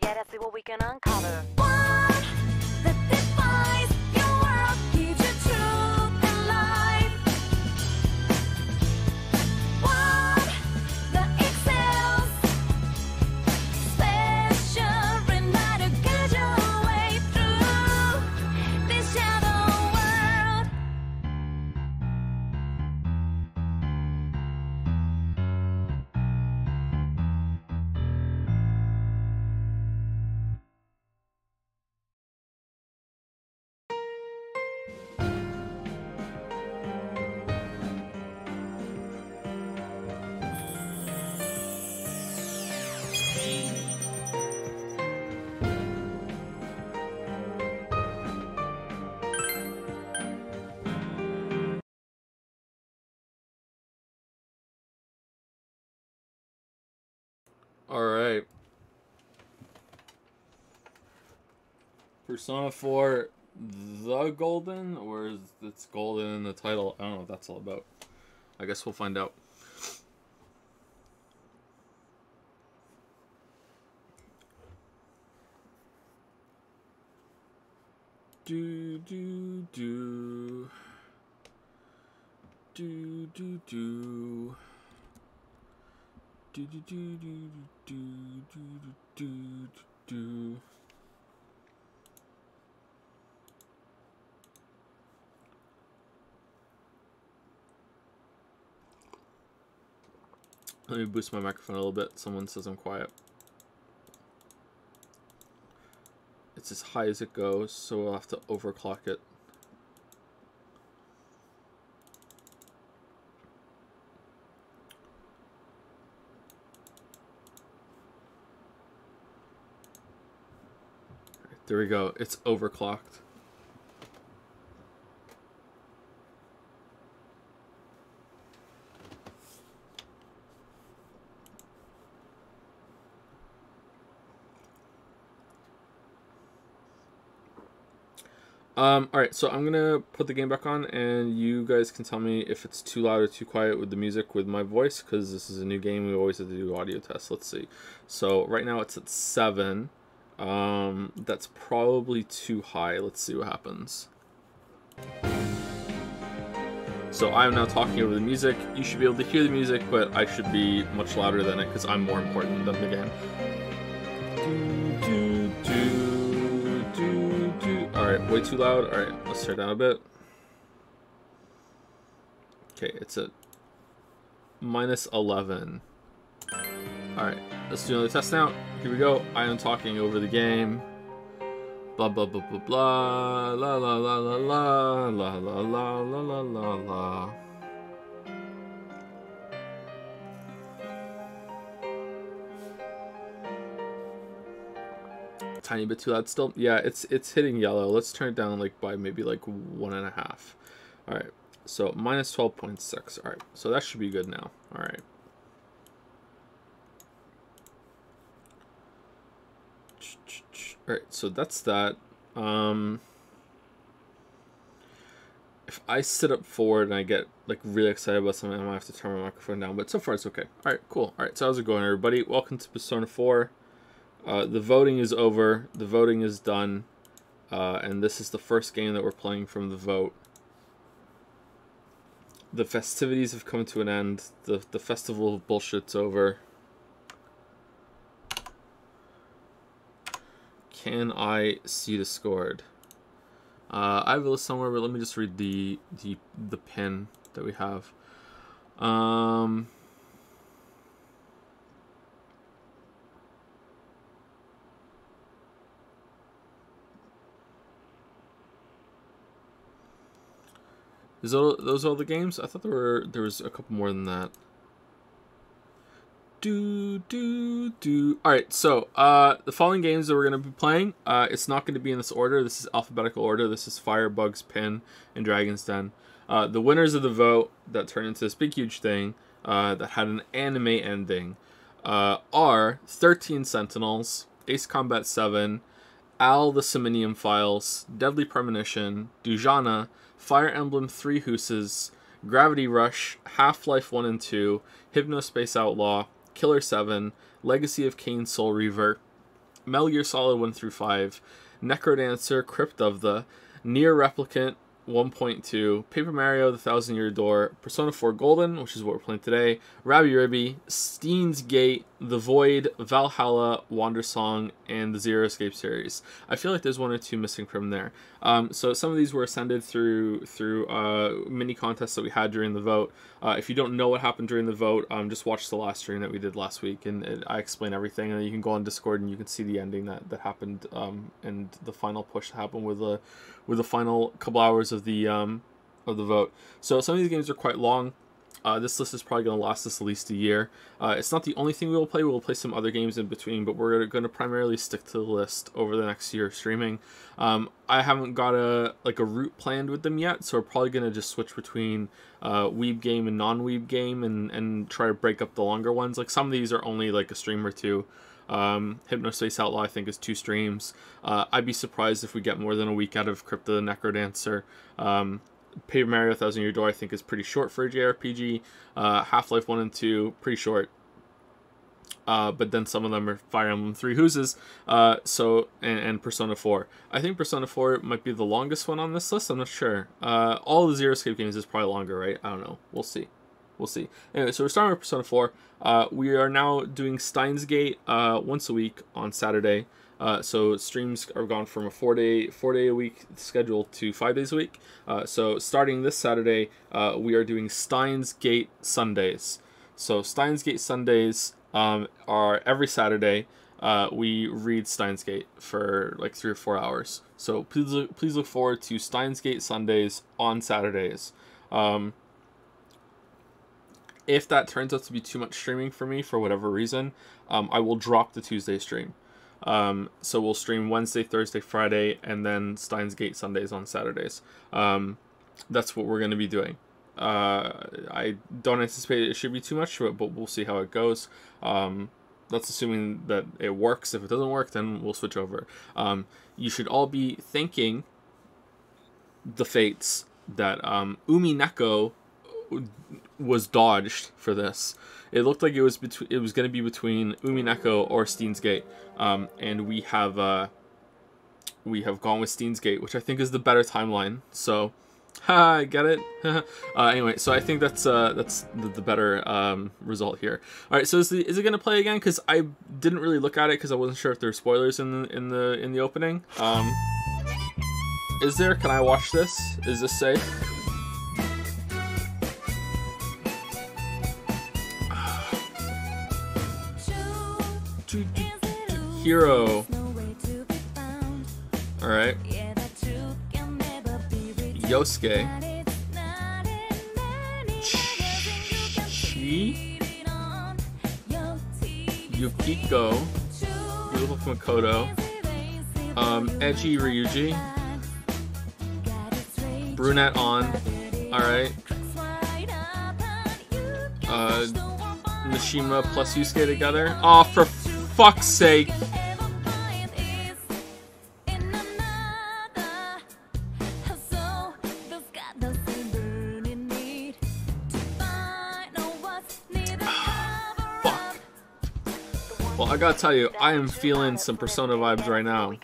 together, see what we can uncover. All right. Persona 4 The Golden or is it's golden in the title? I don't know what that's all about. I guess we'll find out. Do do do do do do do do do do do do do do do. Let me boost my microphone a little bit. Someone says I'm quiet. It's as high as it goes, so we'll have to overclock it. There we go. It's overclocked. Um, alright, so I'm gonna put the game back on and you guys can tell me if it's too loud or too quiet with the music with my voice because this is a new game. We always have to do audio tests. Let's see. So right now it's at 7. Um, that's probably too high. Let's see what happens. So I'm now talking over the music. You should be able to hear the music, but I should be much louder than it because I'm more important than the game. Do, do, do, do, do. Alright, way too loud. Alright, let's turn down a bit. Okay, it's at minus 11. Alright, let's do another test now. Here we go. I am talking over the game. Blah blah blah blah blah la la la la la la la la la la la la Tiny bit too loud still. Yeah, it's it's hitting yellow. Let's turn it down like by maybe like one and a half. Alright. So minus twelve point six. Alright. So that should be good now. Alright. Alright, so that's that. Um, if I sit up forward and I get like really excited about something, I might have to turn my microphone down. But so far, it's okay. All right, cool. All right, so how's it going, everybody? Welcome to Persona 4. Uh, the voting is over. The voting is done, uh, and this is the first game that we're playing from the vote. The festivities have come to an end. The the festival of bullshit's over. Can I see the scored? Uh, I have a list somewhere, but let me just read the the the pin that we have. Um, is all, those all the games? I thought there were there was a couple more than that. Do do do. All right, so uh, the following games that we're gonna be playing, uh, it's not going to be in this order. This is alphabetical order. This is Firebugs, Pin, and Dragon's Den. Uh, the winners of the vote that turned into this big huge thing uh, that had an anime ending uh, are 13 Sentinels, Ace Combat 7, AI the Somnium Files, Deadly Premonition, Dujanah, Fire Emblem Three Hooses, Gravity Rush, Half Life 1 and 2, Hypnospace Outlaw, Killer 7, Legacy of Kain Soul Reaver, Metal Gear Solid 1 through 5, Necrodancer, Crypt of the, NieR Replicant 1.2, Paper Mario, The Thousand Year Door, Persona 4 Golden, which is what we're playing today, Rabi-Ribi, Steins Gate, The Void, Valhalla, Wander Song, and the Zero Escape series. I feel like there's one or two missing from there. Um, so some of these were ascended through through uh, mini contests that we had during the vote. Uh, if you don't know what happened during the vote, um, just watch the last stream that we did last week, and, I explain everything. And you can go on Discord and you can see the ending that that happened um, and the final push that happened with the with the final couple hours of the um, of the vote. So some of these games are quite long. Uh, this list is probably going to last us at least a year. Uh, it's not the only thing we will play. We will play some other games in between, but we're going to primarily stick to the list over the next year of streaming. Um, I haven't got a like a route planned with them yet, so we're probably going to just switch between uh, weeb game and non-weeb game, and and try to break up the longer ones. Like some of these are only like a stream or two. Um, Hypnospace Outlaw, I think, is two streams. Uh, I'd be surprised if we get more than a week out of Crypt of the Necrodancer. Um, Paper Mario Thousand Year Door, I think, is pretty short for a JRPG. Uh, Half Life 1 and 2, pretty short. Uh, but then some of them are Fire Emblem Three Hooses, uh, so and, and Persona Four. I think Persona Four might be the longest one on this list. I'm not sure. Uh, all the Zero Escape games is probably longer, right? I don't know. We'll see. We'll see. Anyway, so we're starting with Persona Four. Uh, we are now doing Steins Gate uh, once a week on Saturday. Uh, so streams are gone from a four day four day a week schedule to five days a week. Uh, so starting this Saturday, uh, we are doing Steins Gate Sundays. So Steins Gate Sundays um, are every Saturday. Uh, we read Steins Gate for like three or four hours. So please look, please look forward to Steins Gate Sundays on Saturdays. Um, if that turns out to be too much streaming for me for whatever reason, um, I will drop the Tuesday stream. Um, so we'll stream Wednesday, Thursday, Friday, and then Steins Gate Sundays on Saturdays. Um, that's what we're going to be doing. Uh, I don't anticipate it should be too much, but, but we'll see how it goes. Um, that's assuming that it works. If it doesn't work, then we'll switch over. Um, you should all be thanking the fates that um, Umineko was dodged for this. It looked like it was between it was going to be between Umineko or Steins Gate, um, and we have uh, we have gone with Steins Gate, which I think is the better timeline. So, ha, I get it. uh, anyway, so I think that's uh, that's the, the better um, result here. All right, so is, the, is it going to play again? Because I didn't really look at it because I wasn't sure if there were spoilers in the in the in the opening. Um, is there? Can I watch this? Is this safe? Hero. All right. Yosuke. Chie. Yukiko. Beautiful Makoto. Um, Edgy Ryuji. Brunette on. All right. Uh, Mishima plus Yusuke together. Oh, for fuck's sake. Fuck. Well, I gotta tell you, I am feeling some Persona vibes right now.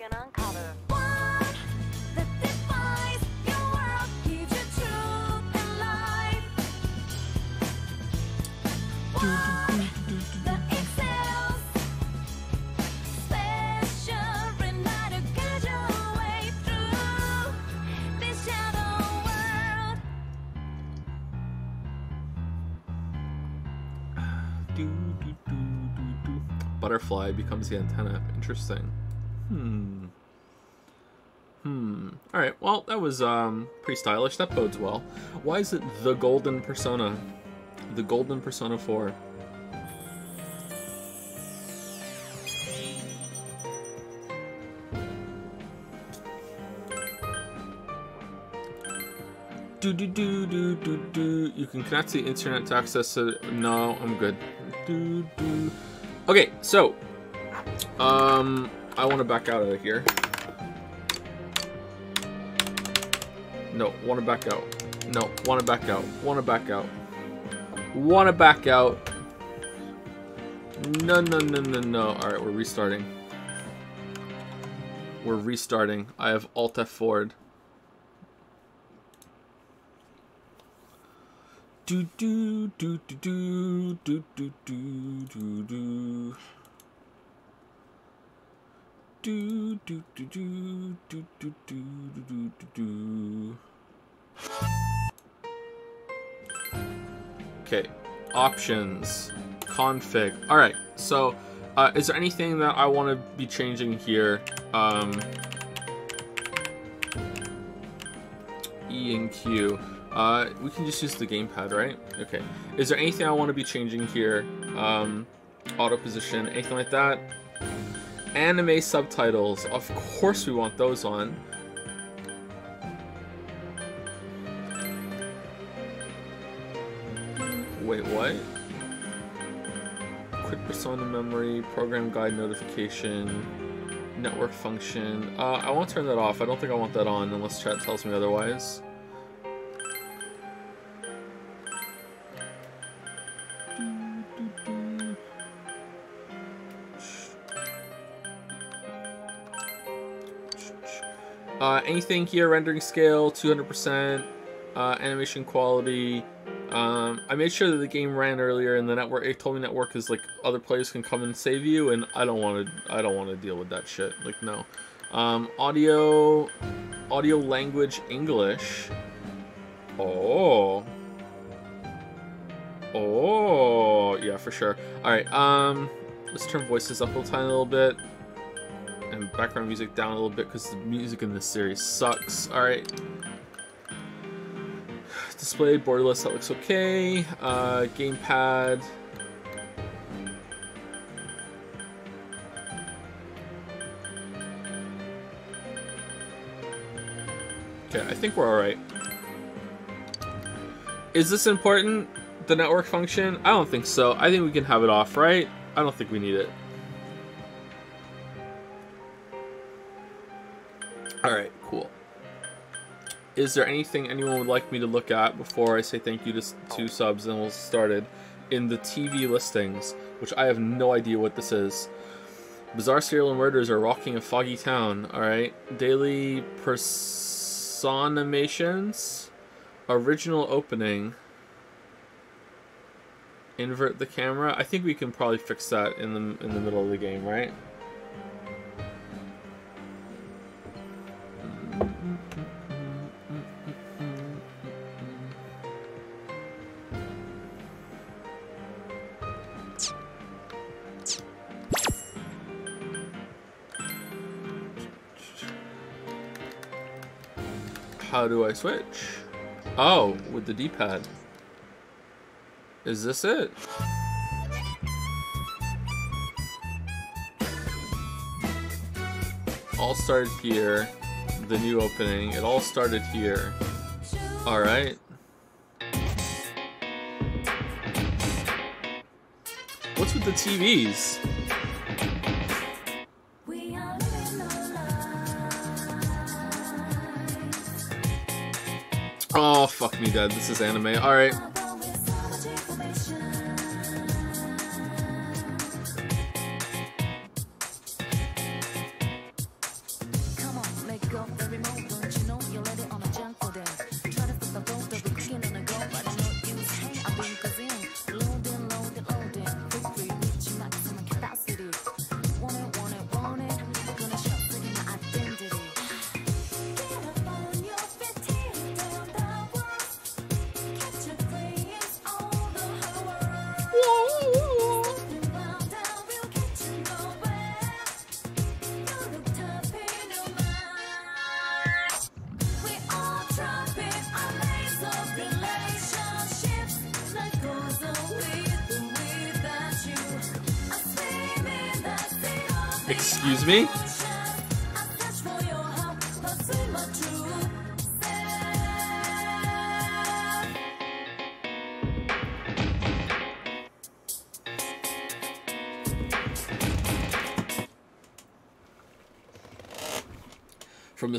Antenna. Interesting. Hmm. Hmm. All right. Well, that was um pretty stylish. That bodes well. Why is it the Golden Persona? The Golden Persona 4. Do do do do do do. You can connect to the internet to access it. No, I'm good. Do do. Okay, so um, I want to back out of here. No, want to back out. No, want to back out. Want to back out. Want to back out. No, no, no, no, no. Alright, we're restarting. We're restarting. I have Alt F4'd. Do do do do do do do do do do. Do do do do do do do do do do. Okay, options, config. All right, so uh, is there anything that I want to be changing here? Um, E and Q. Uh, we can just use the gamepad, right? Okay. Is there anything I want to be changing here? Um, auto position, anything like that? Anime subtitles. Of course we want those on. Wait, what? Quick persona memory, program guide notification, network function. Uh, I won't turn that off. I don't think I want that on unless chat tells me otherwise. Uh, anything here, rendering scale, 200%, uh, animation quality. Um, I made sure that the game ran earlier, and the network. It told me network is like other players can come and save you, and I don't want to. I don't want to deal with that shit. Like no. Um, audio, audio language English. Oh. Oh, yeah, for sure. All right. Um, let's turn voices up a tiny little bit and background music down a little bit because the music in this series sucks. Alright. Display borderless, that looks okay. Uh, gamepad. Okay, I think we're alright. Is this important? The network function? I don't think so. I think we can have it off, right? I don't think we need it. Is there anything anyone would like me to look at before I say thank you to two subs and we'll started in the TV listings, which I have no idea what this is. Bizarre serial murders are rocking a foggy town. Alright. Daily personations. Original opening. Invert the camera. I think we can probably fix that in the in the middle of the game, right? How do I switch? Oh, with the D-pad. Is this it? All started here. The new opening. It all started here. Alright. What's with the TVs? Oh, fuck me dead. This is anime. Alright.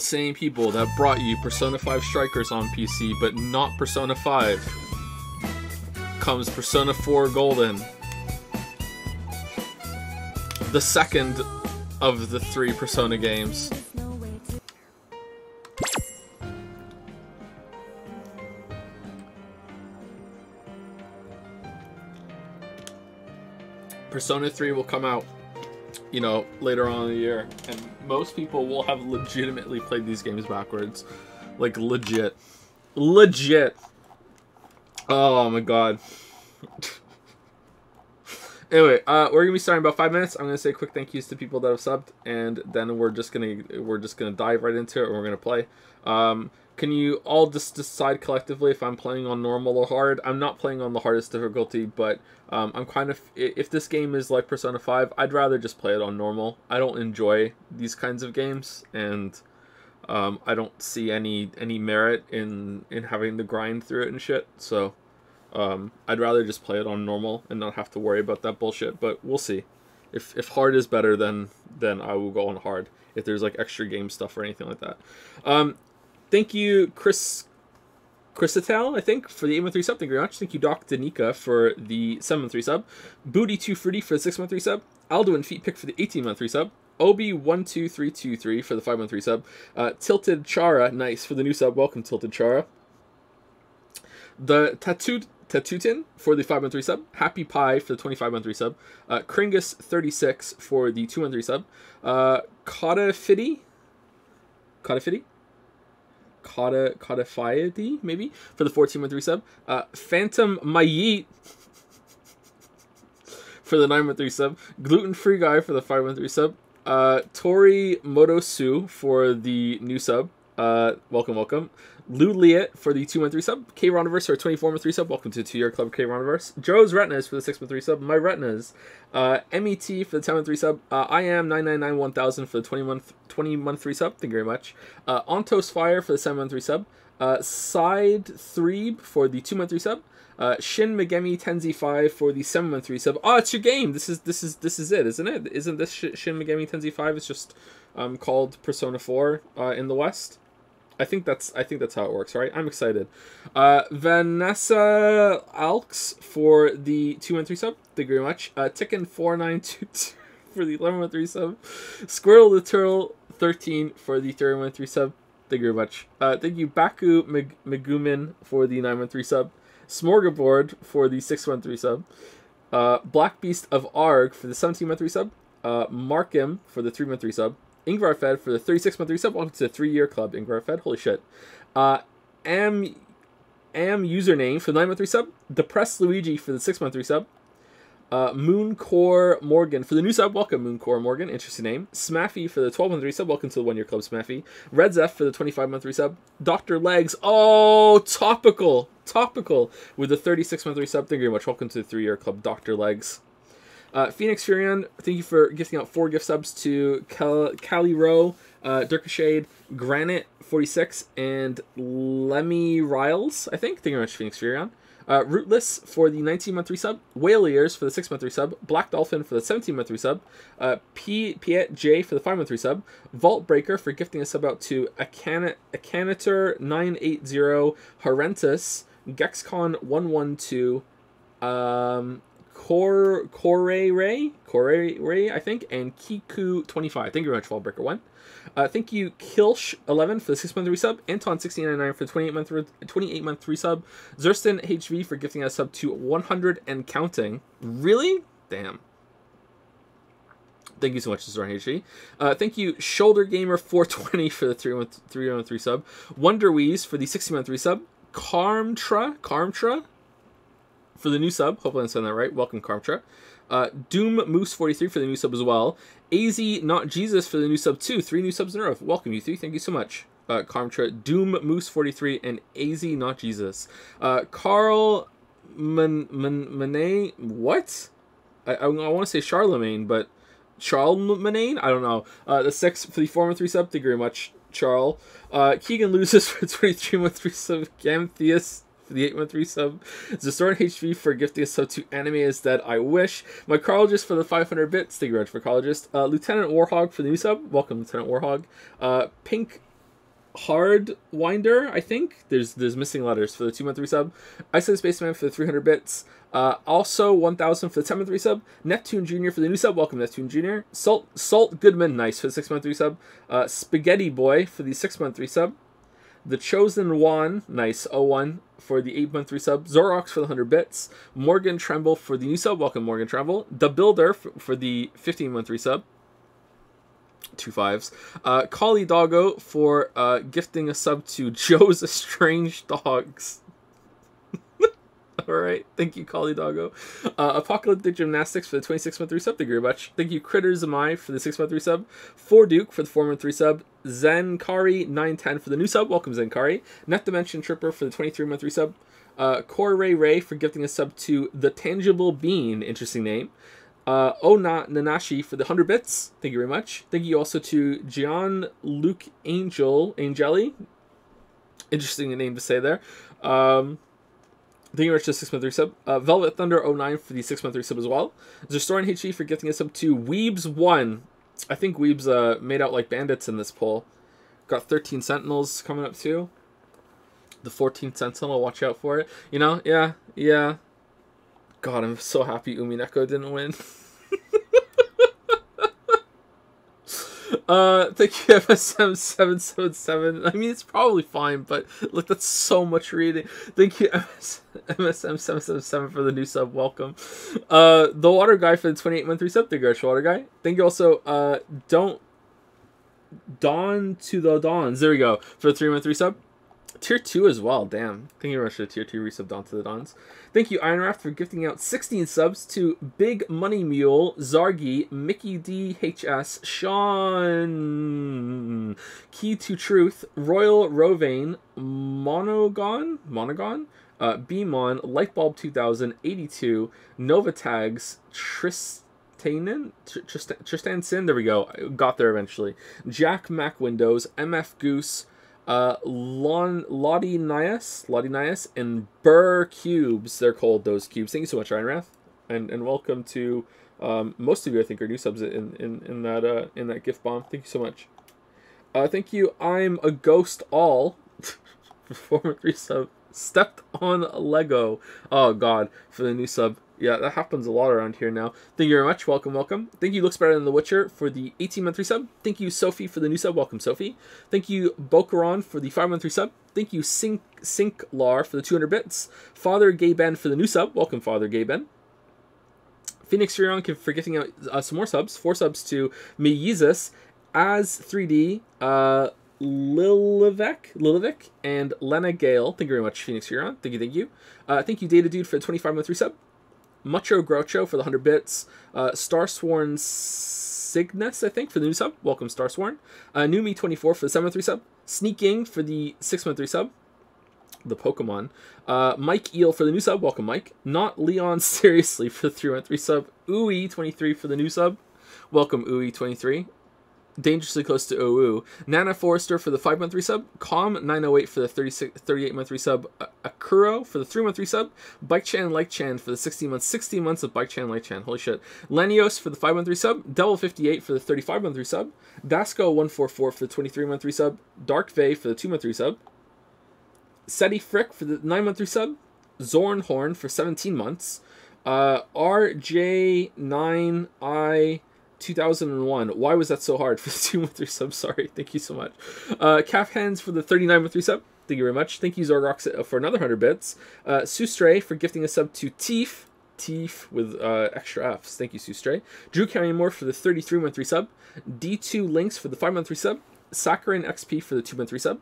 Same people that brought you Persona 5 Strikers on PC, but not Persona 5, comes Persona 4 Golden. the second of the three Persona games. Persona 3 will come out, you know, later on in the year, and most people will have legitimately played these games backwards. Like, legit. Legit. Oh my god. anyway, uh, we're gonna be starting about five minutes. I'm gonna say quick thank yous to people that have subbed, and then we're just gonna we're just gonna dive right into it, and we're gonna play. Um, can you all just decide collectively if I'm playing on normal or hard? I'm not playing on the hardest difficulty, but um, I'm kind of if this game is like Persona 5, I'd rather just play it on normal. I don't enjoy these kinds of games, and um, I don't see any any merit in in having to grind through it and shit. So um, I'd rather just play it on normal and not have to worry about that bullshit. But we'll see. If if hard is better, then then I will go on hard. If there's like extra game stuff or anything like that. Um, thank you, Chris. Chrisatel, I think, for the 8 month 3 sub. Thank you very much. Thank you, Doc Danica, for the 7 month 3 sub. Booty 2 Fruity for the 6 month 3 sub. Aldo Feet Pick for the 18 month 3 sub. Obi12323 for the 5 month 3 sub. Uh, Tilted Chara, nice, for the new sub. Welcome, Tilted Chara. The Tattooed Tatutin for the 5 month 3 sub. Happy Pie for the 25 month 3 sub. Uh, Kringus36 for the 2 month 3 sub. Uh, Codifity? Codifity? Codi- Codifiety, maybe, for the 14 month 3 sub. Uh, Phantom Mayit for the 9 month 3 sub. Gluten Free Guy for the 5 month 3 sub. Uh, Tori Motosu for the new sub. Uh, welcome, welcome. Lou Liet for the 2 month 3 sub. K Roniverse for a 24 month 3 sub. Welcome to 2 year club K Roniverse. Joe's Retinas for the 6 month 3 sub. My Retinas. Uh, MET for the 10 month 3 sub. Uh, I am 999 1000 for the 20 month 20 month 3 sub. Thank you very much. Uh, Ontos Fire for the 7 month 3 sub. Uh, Side 3 for the 2 month 3 sub. Uh, Shin Megami Tensei 5 for the 7 month 3 sub. Oh, it's your game. This is this is this is it, isn't it? Isn't this Shin Megami Tensei 5 It's just um, called Persona 4 uh, in the West? I think that's I think that's how it works, right? I'm excited. Uh, Vanessa Alks for the two and three sub. Thank you very much. Uh, Ticken four nine two two for the eleven one three sub. Squirrel the Turtle thirteen for the thirty one three sub. Thank you very much. Uh, thank you Baku Meg- Megumin for the nine one three sub. Smorgasbord for the six one three sub. Uh, Black Beast of Arg for the seventeen month three sub. Uh, Markham for the three month three sub. Ingvar Fed for the 36 month 3 sub. Welcome to the 3 year club, Ingvar Fed. Holy shit. Uh, am, am username for the 9 month 3 sub. Depressed Luigi for the 6 month 3 sub. Uh, Mooncore Morgan for the new sub. Welcome, Mooncore Morgan. Interesting name. Smaffy for the 12 month 3 sub. Welcome to the 1 year club, Smaffy. Red Zeph for the 25 month 3 sub. Dr. Legs. Oh, topical. Topical with the 36 month 3 sub. Thank you very much. Welcome to the 3 year club, Dr. Legs. Uh, Phoenix Furion, thank you for gifting out four gift subs to Cal- Cali Rowe, uh, Dirkashade, Granite 46, and Lemmy Riles, I think. Thank you very much, Phoenix Furion. Uh, Rootless for the 19 month resub, Whale Ears for the 6 month resub, Black Dolphin for the 17 month resub, uh, P Piet J for the 5 month resub, Vault Breaker for gifting a sub out to Acana- Acanator 980, Horrentus, Gexcon 112, um, Cor Corey Ray, Corey Ray, I think, and Kiku twenty five. Thank you very much, Fallbreaker one. Uh, thank you, Kilsh eleven for the six month resub, Anton sixteen ninety nine for the twenty eight month twenty eight month resub, Zurston HV for gifting us sub to one hundred and counting. Really? Damn. Thank you so much, Zoran HV. Uh, thank you, Shoulder Gamer 420 for the 313 sub. Wonder Wheeze for the 60 month resub. Carmtra, Carmtra for the new sub. Hopefully I'm saying that right. Welcome, Carmtra. Uh, Doom Moose 43 for the new sub as well. AZ Not Jesus for the new sub too. Three new subs in a row. Welcome, you three. Thank you so much. Uh, Carmtra, Doom Moose 43, and AZ Not Jesus. Uh, Carl Man Man Manet. What? I, I, I want to say Charlemagne, but Charlemagne? I don't know. Uh, the six for the four and three sub. Thank you very much, Charles. Uh, Keegan loses for 23 with three sub. Gamtheus the 8 month resub. Zastoran HV for gifting a sub to Anime is Dead, I wish. My Carologist for the 500 bits. Thank you very for Uh, Lieutenant Warhog for the new sub. Welcome, Lieutenant Warhog. Uh, Pink Hard Winder, I think. There's there's missing letters for the two month resub. Iceland Spaceman for the 300 bits. Uh, also 1000 for the 10 month resub. Neptune Jr. for the new sub. Welcome, Neptune Jr. Salt Salt Goodman, nice for the 6 month resub. Uh, Spaghetti Boy for the 6 month resub. The Chosen One, nice, 01 for the 8 month resub. Zorox for the 100 bits. Morgan Tremble for the new sub. Welcome, Morgan Tremble. The Builder for, the 15 month resub two fives. Uh, Collie Doggo for uh, gifting a sub to Joe's Strange Dogs. All right, thank you, Collie Doggo. Uh, Apocalyptic Gymnastics for the 26 month 3 sub. Thank you much. Thank you, Critters Amai for the 6 month 3 sub. For Duke for the 4 month resub. Zenkari 910 for the new sub. Welcome, Zenkari. Net Dimension Tripper for the 23 month resub. Uh, Core Ray Ray for gifting a sub to The Tangible Bean. Interesting name. Uh, Ona Nanashi for the 100 bits. Thank you very much. Thank you also to Gian Luke Angel, Angeli. Interesting name to say there. Um, thank you very much to 6 month resub. Uh, Velvet Thunder 09 for the 6 month resub as well. Zestoran HG for gifting us up to Weebs1. I think Weebs uh, made out like bandits in this poll. Got 13 Sentinels coming up too. The 14th Sentinel, watch out for it. You know, yeah, yeah. God, I'm so happy Umineko didn't win. uh, thank you, FSM777. I mean, it's probably fine, but look, that's so much reading. Thank you, MSM777 for the new sub. Welcome. Uh, the Water Guy for the 28 month resub. Thank you, Water Guy. Thank you also, uh, Don't Dawn to the Dawns. There we go. For the 3 month resub. Tier 2 as well, damn. Thank you very much the Tier 2 resub Dawn to the Dons. Thank you, Ironraft, for gifting out 16 subs to Big Money Mule, Zargi, Mickey DHS, Sean, Key to Truth, Royal Rovane, Monogon, Monogon, uh, Beamon, Lightbulb 2000, 82, Nova Tags, Tristan, Tristan Sin, there we go, got there eventually, Jack Mac Windows, MF Goose, uh, Lon, Lottie Nias, and Burr Cubes. They're called those cubes. Thank you so much, Ironraft, and and welcome to um, most of you. I think are new subs in in in that uh in that gift bomb. Thank you so much. Uh, thank you. I'm a ghost. All former three sub stepped on Lego. Oh God, for the new sub. Yeah, that happens a lot around here now. Thank you very much. Welcome, welcome. Thank you, Looks Better Than The Witcher, for the 18 month resub. Thank you, Sophie, for the new sub. Welcome, Sophie. Thank you, Bokaron, for the 5 month resub. Thank you, Sync, Sync Lar, for the 200 bits. Father Gay Ben for the new sub. Welcome, Father Gay Ben. Phoenix Furion for gifting out uh, some more subs. Four subs to Miyezus, As 3D, uh, Lilivek, and Lena Gale. Thank you very much, Phoenix Furion. Thank you, thank you. Uh, thank you, Data Dude, for the 25 month resub. Mucho Groucho for the 100 bits. Uh, Starsworn Cygnus, I think, for the new sub. Welcome, Starsworn. Uh, Numi24 for the 7 month resub. Sneaking for the 613 sub. The Pokemon. Uh, Mike Eel for the new sub. Welcome, Mike. Not Leon Seriously for the 3 sub. resub. Ooey23 for the new sub. Welcome, Ooey23 dangerously close to OU. Nana Forrester for the 5 month resub. Calm 908 for the 36, 38 month resub. Akuro for the 3 month resub. Bike Chan Like Chan for the 16 months. 16 months of Bike Chan Like Chan. Holy shit. Lanios for the 5 month resub. Devil 58 for the 35 month resub. Dasco 144 for the 23 month resub. Dark Vey for the 2 month resub. Seti Frick for the 9 month resub. Zorn Horn for 17 months. Uh, RJ9I. 2001. Why was that so hard for the 2 month resub? Sorry. Thank you so much. Uh, Calf Hands for the 39 month resub. Thank you very much. Thank you, Zorgox, uh, for another 100 bits. Uh, Sustray for gifting a sub to Teef. Teef with uh, extra Fs. Thank you, Sustray. Drew Carrymore for the 33 month resub. D2 Links for the 5 month resub. Sakurin XP for the 2 month resub.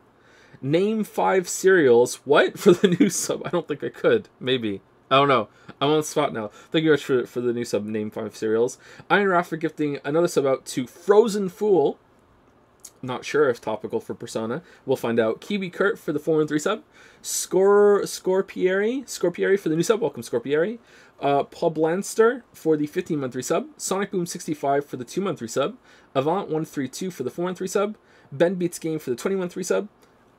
Name 5 cereals. What? For the new sub? I don't think I could. Maybe. I don't know. I'm on the spot now. Thank you very much for, for the new sub, Name 5 Cereals. Iron Raft for gifting another sub out to Frozen Fool. Not sure if topical for Persona. We'll find out. Kiwi Kurt for the 4 and 3 sub. Scor Scorpieri. Scorpieri for the new sub. Welcome, Scorpieri. Uh, Paul Blanster for the 15 month resub. Sonic Boom 65 for the 2 month resub. Avant 132 for the 4 month resub. Ben Beats Game for the 20 month resub.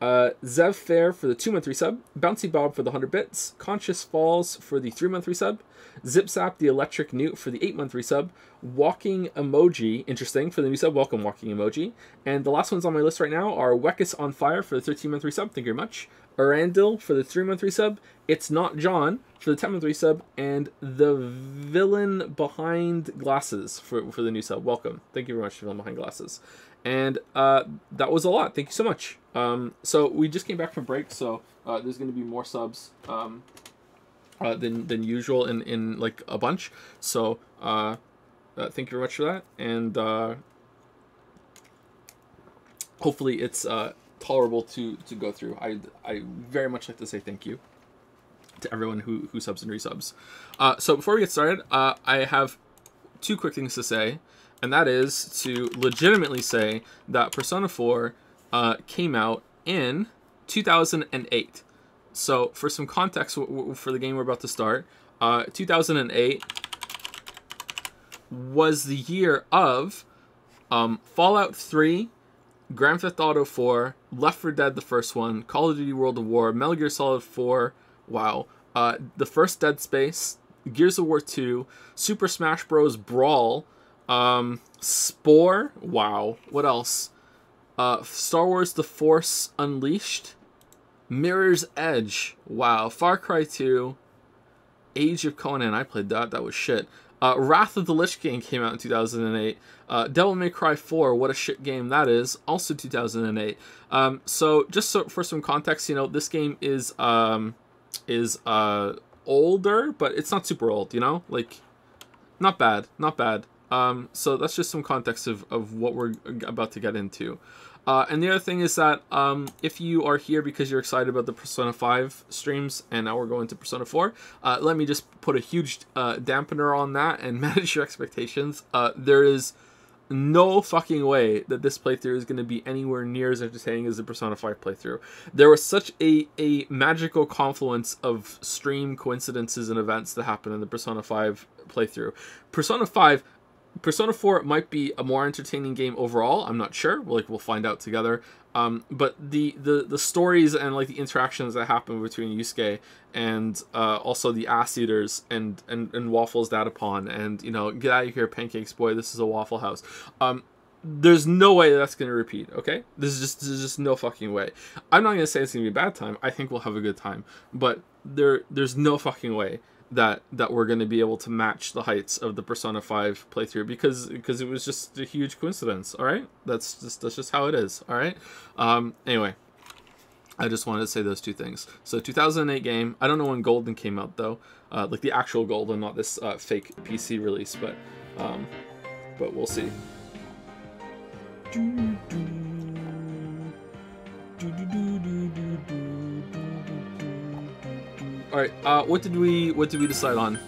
Uh, Zev Fair for the two month resub, Bouncy Bob for the 100 bits, Conscious Falls for the three month resub, Zip Zap the Electric Newt for the eight month resub, Walking Emoji, interesting, for the new sub, welcome Walking Emoji. And the last ones on my list right now are Wekis on Fire for the 13 month resub, thank you very much, Arandil for the three month resub, It's Not John for the 10 month resub, and The Villain Behind Glasses for, for the new sub, welcome, thank you very much, Villain Behind Glasses. And uh, that was a lot. Thank you so much. Um, so we just came back from break, so uh, there's going to be more subs um, uh, than than usual in in like a bunch. So uh, uh, thank you very much for that, and uh, hopefully it's uh, tolerable to to go through. I I very much like to say thank you to everyone who who subs and resubs. So before we get started, I have two quick things to say, and that is to legitimately say that Persona 4 uh, came out in 2008. So for some context for the game we're about to start, uh, 2008 was the year of um, Fallout 3, Grand Theft Auto 4, Left 4 Dead the first one, Call of Duty World of War, Metal Gear Solid 4, wow, uh, the first Dead Space, Gears of War 2, Super Smash Bros. Brawl, um, Spore, wow, what else? Uh, Star Wars The Force Unleashed, Mirror's Edge, wow, Far Cry 2, Age of Conan, I played that, that was shit. Uh, Wrath of the Lich King came out in 2008. Uh, Devil May Cry 4, what a shit game that is, also 2008. Um, so just so, for some context, you know, this game is um, is uh, older, but it's not super old, you know? Like, not bad, not bad. Um, so that's just some context of, of what we're about to get into. Uh, and the other thing is that um, if you are here because you're excited about the Persona 5 streams and now we're going to Persona 4, uh, let me just put a huge uh, dampener on that and manage your expectations. Uh, there is no fucking way that this playthrough is going to be anywhere near as entertaining as the Persona 5 playthrough. There was such a, a magical confluence of stream coincidences and events that happened in the Persona 5 playthrough. Persona 5 Persona 4 might be a more entertaining game overall. I'm not sure. Like we'll find out together. Um, but the, the the stories and like the interactions that happen between Yusuke and uh, also the ass eaters and, and and waffles Datapon and you know get out of here pancakes boy this is a waffle house. Um, there's no way that that's gonna repeat. Okay, this is just there's just no fucking way. I'm not gonna say it's gonna be a bad time. I think we'll have a good time, but there there's no fucking way that that we're going to be able to match the heights of the Persona 5 playthrough because because it was just a huge coincidence. All right, that's just that's just how it is. All right. Um. Anyway, I just wanted to say those two things. So 2008 game. I don't know when Golden came out though. Uh, like the actual Golden, not this uh, fake PC release, but um, but we'll see. All right. Uh, what did we what did we decide on?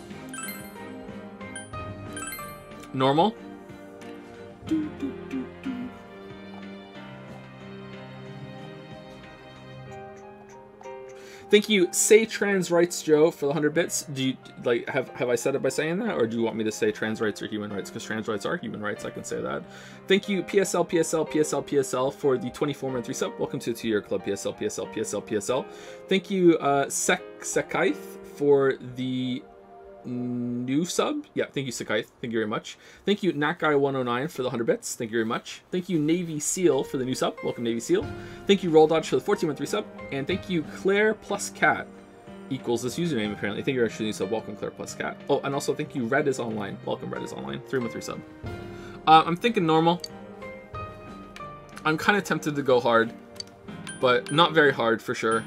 Normal. Thank you, say trans rights, Joe, for the hundred bits. Do you like have have I said it by saying that, or do you want me to say trans rights are human rights? Because trans rights are human rights, I can say that. Thank you, PSL, PSL, PSL, PSL, for the 24 month resub. Welcome to the two year club, PSL, PSL, PSL, PSL. Thank you, uh, Sek Sekaith, for the new sub. Yeah, thank you, Sakaith. Thank you very much. Thank you, NatGuy109 for the 100 bits. Thank you very much. Thank you, Navy Seal for the new sub. Welcome, Navy Seal. Thank you, Roll Dodge for the 14 month resub. And thank you, Claire plus Cat equals this username apparently. Thank you for the new sub. Welcome, Claire plus Cat. Oh, and also thank you, Red is online. Welcome, Red is online. Three sub. Uh, I'm thinking normal. I'm kind of tempted to go hard, but not very hard for sure.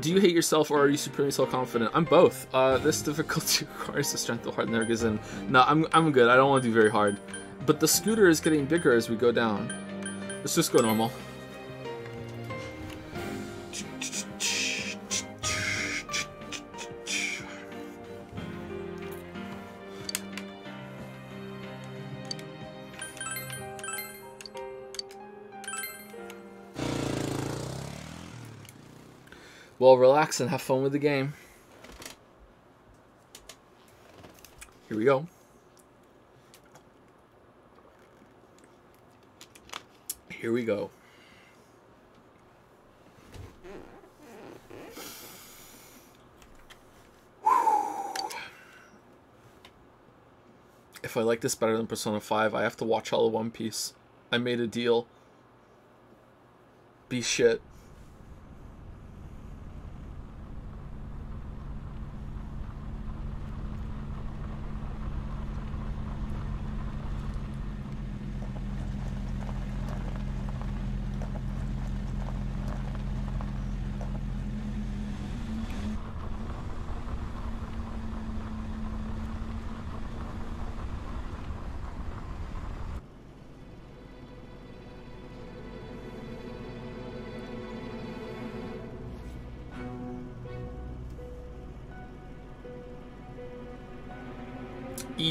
Do you hate yourself or are you supremely self-confident? I'm both. Uh, this difficulty requires the strength of heart and in. No, I'm, I'm good. I don't want to do very hard. But the scooter is getting bigger as we go down. Let's just go normal. Well, relax and have fun with the game. Here we go. Here we go. If I like this better than Persona 5, I have to watch all of One Piece. I made a deal. Be shit.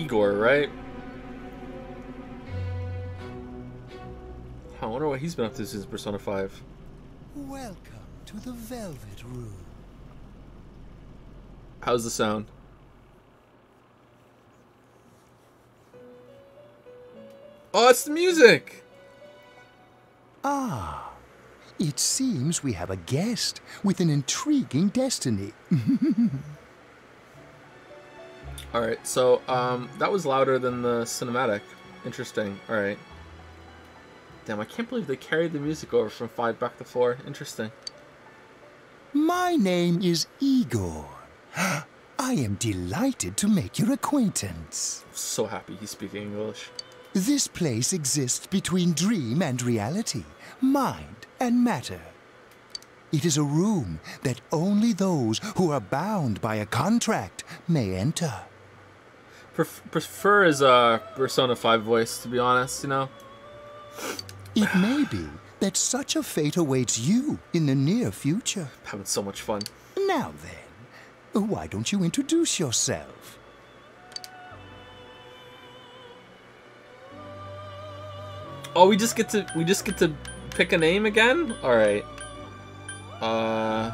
Igor, right? I wonder what he's been up to since Persona 5. Welcome to the Velvet Room. How's the sound? Oh, it's the music! Ah, it seems we have a guest with an intriguing destiny. Alright, so, um, that was louder than the cinematic. Interesting. Alright. Damn, I can't believe they carried the music over from 5 back to 4. Interesting. My name is Igor. I am delighted to make your acquaintance. so happy he's speaking English. This place exists between dream and reality, mind and matter. It is a room that only those who are bound by a contract may enter. Pref- prefer his, uh, Persona 5 voice, to be honest, you know? It may be that such a fate awaits you in the near future. Having so much fun. Now then, why don't you introduce yourself? Oh, we just get to we just get to pick a name again? All right. Uh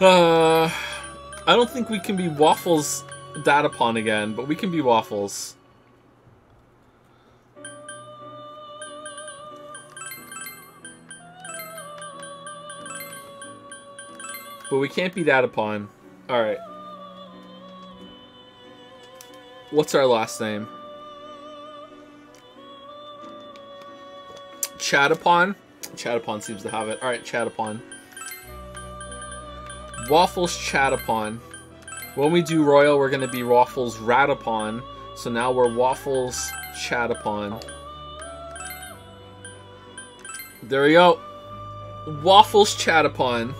Uh, I don't think we can be Waffles Datapon again, but we can be Waffles. But we can't be Datapon. Alright. What's our last name? Chatapon? Chatapon seems to have it. Alright, Chatapon. Waffles Chatapon. When we do Royal, we're going to be Waffles rat upon. So now we're Waffles Chatapon. There we go. Waffles Chatapon.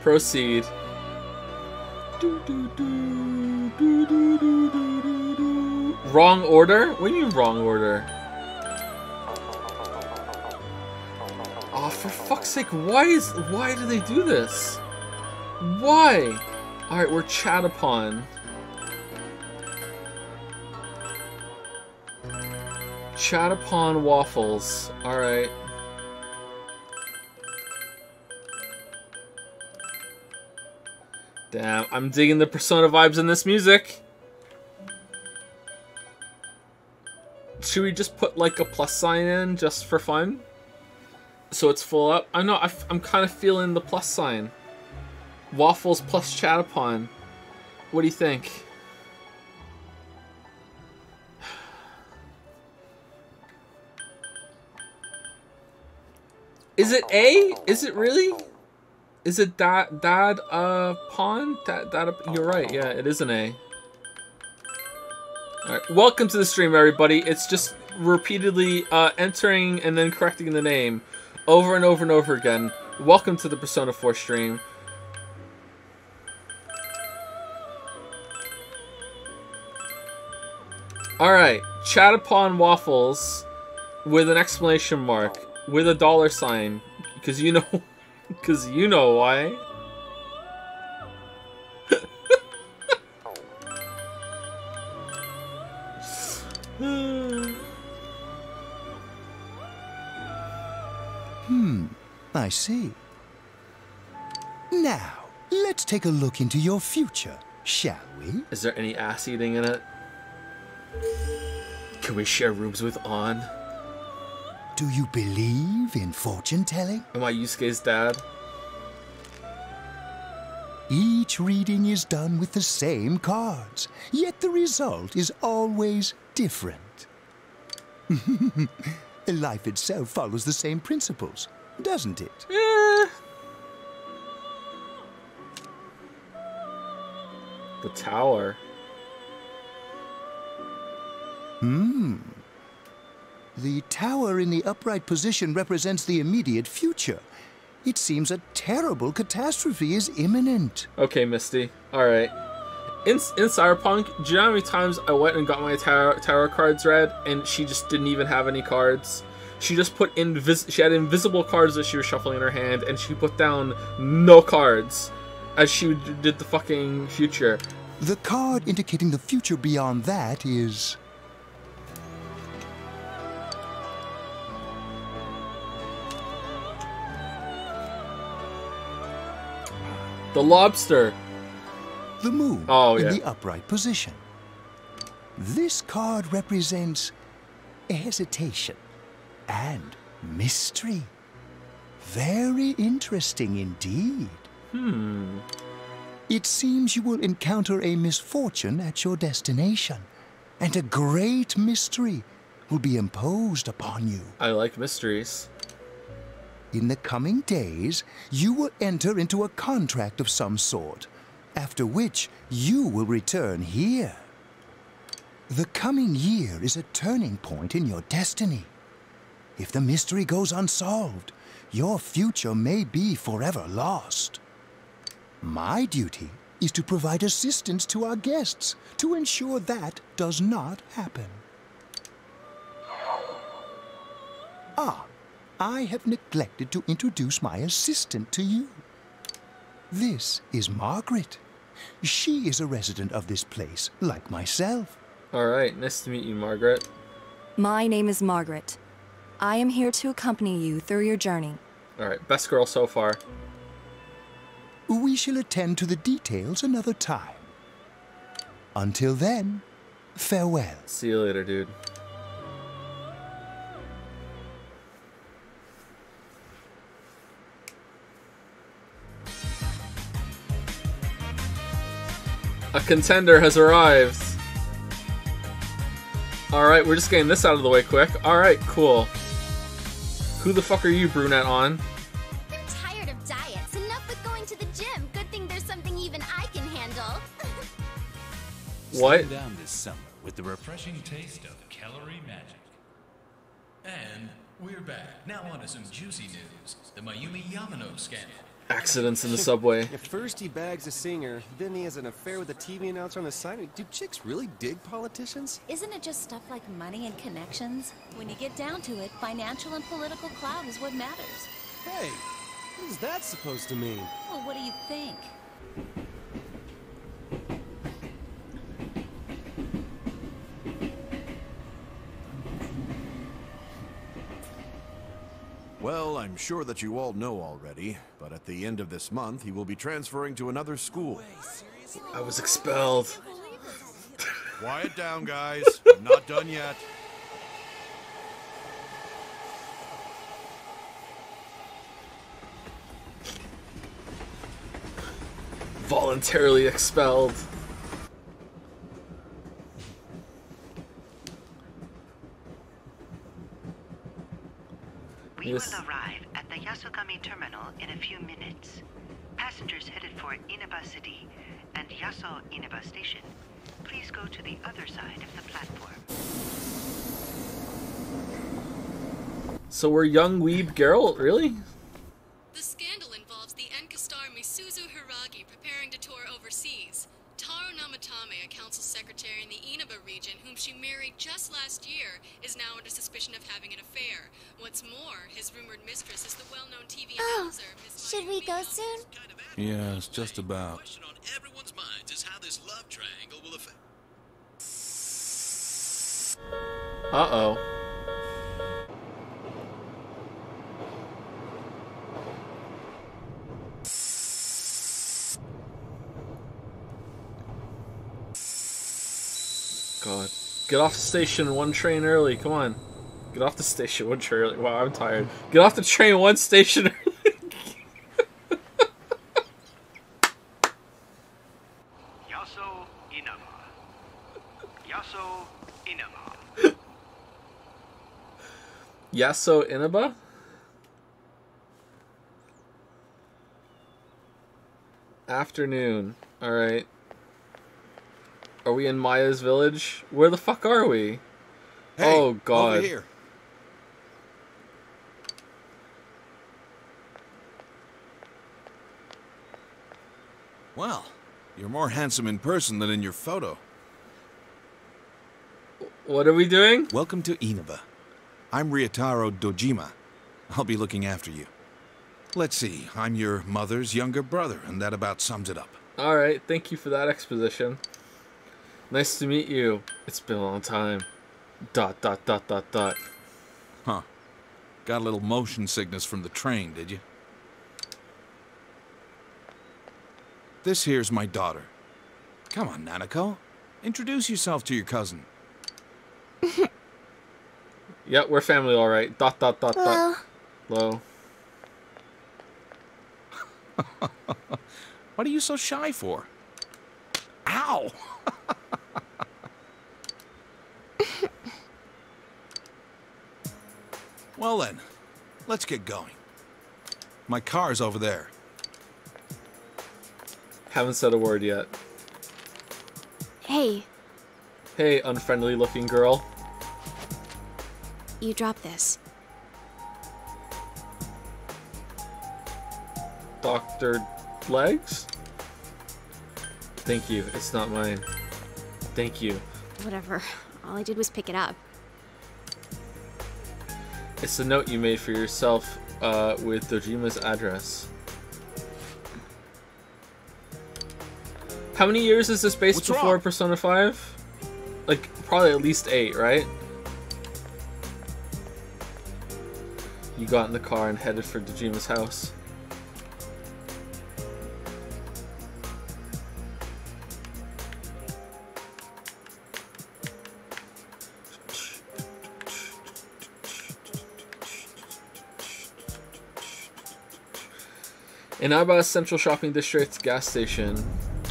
Proceed. Do, do, do, wrong order? What do you mean wrong order? Oh, for fuck's sake, why is why do they do this? Why? Alright, we're Chatapon. Chat upon waffles. Alright. Damn, I'm digging the Persona vibes in this music. Should we just put like a plus sign in just for fun? So it's full up? I know, I f I'm kind of feeling the plus sign. Waffles plus Chatapon. What do you think? Is it A? Is it really? Is it dad dad uh pawn? Dad dad you're right, yeah, it is an A. Alright, welcome to the stream everybody. It's just repeatedly uh, entering and then correcting the name over and over and over again. Welcome to the Persona 4 stream. Alright, Chatapon Waffles with an exclamation mark, with a dollar sign, because you know, because you know why. I see. Now, let's take a look into your future, shall we? Is there any ass eating in it? Can we share rooms with On? Do you believe in fortune telling? Am I Yusuke's dad? Each reading is done with the same cards, yet the result is always different. Life itself follows the same principles, doesn't it? Eh. The tower. Hmm. The tower in the upright position represents the immediate future. It seems a terrible catastrophe is imminent. Okay, Misty. Alright. In, in Cyberpunk, do you know how many times I went and got my tarot, tarot cards read and she just didn't even have any cards? She just put invis- she had invisible cards that she was shuffling in her hand and she put down no cards as she did the fucking future. The card indicating the future beyond that is. The lobster. the moon Oh, in yeah. the upright position. This card represents hesitation and mystery. Very interesting indeed. Hmm. It seems you will encounter a misfortune at your destination, and a great mystery will be imposed upon you. I like mysteries. In the coming days, you will enter into a contract of some sort, after which you will return here. The coming year is a turning point in your destiny. If the mystery goes unsolved, your future may be forever lost. My duty is to provide assistance to our guests to ensure that does not happen. Ah, I have neglected to introduce my assistant to you. This is Margaret. She is a resident of this place, like myself. Alright, nice to meet you, Margaret. My name is Margaret. I am here to accompany you through your journey. Alright, best girl so far. We shall attend to the details another time. Until then, farewell. See you later, dude. A contender has arrived. Alright, we're just getting this out of the way quick. Alright, cool. Who the fuck are you, brunette on? I'm tired of diets. Enough with going to the gym. Good thing there's something even I can handle. What? Slow down this summer with the refreshing taste of calorie magic. And we're back. Now on to some juicy news. The Mayumi Yamano scandal. Accidents in the subway. If first he bags a singer, then he has an affair with a TV announcer on the side. Do chicks really dig politicians? Isn't it just stuff like money and connections? When you get down to it, financial and political clout is what matters. Hey, what is that supposed to mean? Well, what do you think? Well, I'm sure that you all know already, but at the end of this month, he will be transferring to another school. I was expelled. Quiet down, guys. I'm not done yet. Voluntarily expelled. We Yes. will arrive at the Yasogami terminal in a few minutes. Passengers headed for Inaba City and Yaso Inaba Station, please go to the other side of the platform. So we're young weeb Geralt, really? The scandal Namatame, council secretary in the Inaba region, whom she married just last year, is now under suspicion of having an affair. What's more, his rumored mistress is the well-known TV Oh, announcer, Miss should we Mayumi go Yamano. soon? Yes, just about. question on everyone's minds is how this love triangle will affect. Uh oh. God. Get off the station one train early. Come on. Get off the station one train early. Wow, I'm tired. Get off the train one station early. Yaso Inaba. Yaso Inaba. Yaso Inaba? Afternoon. Alright. Are we in Maya's village? Where the fuck are we? Hey, oh god. Over here. Well, you're more handsome in person than in your photo. What are we doing? Welcome to Inaba. I'm Ryotaro Dojima. I'll be looking after you. Let's see, I'm your mother's younger brother, and that about sums it up. Alright, thank you for that exposition. Nice to meet you. It's been a long time. Dot dot dot dot dot. Huh. Got a little motion sickness from the train, did you? This here's my daughter. Come on, Nanako. Introduce yourself to your cousin. Yep, we're family alright. Dot dot dot Hello. dot. Low. What are you so shy for? Ow! well then, let's get going. My car's over there. Haven't said a word yet. Hey, Hey, unfriendly looking girl. you dropped this. Dr. Legs? Thank you. It's not mine. Thank you. Whatever. All I did was pick it up. It's the note you made for yourself uh, with Dojima's address. How many years is this based What's before wrong? Persona 5? Like, probably at least eight, right? You got in the car and headed for Dojima's house. Inaba Central Shopping District gas station.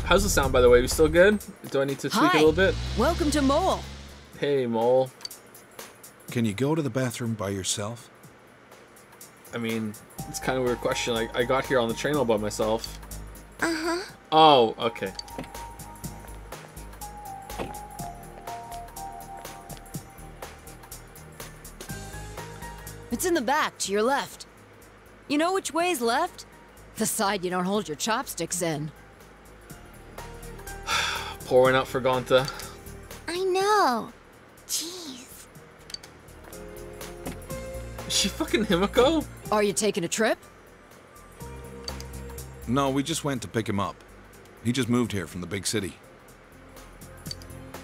How's the sound, by the way? We still good? Do I need to tweak it Hi. a little bit? Welcome to Moel. Hey, Moel. Can you go to the bathroom by yourself? I mean, it's kind of a weird question. Like, I got here on the train all by myself. Uh huh. Oh, okay. It's in the back, to your left. You know which way's left? The side you don't hold your chopsticks in. Pouring out for Gonta. I know. Jeez. Is she fucking Himiko? Are you taking a trip? No, we just went to pick him up. He just moved here from the big city.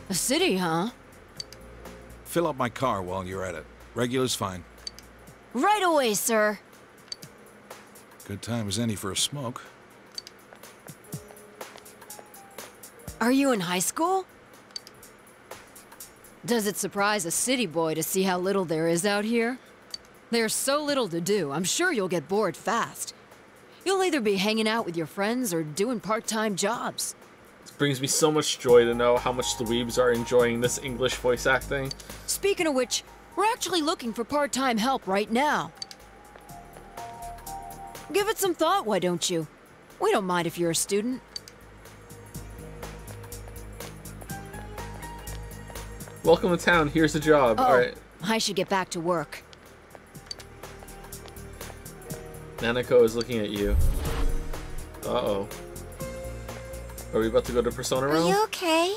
A city, huh? Fill up my car while you're at it. Regular's fine. Right away, sir. Good time as any for a smoke. Are you in high school? Does it surprise a city boy to see how little there is out here? There's so little to do, I'm sure you'll get bored fast. You'll either be hanging out with your friends or doing part-time jobs. It brings me so much joy to know how much the weebs are enjoying this English voice acting. Speaking of which, we're actually looking for part-time help right now. Give it some thought, why don't you? We don't mind if you're a student. Welcome to town. Here's the job. Oh, Alright. I should get back to work. Nanako is looking at you. Uh oh. Are we about to go to Persona Realm? Are you okay?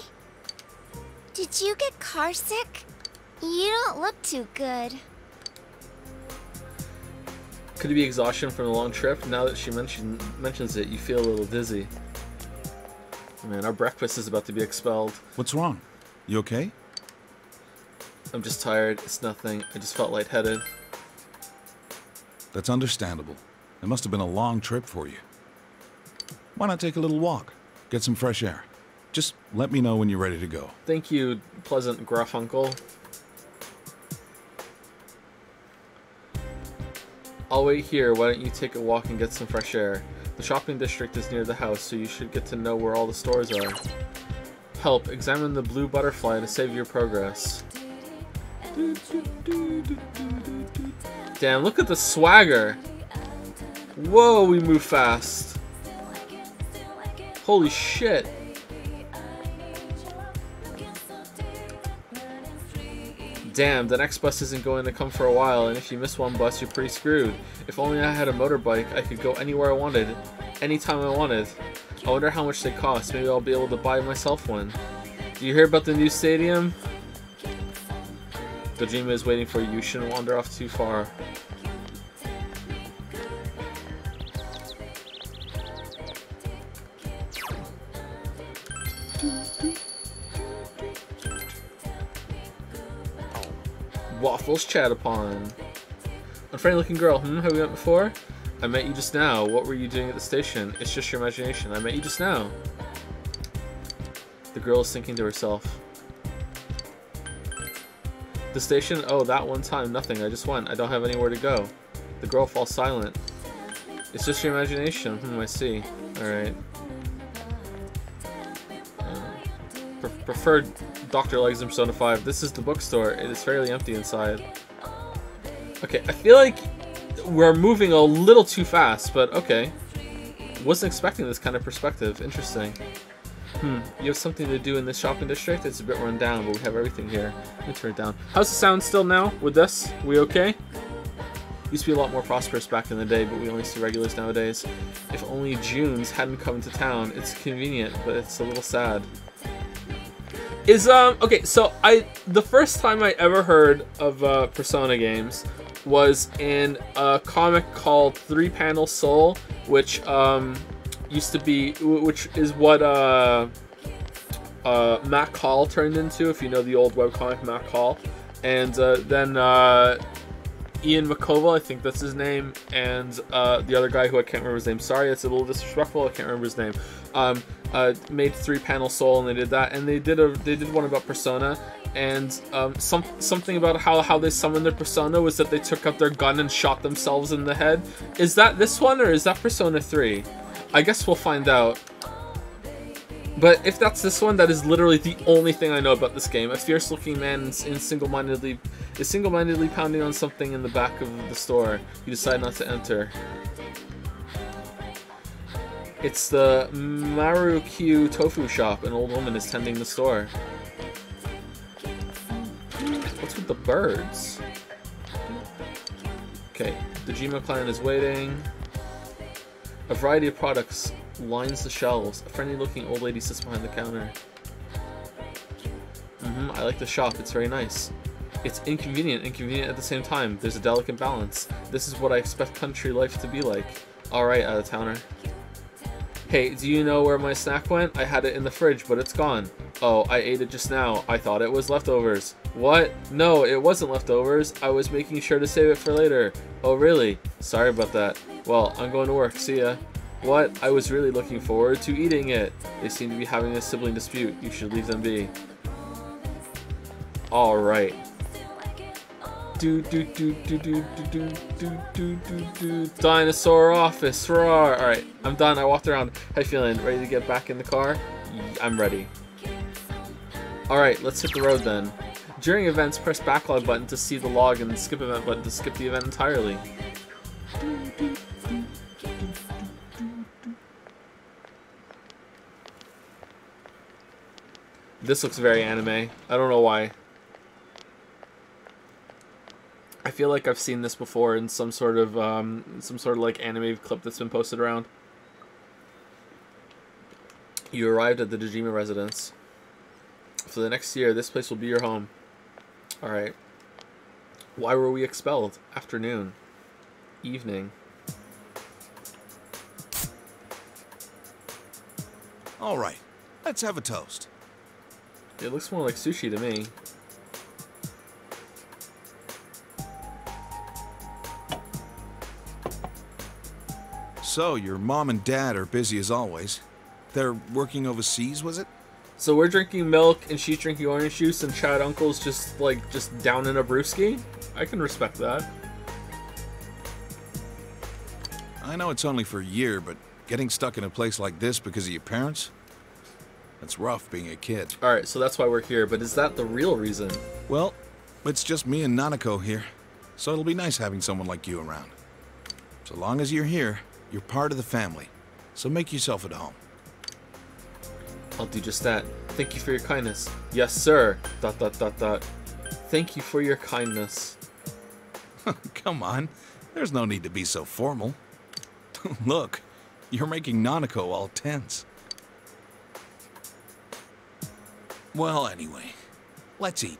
Did you get car sick? You don't look too good. Could it be exhaustion from a long trip? Now that she mention, mentions it, you feel a little dizzy. Man, our breakfast is about to be expelled. What's wrong? You okay? I'm just tired. It's nothing. I just felt lightheaded. That's understandable. It must have been a long trip for you. Why not take a little walk? Get some fresh air. Just let me know when you're ready to go. Thank you, pleasant gruff uncle. I'll wait here. Why don't you take a walk and get some fresh air? The shopping district is near the house, so you should get to know where all the stores are. Help, examine the blue butterfly to save your progress. Damn, look at the swagger. Whoa, we move fast. Holy shit. Damn, the next bus isn't going to come for a while, and if you miss one bus, you're pretty screwed. If only I had a motorbike, I could go anywhere I wanted, anytime I wanted. I wonder how much they cost. Maybe I'll be able to buy myself one. Do you hear about the new stadium? Dojima is waiting for you. You shouldn't wander off too far. Waffles Chatapon. Unfriendly looking girl, hmm, have we met before? I met you just now. What were you doing at the station? It's just your imagination. I met you just now. The girl is thinking to herself. The station? Oh, that one time. Nothing. I just went. I don't have anywhere to go. The girl falls silent. It's just your imagination. Hmm, I see. Alright. Uh, pre preferred Dr. Legs in Persona 5. This is the bookstore. It is fairly empty inside. Okay, I feel like we're moving a little too fast, but okay. Wasn't expecting this kind of perspective. Interesting. Hmm, you have something to do in this shopping district? It's a bit run down, but we have everything here. Let me turn it down. How's the sound still now with this? We okay? Used to be a lot more prosperous back in the day, but we only see regulars nowadays. If only Junes hadn't come to town. It's convenient, but it's a little sad. Is, um, okay, so I, the first time I ever heard of, uh, Persona games was in a comic called Three Panel Soul, which, um, used to be, which is what uh, uh, Mac Hall turned into, if you know the old webcomic Mac Hall. And uh, then uh, Ian McConville, I think that's his name, and uh, the other guy who I can't remember his name. Sorry, it's a little disrespectful. I can't remember his name. Um, uh, made three panel soul, and they did that, and they did a they did one about Persona, and um, some something about how how they summoned their Persona was that they took out their gun and shot themselves in the head. Is that this one or is that Persona Three? I guess we'll find out. But if that's this one, that is literally the only thing I know about this game. A fierce-looking man in single-mindedly is single-mindedly pounding on something in the back of the store. You decide not to enter. It's the Marukyu Tofu Shop. An old woman is tending the store. What's with the birds? Okay, Dojima clan is waiting. A variety of products lines the shelves. A friendly looking old lady sits behind the counter. Mm-hmm, I like the shop, it's very nice. It's inconvenient, inconvenient at the same time. There's a delicate balance. This is what I expect country life to be like. Alright, out of towner. Hey, do you know where my snack went? I had it in the fridge, but it's gone. Oh, I ate it just now. I thought it was leftovers. What? No, it wasn't leftovers. I was making sure to save it for later. Oh, really? Sorry about that. Well, I'm going to work. See ya. What? I was really looking forward to eating it. They seem to be having a sibling dispute. You should leave them be. Alright. Do do do do do do do do do do Dinosaur office. Roar. Alright, I'm done. I walked around. How you feeling? Ready to get back in the car? I'm ready. Alright, let's hit the road then. During events, press backlog button to see the log and skip event button to skip the event entirely. This looks very anime. I don't know why. I feel like I've seen this before in some sort of um, some sort of like anime clip that's been posted around. You arrived at the Dojima residence. For the next year, this place will be your home. Alright. Why were we expelled? Afternoon. Evening. All right, let's have a toast. It looks more like sushi to me. So, your mom and dad are busy as always. They're working overseas, was it? So we're drinking milk and she's drinking orange juice and Chad Uncle's just like just down in a brewski. I can respect that. I know it's only for a year, but getting stuck in a place like this because of your parents? That's rough being a kid. Alright, so that's why we're here, but is that the real reason? Well, it's just me and Nanako here, so it'll be nice having someone like you around. So long as you're here, you're part of the family. So make yourself at home. I'll do just that. Thank you for your kindness. Yes, sir. Dot dot dot dot. Thank you for your kindness. Come on, there's no need to be so formal. Look, you're making Nanako all tense. Well, anyway, let's eat.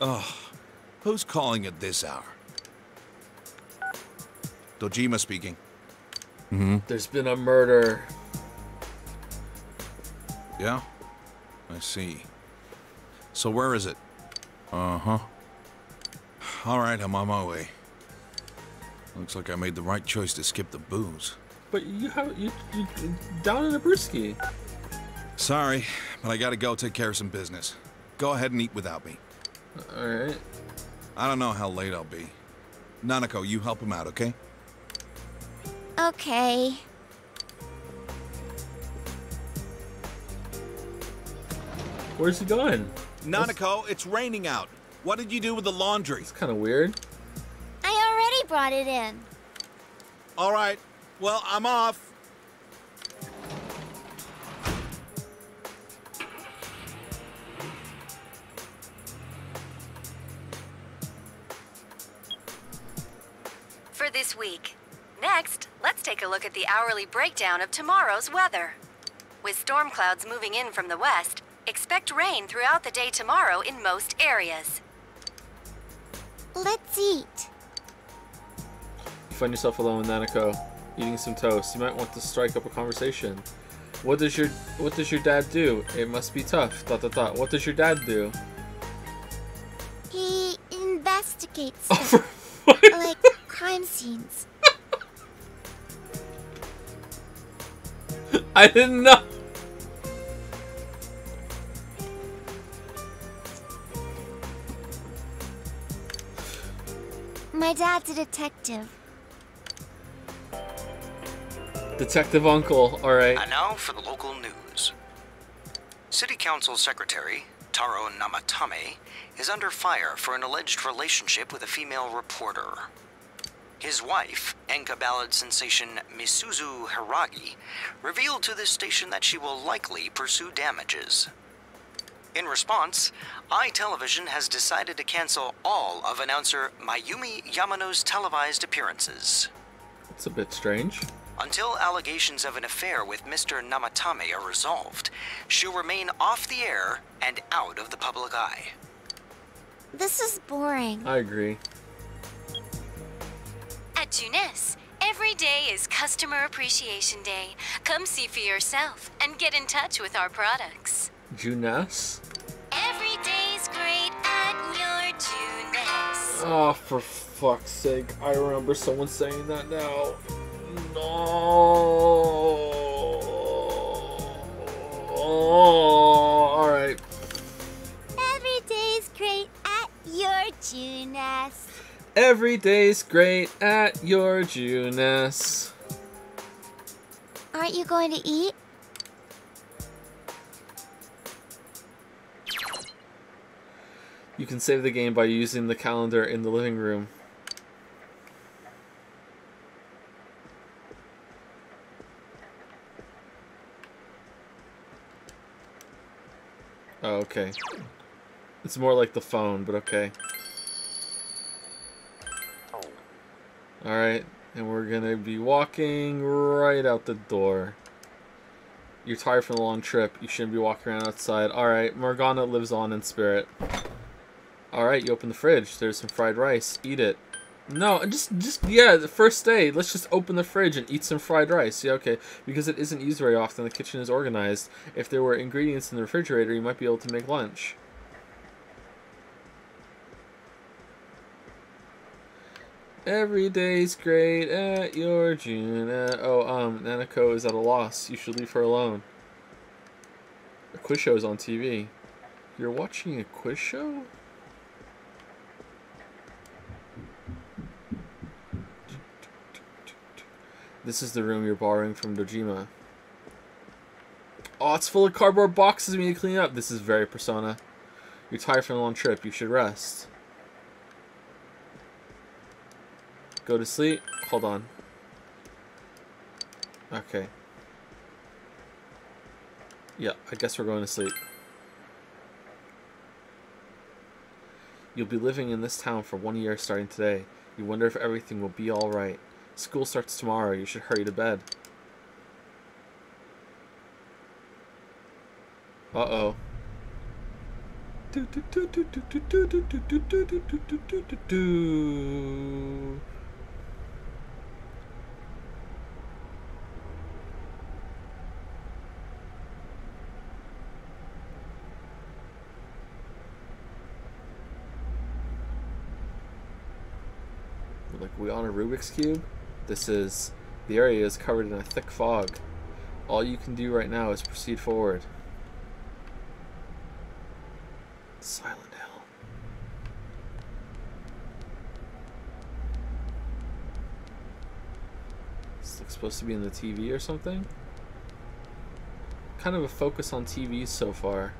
Oh, who's calling at this hour? Dojima speaking. Mm-hmm. There's been a murder. Yeah? I see. So where is it? Uh-huh. All right, I'm on my way. Looks like I made the right choice to skip the booze. But you have you, you down in a brewski. Sorry, but I gotta go take care of some business. Go ahead and eat without me. Alright. I don't know how late I'll be. Nanako, you help him out, okay? Okay. Where's he going? Nanako, it's raining out. What did you do with the laundry? It's kind of weird. I already brought it in. All right. Well, I'm off. For this week. Next, let's take a look at the hourly breakdown of tomorrow's weather. With storm clouds moving in from the west, expect rain throughout the day tomorrow in most areas. Let's eat. You find yourself alone with Nanako, eating some toast. You might want to strike up a conversation. What does your What does your dad do? It must be tough. Dot dot dot. What does your dad do? He investigates oh, stuff. like crime scenes. I didn't know. My dad's a detective. Detective Uncle. All right. And now for the local news. City Council Secretary Taro Namatame is under fire for an alleged relationship with a female reporter. His wife, Enka ballad sensation Misuzu Hiiragi, revealed to this station that she will likely pursue damages. In response, iTelevision has decided to cancel all of announcer Mayumi Yamano's televised appearances. It's a bit strange. Until allegations of an affair with Mr. Namatame are resolved, she'll remain off the air and out of the public eye. This is boring. I agree. At Junes, every day is Customer Appreciation Day. Come see for yourself and get in touch with our products. Junes? Every day's great at your Junes. Oh, for fuck's sake. I remember someone saying that now. No. Oh, alright. Every day's great at your Junes. Every day's great at your Junes. Aren't you going to eat? You can save the game by using the calendar in the living room. Oh, okay. It's more like the phone, but okay. Alright, and we're gonna be walking right out the door. You're tired from the long trip. You shouldn't be walking around outside. Alright, Morgana lives on in spirit. Alright, you open the fridge. There's some fried rice. Eat it. No, just, just, yeah, the first day, let's just open the fridge and eat some fried rice. Yeah, okay. Because it isn't used very often, the kitchen is organized. If there were ingredients in the refrigerator, you might be able to make lunch. Every day's great at your Junes. oh, um, Nanako is at a loss. You should leave her alone. A quiz show is on TV. You're watching a quiz show? This is the room you're borrowing from Dojima. Oh, it's full of cardboard boxes we need to clean up. This is very Persona. You're tired from a long trip. You should rest. Go to sleep. Hold on. Okay. Yeah, I guess we're going to sleep. You'll be living in this town for one year starting today. You wonder if everything will be alright. School starts tomorrow. You should hurry to bed. Uh-oh. Like we on a Rubik's Cube? This is... The area is covered in a thick fog. All you can do right now is proceed forward. Silent Hill. Is it supposed to be in the TV or something? Kind of a focus on TVs so far.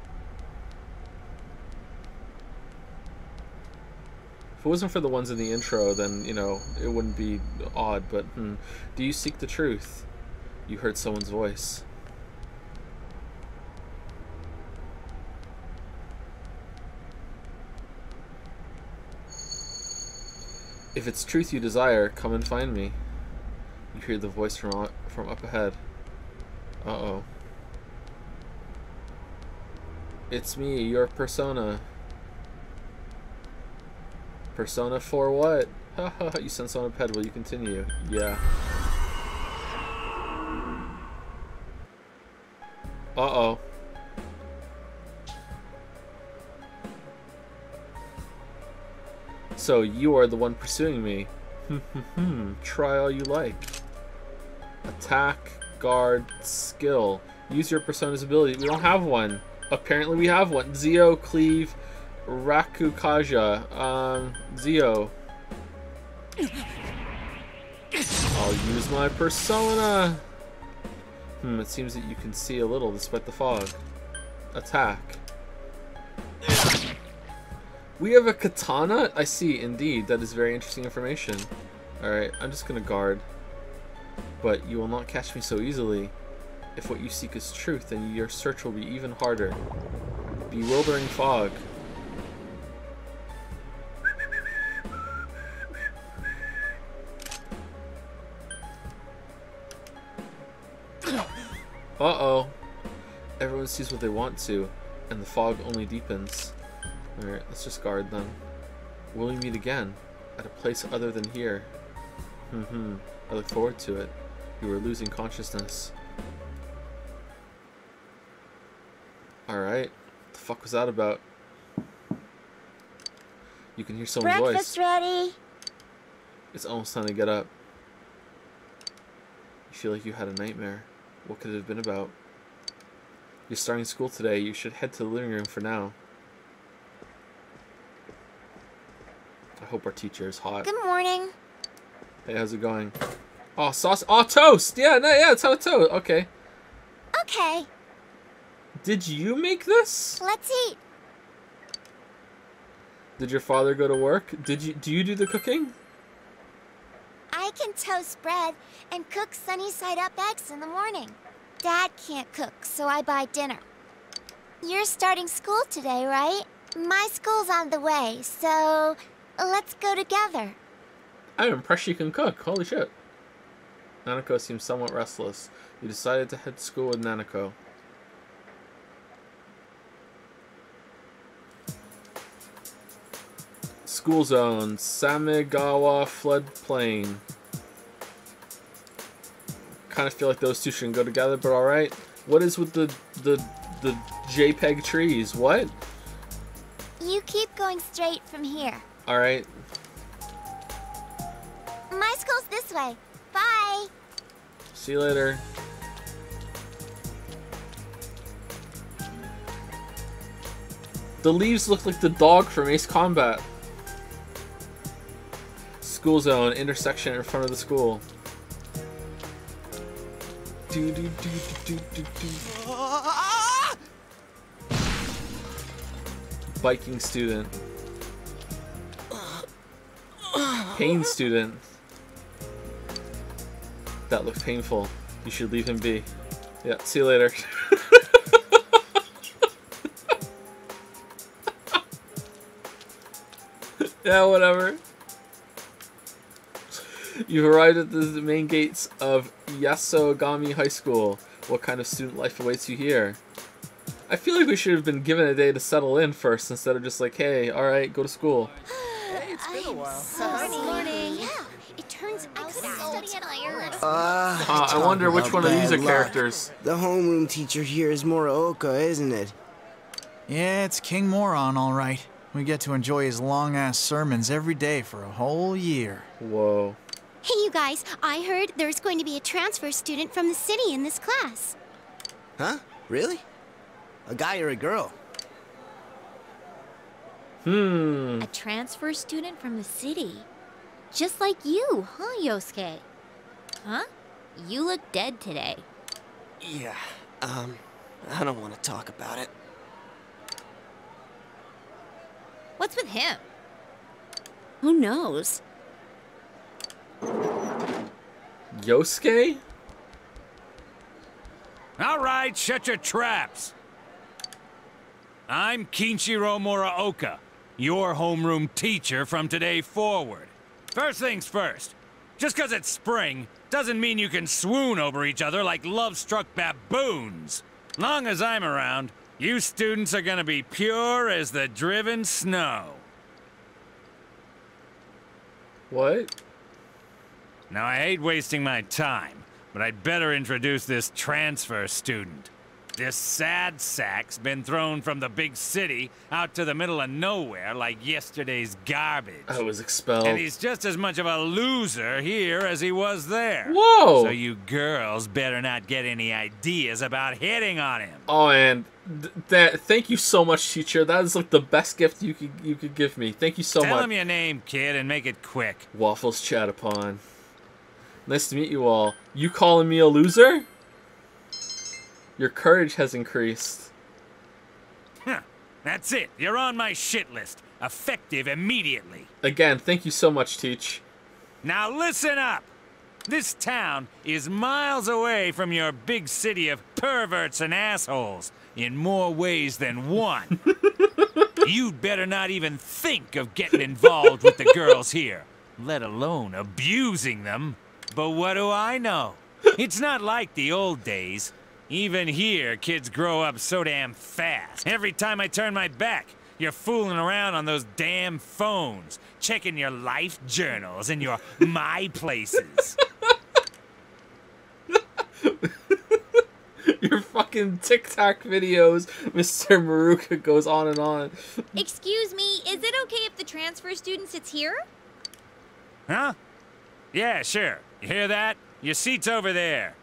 If it wasn't for the ones in the intro, then, you know, it wouldn't be odd, but, hmm. Do you seek the truth? You heard someone's voice. If it's truth you desire, come and find me. You hear the voice from from up ahead. Uh-oh. It's me, your persona. Persona 4 what? You sense on a ped, will you continue? Yeah. Uh-oh. So you are the one pursuing me. Hmm, try all you like. Attack, guard, skill. Use your persona's ability. We don't have one. Apparently we have one. Zio, cleave, Rakukaja. Um, Zio. I'll use my persona. Hmm, it seems that you can see a little despite the fog. Attack. We have a katana? I see, indeed. That is very interesting information. Alright, I'm just gonna guard. But you will not catch me so easily. If what you seek is truth, then your search will be even harder. Bewildering fog. Uh-oh. Everyone sees what they want to, and the fog only deepens. Alright, let's just guard them. Will we meet again? At a place other than here? Hmm, I look forward to it. You are losing consciousness. Alright. What the fuck was that about? You can hear someone's Breakfast voice. ready. It's almost time to get up. You feel like you had a nightmare. What could it have been about? You're starting school today. You should head to the living room for now. I hope our teacher is hot. Good morning. Hey, how's it going? Oh, sauce. Oh, toast. Yeah, no, yeah, it's how toast. Okay. Okay, Did you make this? let's eat. Did your father go to work? Did you? Do you do the cooking? I can toast bread and cook sunny side up eggs in the morning. Dad can't cook, so I buy dinner. You're starting school today, right? My school's on the way, so let's go together. I'm impressed you can cook. Holy shit. Nanako seems somewhat restless. You decided to head to school with Nanako. School zone, Samegawa floodplain. Kind of feel like those two shouldn't go together, but all right. What is with the the the JPEG trees? What? You keep going straight from here. All right. My school's this way. Bye. See you later. The leaves look like the dog from Ace Combat. School zone, intersection in front of the school. Do, do, do, do, do, do, do. Biking student. Pain student. That looked painful. You should leave him be. Yeah, see you later. yeah, whatever. You've arrived at the main gates of Yasogami High School. What kind of student life awaits you here? I feel like we should have been given a day to settle in first instead of just like, hey, alright, go to school. Hey, it's been a while. morning. Yeah, it turns out I could study at iron. Uh, Uh, I wonder which one of these are characters. The homeroom teacher here is Morooka, isn't it? Yeah, it's King Moron, all right. We get to enjoy his long ass sermons every day for a whole year. Whoa. Hey, you guys, I heard there's going to be a transfer student from the city in this class. Huh? Really? A guy or a girl? Hmm. A transfer student from the city. Just like you, huh, Yosuke? Huh? You look dead today. Yeah. Um, I don't want to talk about it. What's with him? Who knows? Yosuke? All right, shut your traps. I'm Kinshiro Morooka, your homeroom teacher from today forward. First things first, just 'cause it's spring doesn't mean you can swoon over each other like love-struck baboons. Long as I'm around, you students are gonna be pure as the driven snow. What? Now, I hate wasting my time, but I'd better introduce this transfer student. This sad sack's been thrown from the big city out to the middle of nowhere like yesterday's garbage. I was expelled. And he's just as much of a loser here as he was there. Whoa! So you girls better not get any ideas about hitting on him. Oh, and th- that. Thank you so much, teacher. That is like the best gift you could you could give me. Thank you so Tell much. Tell him your name, kid, and make it quick. Waffles Chatapon. Nice to meet you all. You calling me a loser? Your courage has increased. Huh. That's it. You're on my shit list. Effective immediately. Again, thank you so much, Teach. Now listen up! This town is miles away from your big city of perverts and assholes in more ways than one. You'd better not even think of getting involved with the girls here, let alone abusing them. But what do I know? It's not like the old days. Even here, kids grow up so damn fast. Every time I turn my back, you're fooling around on those damn phones, checking your life journals and your my places. Your fucking TikTok videos, Mr. Morooka goes on and on. Excuse me, is it okay if the transfer student sits here? Huh? Yeah, sure. You hear that? Your seat's over there.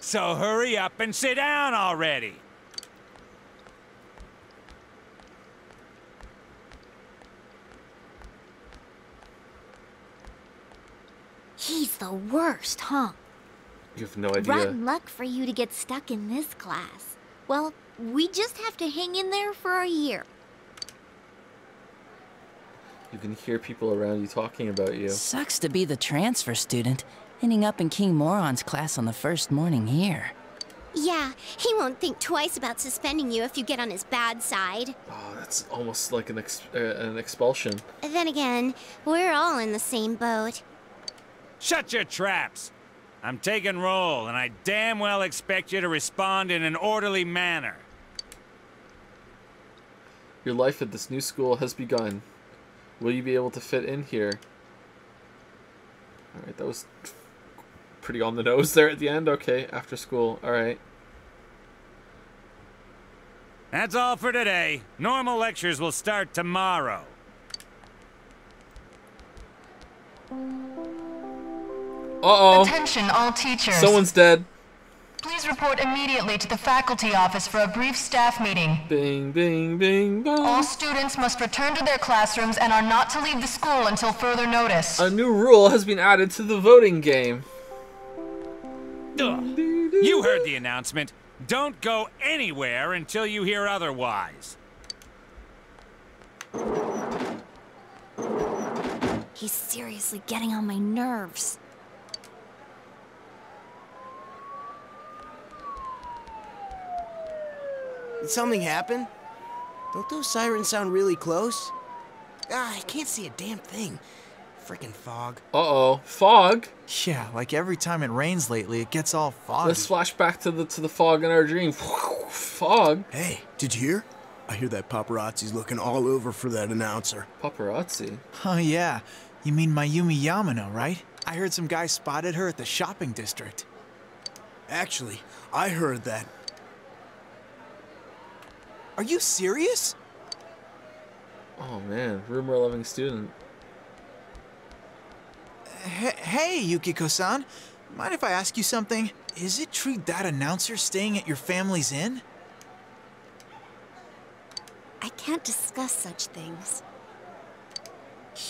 So hurry up and sit down already. He's the worst, huh? You have no idea. Rotten luck for you to get stuck in this class. Well, we just have to hang in there for a year. You can hear people around you talking about you. Sucks to be the transfer student, ending up in King Moron's class on the first morning here. Yeah, he won't think twice about suspending you if you get on his bad side. Oh, that's almost like an ex- uh, an expulsion. Then again, we're all in the same boat. Shut your traps! I'm taking roll, and I damn well expect you to respond in an orderly manner. Your life at this new school has begun. Will you be able to fit in here? Alright, that was pretty on the nose there at the end. Okay, after school. Alright. That's all for today. Normal lectures will start tomorrow. Uh oh. Attention all teachers. Someone's dead. Please report immediately to the faculty office for a brief staff meeting. Bing, bing, bing, bong. All students must return to their classrooms and are not to leave the school until further notice. A new rule has been added to the voting game. Ugh. You heard the announcement. Don't go anywhere until you hear otherwise. He's seriously getting on my nerves. Did something happen? Don't those sirens sound really close? Ah, I can't see a damn thing. Freaking fog. Uh-oh. Fog? Yeah, like every time it rains lately, it gets all foggy. Let's flash back to the to the fog in our dream. Fog. Hey, did you hear? I hear that paparazzi's looking all over for that announcer. Paparazzi? Oh, yeah. You mean Mayumi Yamano, right? I heard some guy spotted her at the shopping district. Actually, I heard that. Are you serious? Oh man, rumor loving student. H hey, Yukiko-san. Mind if I ask you something? Is it true that announcer staying at your family's inn? I can't discuss such things.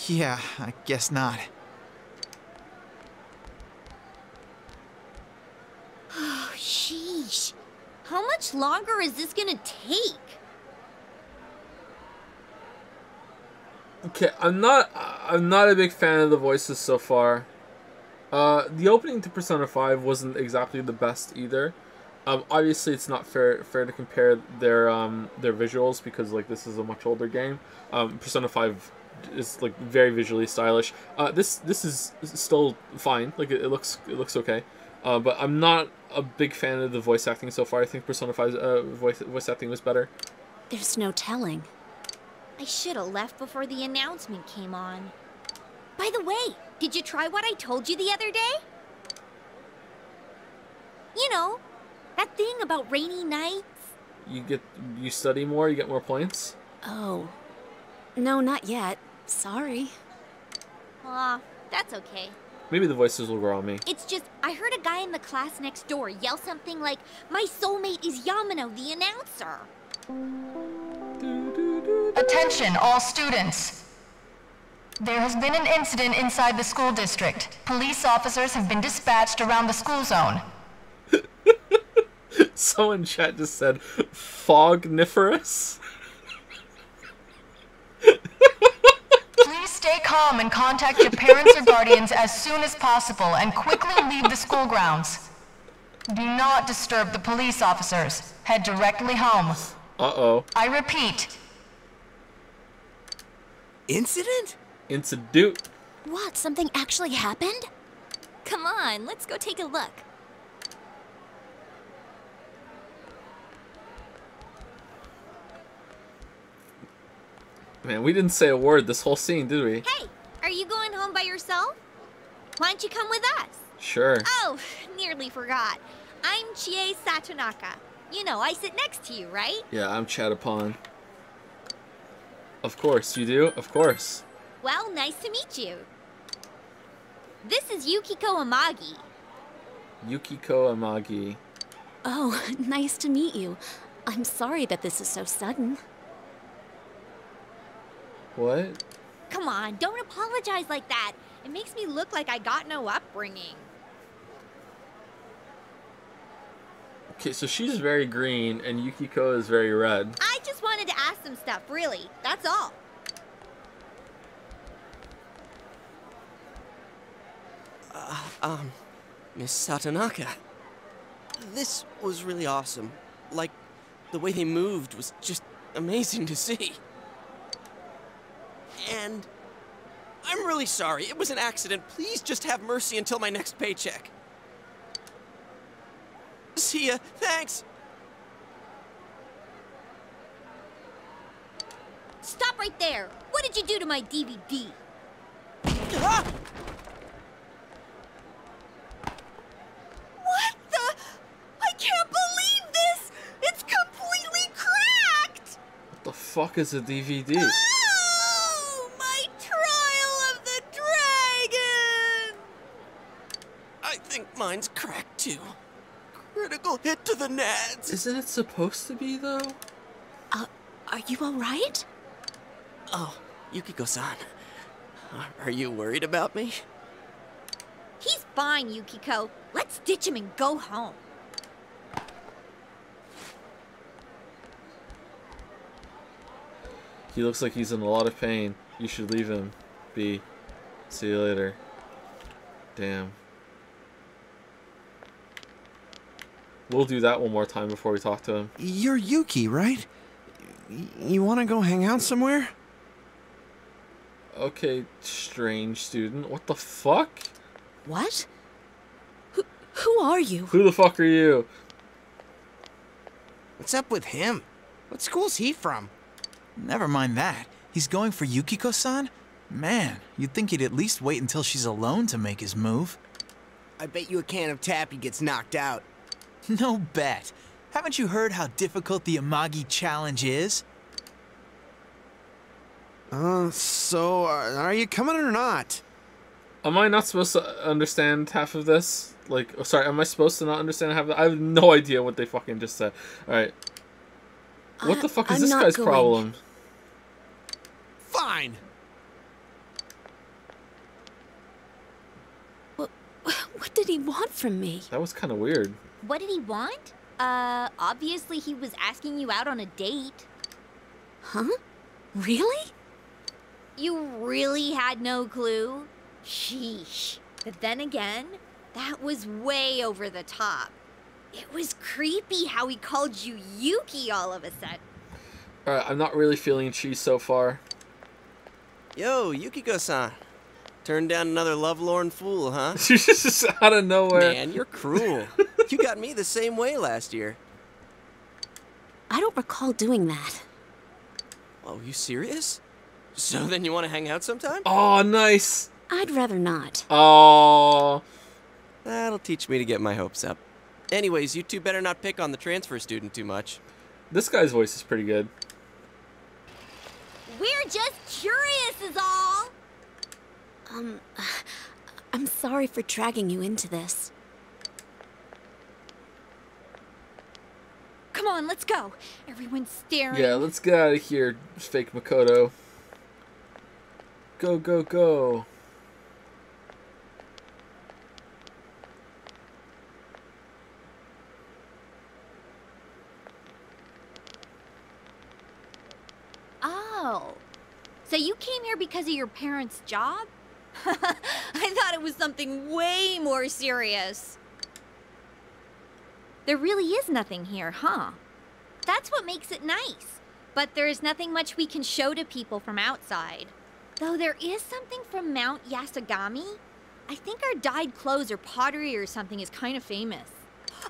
Yeah, I guess not. Oh, sheesh. How much longer is this gonna take? Okay, I'm not I'm not a big fan of the voices so far. Uh, the opening to Persona 5 wasn't exactly the best either. Um, obviously, it's not fair fair to compare their um, their visuals because like this is a much older game. Um, Persona 5 is like very visually stylish. Uh, this this is still fine. Like it, it looks it looks okay. Uh, but I'm not a big fan of the voice acting so far. I think Persona 5's uh, voice voice acting was better. There's no telling. I should have left before the announcement came on. By the way, did you try what I told you the other day? You know, that thing about rainy nights? You get you study more, you get more points. Oh. No, not yet. Sorry. Aw, that's okay. Maybe the voices will grow on me. It's just, I heard a guy in the class next door yell something like, My soulmate is Yamano, the announcer. Attention, all students. There has been an incident inside the school district. Police officers have been dispatched around the school zone. Someone in chat just said fogniferous. Please stay calm and contact your parents or guardians as soon as possible and quickly leave the school grounds. Do not disturb the police officers. Head directly home. Uh-oh. I repeat. Incident? Incident. What, something actually happened? Come on, let's go take a look. Man, we didn't say a word this whole scene, did we? Hey, are you going home by yourself? Why don't you come with us? Sure. Oh, nearly forgot. I'm Chie Satonaka. You know, I sit next to you, right? Yeah, I'm Chatapon. Of course, you do? Of course. Well, nice to meet you. This is Yukiko Amagi. Yukiko Amagi. Oh, nice to meet you. I'm sorry that this is so sudden. What? Come on, don't apologize like that. It makes me look like I got no upbringing. Okay, so she's very green and Yukiko is very red. I just wanted to ask some stuff, really. That's all. Uh, um, Miss Satonaka. This was really awesome. Like, the way they moved was just amazing to see. And I'm really sorry. It was an accident. Please just have mercy until my next paycheck. See ya. Thanks. Stop right there. What did you do to my DVD? Ah! What the? I can't believe this! It's completely cracked! What the fuck is a DVD? Oh, my trial of the dragon! I think mine's cracked too. Critical hit to the nads. Isn't it supposed to be though? Uh, are you all right? Oh, Yukiko-san. Are you worried about me? He's fine, Yukiko. Let's ditch him and go home. He looks like he's in a lot of pain. You should leave him be. See you later. Damn. We'll do that one more time before we talk to him. You're Yuki, right? You want to go hang out somewhere? Okay, strange student. What the fuck? What? Who, who are you? Who the fuck are you? What's up with him? What school's he from? Never mind that. He's going for Yukiko-san? Man, you'd think he'd at least wait until she's alone to make his move. I bet you a can of tappy gets knocked out. No bet. Haven't you heard how difficult the Amagi challenge is? Uh, so uh, are you coming or not? Am I not supposed to understand half of this? Like, oh, sorry, am I supposed to not understand half of I have no idea what they fucking just said. Alright. What the fuck is I'm this guy's going. problem? Fine. What, What did he want from me? That was kind of weird. What did he want? Uh, obviously he was asking you out on a date. Huh? Really? You really had no clue? Sheesh. But then again, that was way over the top. It was creepy how he called you Yuki all of a sudden. Alright, I'm not really feeling cheese so far. Yo, Yukiko-san. Turned down another lovelorn fool, huh? She's just out of nowhere. Man, you're cruel. you got me the same way last year. I don't recall doing that. Oh, you serious? So then you want to hang out sometime? Oh, nice. I'd rather not. Oh. That'll teach me to get my hopes up. Anyways, you two better not pick on the transfer student too much. This guy's voice is pretty good. We're just curious is all. Um, I'm sorry for dragging you into this. Come on, let's go. Everyone's staring. Yeah, let's get out of here, fake Makoto. Go, go, go. Oh. So you came here because of your parents' job? I thought it was something way more serious. There really is nothing here, huh? That's what makes it nice. But there's nothing much we can show to people from outside. Though there is something from Mount Yasagami. I think our dyed clothes or pottery or something is kind of famous.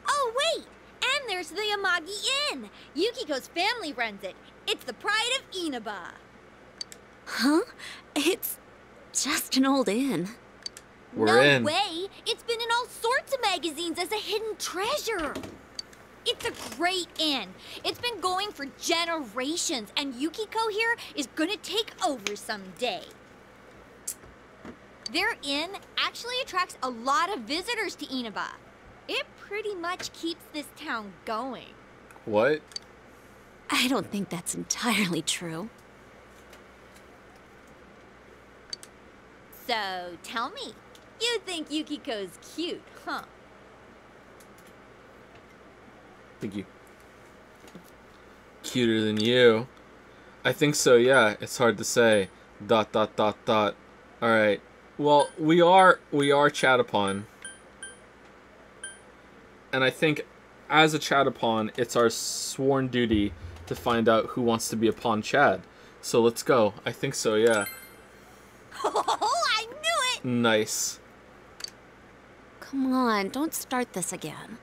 Oh, wait! And there's the Amagi Inn! Yukiko's family runs it. It's the pride of Inaba. Huh? It's just an old inn. We're no in. way! It's been in all sorts of magazines as a hidden treasure. It's a great inn. It's been going for generations, and Yukiko here is gonna take over someday. Their inn actually attracts a lot of visitors to Inaba. It pretty much keeps this town going. What? I don't think that's entirely true. So tell me, you think Yukiko's cute, huh? Thank you cuter than you. I think so, yeah. It's hard to say. Dot dot dot dot. Alright. Well, we are we are Chatapon. And I think as a Chatapon, it's our sworn duty to find out who wants to be a pawn Chad. So let's go. I think so, yeah. Oh, I knew it! Nice. Come on, don't start this again.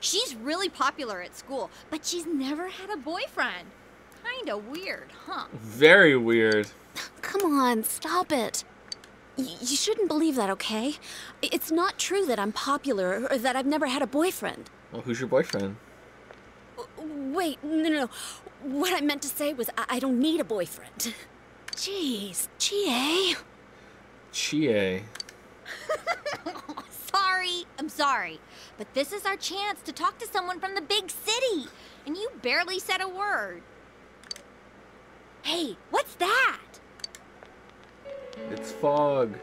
She's really popular at school, but she's never had a boyfriend. Kinda weird, huh? Very weird. Come on, stop it. Y- you shouldn't believe that, okay? It's not true that I'm popular or that I've never had a boyfriend. Well, who's your boyfriend? Wait, no, no, no. What I meant to say was I, I don't need a boyfriend. Jeez, Chie. Chie. Tari, I'm sorry. But this is our chance to talk to someone from the big city. And you barely said a word. Hey, what's that? It's fog.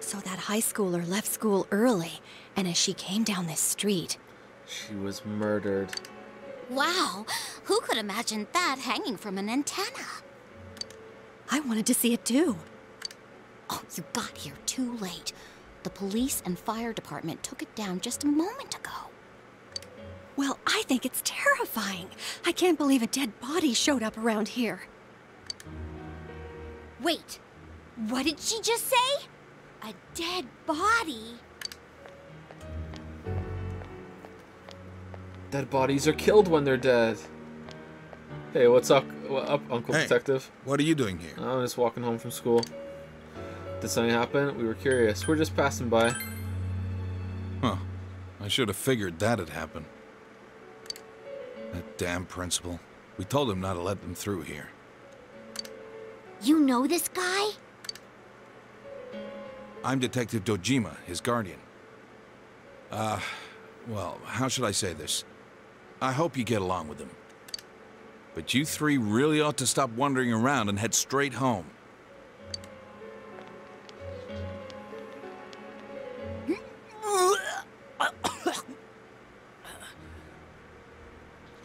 So that high schooler left school early, and as she came down this street, She was murdered. Wow, who could imagine that hanging from an antenna? I wanted to see it too. Oh, you got here too late. The police and fire department took it down just a moment ago. Well, I think it's terrifying. I can't believe a dead body showed up around here. Wait, what did she just say? A dead body? Dead bodies are killed when they're dead. Hey, what's up, what up, Uncle Hey, Detective? What are you doing here? I'm just walking home from school. Did something happen? We were curious. We're just passing by. Huh. I should have figured that'd happen. That damn principal. We told him not to let them through here. You know this guy? I'm Detective Dojima, his guardian. Uh, well, how should I say this? I hope you get along with him. But you three really ought to stop wandering around and head straight home.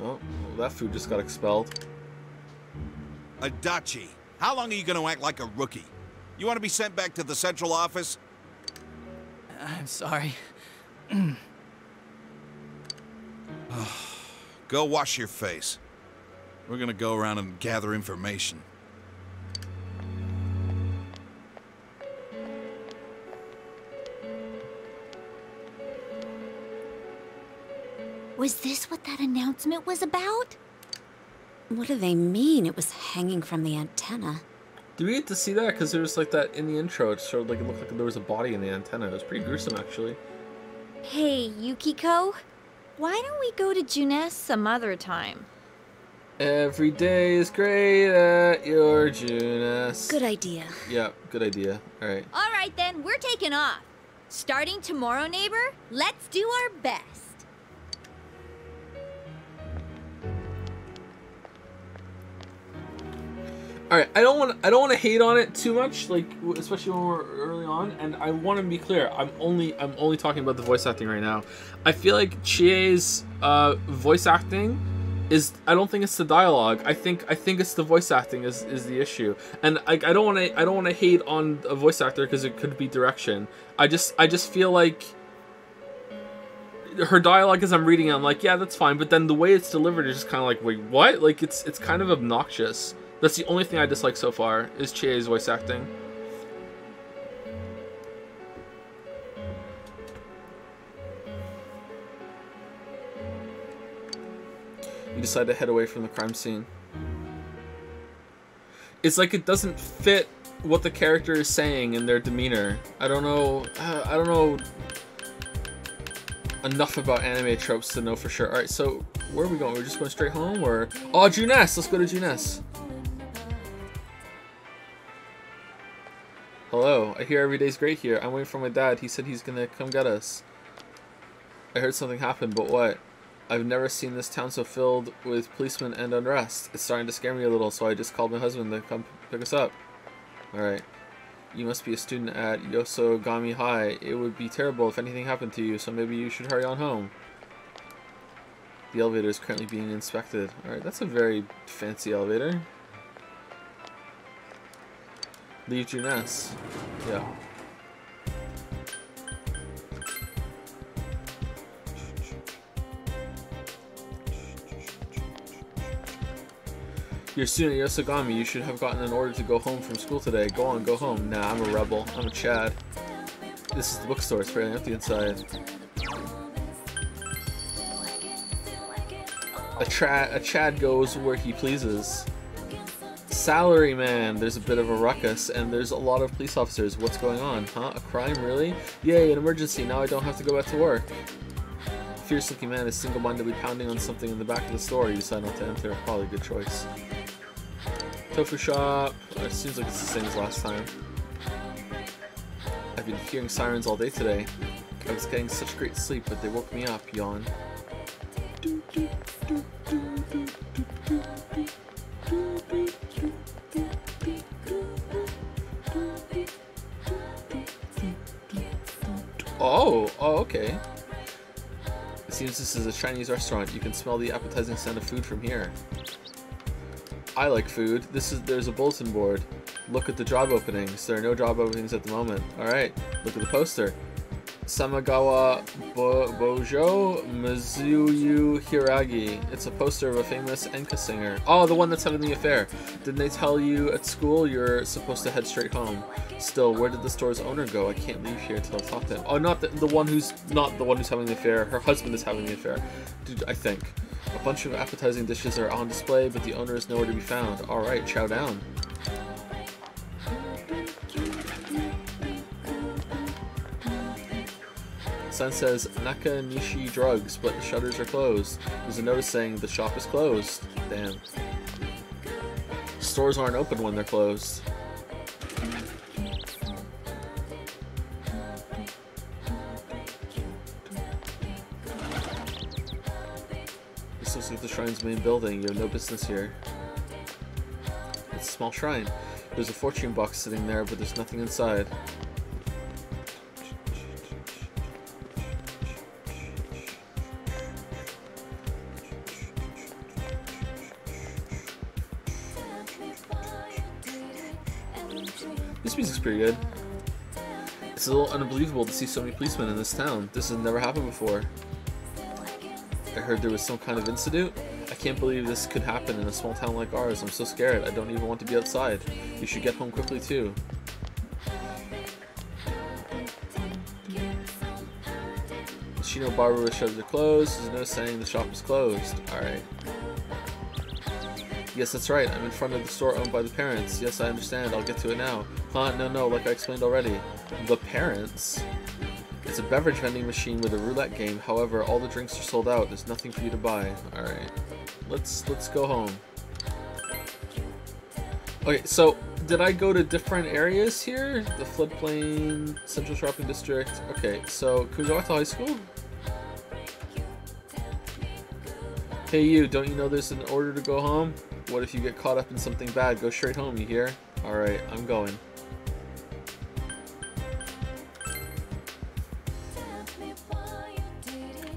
Oh, well, that food just got expelled. Adachi, how long are you going to act like a rookie? You want to be sent back to the central office? I'm sorry. Go wash your face. We're going to go around and gather information. Was this what that announcement was about? What do they mean it was hanging from the antenna? Do we get to see that? Because there was like that in the intro. It showed like it looked like there was a body in the antenna. It was pretty gruesome, actually. Hey, Yukiko, why don't we go to Junes some other time? Every day is great at your Junes. Good idea. Yeah, good idea. All right. All right then, we're taking off. Starting tomorrow, neighbor, let's do our best. All right. I don't want. I don't want to hate on it too much, like especially when we're early on. And I want to be clear. I'm only. I'm only talking about the voice acting right now. I feel like Chie's uh, voice acting is. I don't think it's the dialogue. I think. I think it's the voice acting is is the issue. And I. I don't want to. I don't want to hate on a voice actor because it could be direction. I just. I just feel like her dialogue as I'm reading it, I'm like, yeah, that's fine. But then the way it's delivered is just kind of like, wait, what? Like it's it's kind of obnoxious. That's the only thing I dislike so far is Chie's voice acting. You decide to head away from the crime scene. It's like it doesn't fit what the character is saying in their demeanor. I don't know. Uh, I don't know enough about anime tropes to know for sure. All right, so where are we going? We're just going straight home, or oh, Junes? Let's go to Junes. Hello, I hear every day's great here. I'm waiting for my dad. He said he's gonna come get us. I heard something happened, but what? I've never seen this town so filled with policemen and unrest. It's starting to scare me a little, so I just called my husband to come pick us up. Alright. You must be a student at Yasogami High. It would be terrible if anything happened to you, so maybe you should hurry on home. The elevator is currently being inspected. Alright, that's a very fancy elevator. Leave Junes. Yeah. You're student Yasogami. You should have gotten an order to go home from school today. Go on, go home. Nah, I'm a rebel. I'm a Chad. This is the bookstore. It's fairly empty inside. A, tra- a Chad goes where he pleases. Salary man, there's a bit of a ruckus, and there's a lot of police officers. What's going on? Huh? A crime, really? Yay, an emergency. Now I don't have to go back to work. Fierce looking man is single mindedly pounding on something in the back of the store. You decide not to enter. Probably a good choice. Tofu shop. It seems like it's the same as last time. I've been hearing sirens all day today. I was getting such great sleep, but they woke me up, yawn. Oh, oh, okay. It seems this is a Chinese restaurant. You can smell the appetizing scent of food from here. I like food. This is there's a bulletin board. Look at the job openings. There are no job openings at the moment. All right, look at the poster. Samegawa Bo Bojo Misuzu Hiiragi. It's a poster of a famous enka singer. Oh, the one that's having the affair. Didn't they tell you at school you're supposed to head straight home? Still, where did the store's owner go? I can't leave here until I talk to him. Oh, not the, the one who's not the one who's having the affair. Her husband is having the affair. Dude, I think. A bunch of appetizing dishes are on display, but the owner is nowhere to be found. All right, chow down. Sign says Nakanishi Drugs, but the shutters are closed. There's a notice saying the shop is closed. Damn. Stores aren't open when they're closed. This like the shrine's main building. You have no business here. It's a small shrine. There's a fortune box sitting there, but there's nothing inside. This music's pretty good. It's a little unbelievable to see so many policemen in this town. This has never happened before. I heard there was some kind of incident. I can't believe this could happen in a small town like ours. I'm so scared. I don't even want to be outside. You should get home quickly too. Shino Barber shutters are closed. There's no saying the shop is closed. Alright. Yes, that's right. I'm in front of the store owned by the parents. Yes, I understand. I'll get to it now. Huh? No, no, like I explained already. The parents? It's a beverage vending machine with a roulette game. However, all the drinks are sold out. There's nothing for you to buy. Alright. Let's let's go home. Okay, so did I go to different areas here? The floodplain, central shopping district. Okay, so can we go to high school? Hey you, don't you know there's an order to go home? What if you get caught up in something bad? Go straight home, you hear? Alright, I'm going.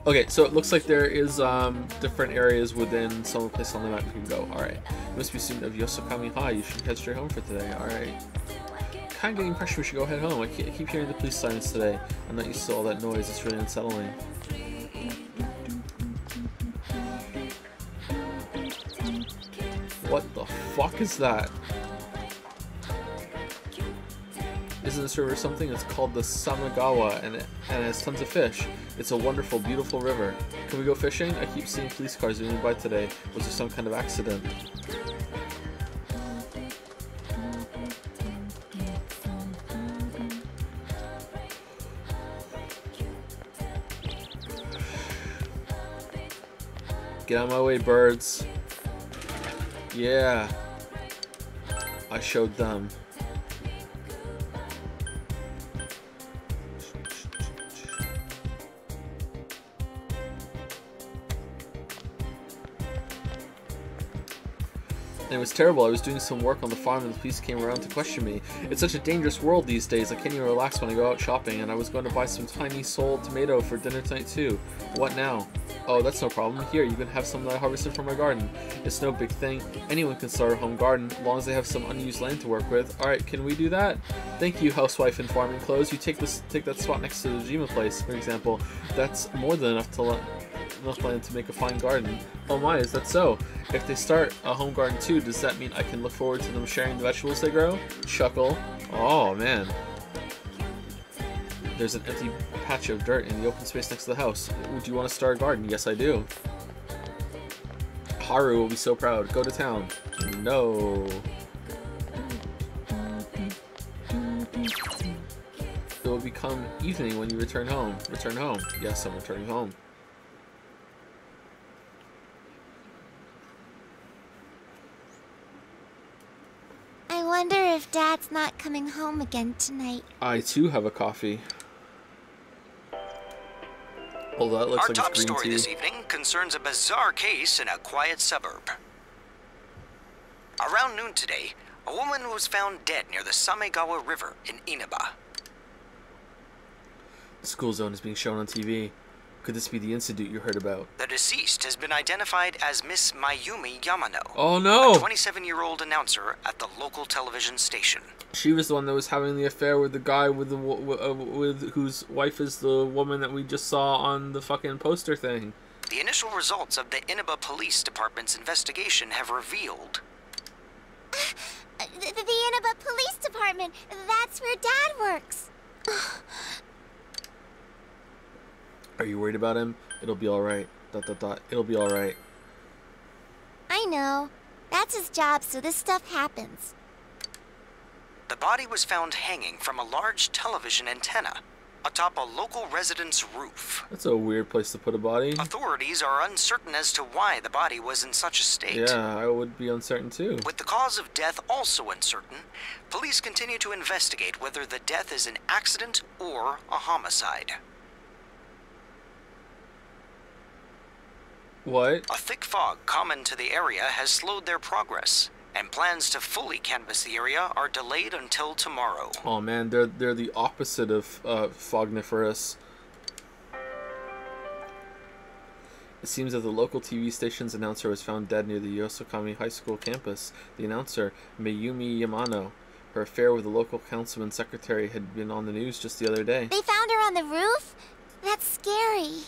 Okay, so it looks like there is um, different areas within some place on the map you can go. Alright. Must be student of Yasogami High. You should head straight home for today. Alright. Kind of getting pressure we should go head home. I keep hearing the police sirens today. I'm not used to all that noise. It's really unsettling. What the fuck is that? Isn't this river something? It's called the Samegawa, and it, and it has tons of fish. It's a wonderful, beautiful river. Can we go fishing? I keep seeing police cars zooming by today. Was there some kind of accident? Get out of my way, birds. Yeah. I showed them. It was terrible. I was doing some work on the farm and the police came around to question me. It's such a dangerous world these days. I can't even relax when I go out shopping and I was going to buy some tiny sold tomato for dinner tonight too. What now? Oh, that's no problem. Here, you can have some that I harvested from my garden. It's no big thing. Anyone can start a home garden, as long as they have some unused land to work with. Alright, can we do that? Thank you, housewife in farming clothes. You take this, take that spot next to the Jima place, for example. That's more than enough to enough land to make a fine garden. Oh my, is that so? If they start a home garden too, does that mean I can look forward to them sharing the vegetables they grow? Chuckle. Oh man. There's an empty patch of dirt in the open space next to the house. Would you want to start a garden? Yes, I do. Haru will be so proud. Go to town. No. It will become evening when you return home. Return home. Yes, I'm returning home. I wonder if Dad's not coming home again tonight. I too have a coffee. Oh, that looks Our like top story tea. this evening concerns a bizarre case in a quiet suburb. Around noon today, a woman was found dead near the Samegawa River in Inaba. The School zone is being shown on TV. Could this be the institute you heard about? The deceased has been identified as Miss Mayumi Yamano. Oh, no. A 27 year old announcer at the local television station. She was the one that was having the affair with the guy with the wo- wo- uh, with whose wife is the woman that we just saw on the fucking poster thing. The initial results of the Inaba Police Department's investigation have revealed Uh, The, the, the Inaba Police Department. That's where Dad works. Are you worried about him? It'll be all right. Dot dot dot. It'll be all right. I know. That's his job, so this stuff happens. The body was found hanging from a large television antenna atop a local resident's roof. That's a weird place to put a body. Authorities are uncertain as to why the body was in such a state. Yeah, I would be uncertain too. With the cause of death also uncertain, police continue to investigate whether the death is an accident or a homicide. What? A thick fog common to the area has slowed their progress, and plans to fully canvass the area are delayed until tomorrow. Oh man, they're they're the opposite of uh, fogniferous. It seems that the local TV station's announcer was found dead near the Yasogami High School campus. The announcer, Mayumi Yamano, her affair with the local councilman secretary had been on the news just the other day. They found her on the roof? That's scary.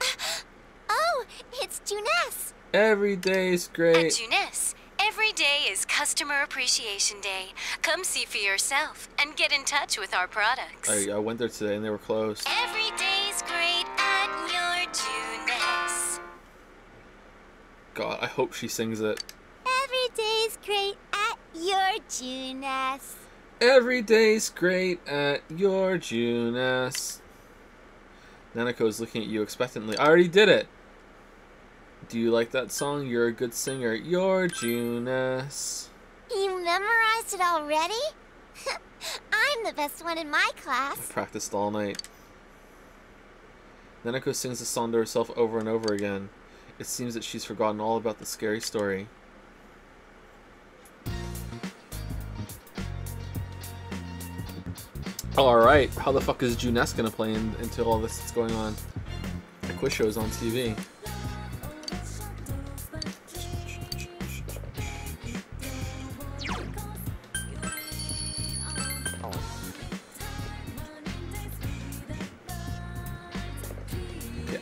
Oh, it's Junes. Every day's At great. Junes, every day is Customer Appreciation Day. Come see for yourself and get in touch with our products. I, I went there today and they were closed. Every day's great at your Junes. God, I hope she sings it. Every day's great at your Junes. Every day's great at your Junes. Nanako is looking at you expectantly. I already did it. Do you like that song? You're a good singer. You're Junes. You memorized it already? I'm the best one in my class. I Practiced all night. Nanako sings the song to herself over and over again. It seems that she's forgotten all about the scary story. Alright, how the fuck is Junes gonna play in, until all this is going on? The quiz show is on TV.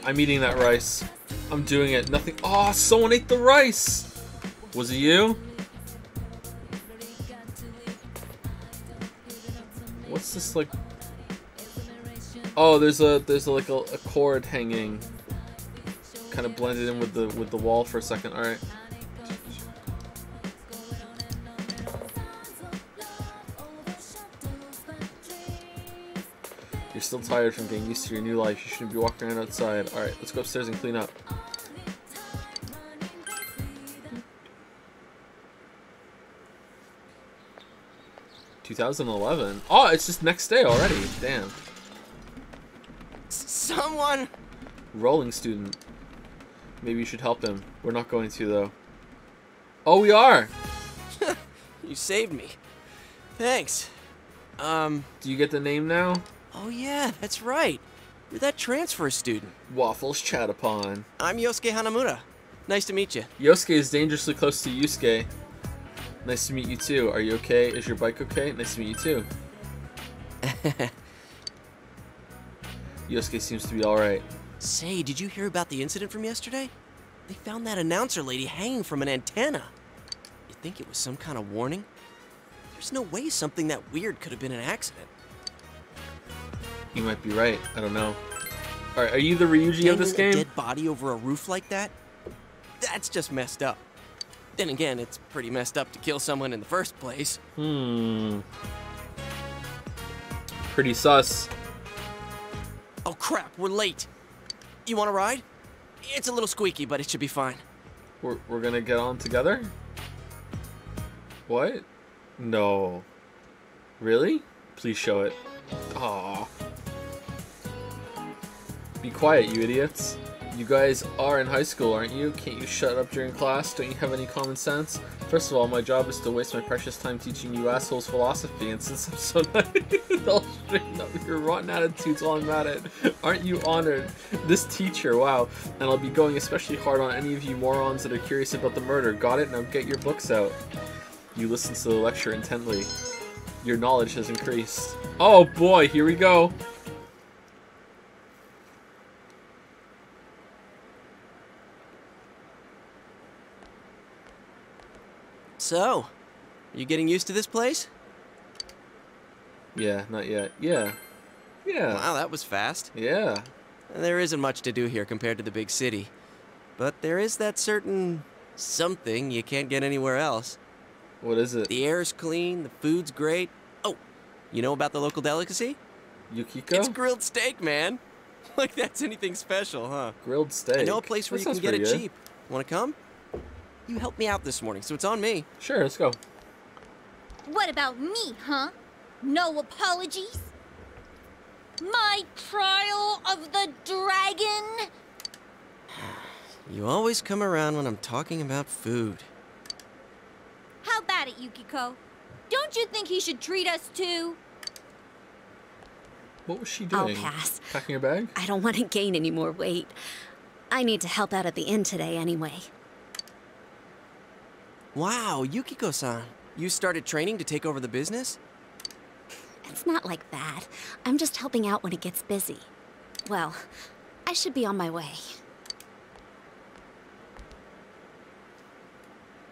I'm eating that rice. I'm doing it. Nothing. Oh, someone ate the rice! Was it you? What's this like? Oh, there's a there's a, like a, a cord hanging, kind of blended in with the with the wall for a second. All right. You're still tired from getting used to your new life. You shouldn't be walking around outside. All right, let's go upstairs and clean up. Two thousand eleven. Oh, it's just next day already. Damn. Someone. Rolling student. Maybe you should help him. We're not going to though. Oh, we are. You saved me. Thanks. Um. Do you get the name now? Oh yeah, that's right. You're that transfer student. Waffles Chatapon. I'm Yosuke Hanamura. Nice to meet you. Yosuke is dangerously close to Yusuke. Nice to meet you too. Are you okay? Is your bike okay? Nice to meet you too. Yosuke seems to be alright. Say, did you hear about the incident from yesterday? They found that announcer lady hanging from an antenna. You think it was some kind of warning? There's no way something that weird could have been an accident. You might be right. I don't know. Alright, are you the Ryuji of this game? A dead body over a roof like that? That's just messed up. Then again, it's pretty messed up to kill someone in the first place. Hmm. Pretty sus. Oh crap, we're late. You want to ride? It's a little squeaky, but it should be fine. We're, we're gonna get on together? What? No. Really? Please show it. Aw. Be quiet, you idiots. You guys are in high school, aren't you? Can't you shut up during class? Don't you have any common sense? First of all, my job is to waste my precious time teaching you assholes philosophy, and since I'm so nice, I'll straighten up your rotten attitudes while I'm at it. Aren't you honored? This teacher, wow. And I'll be going especially hard on any of you morons that are curious about the murder. Got it? Now get your books out. You listen to the lecture intently. Your knowledge has increased. Oh boy, here we go. So, you getting used to this place? Yeah, not yet. Yeah. Yeah. Wow, that was fast. Yeah. There isn't much to do here compared to the big city. But there is that certain something you can't get anywhere else. What is it? The air's clean, the food's great. Oh, you know about the local delicacy? Yukiko? It's grilled steak, man. Like that's anything special, huh? Grilled steak. I know a place where That you can get it good. cheap. Want to come? You helped me out this morning, so it's on me. Sure, let's go. What about me, huh? No apologies? My trial of the dragon? You always come around when I'm talking about food. How about it, Yukiko? Don't you think he should treat us too? What was she doing? I'll doing? pass. Packing her bag? I don't want to gain any more weight. I need to help out at the inn today anyway. Wow, Yukiko-san. You started training to take over the business? It's not like that. I'm just helping out when it gets busy. Well, I should be on my way.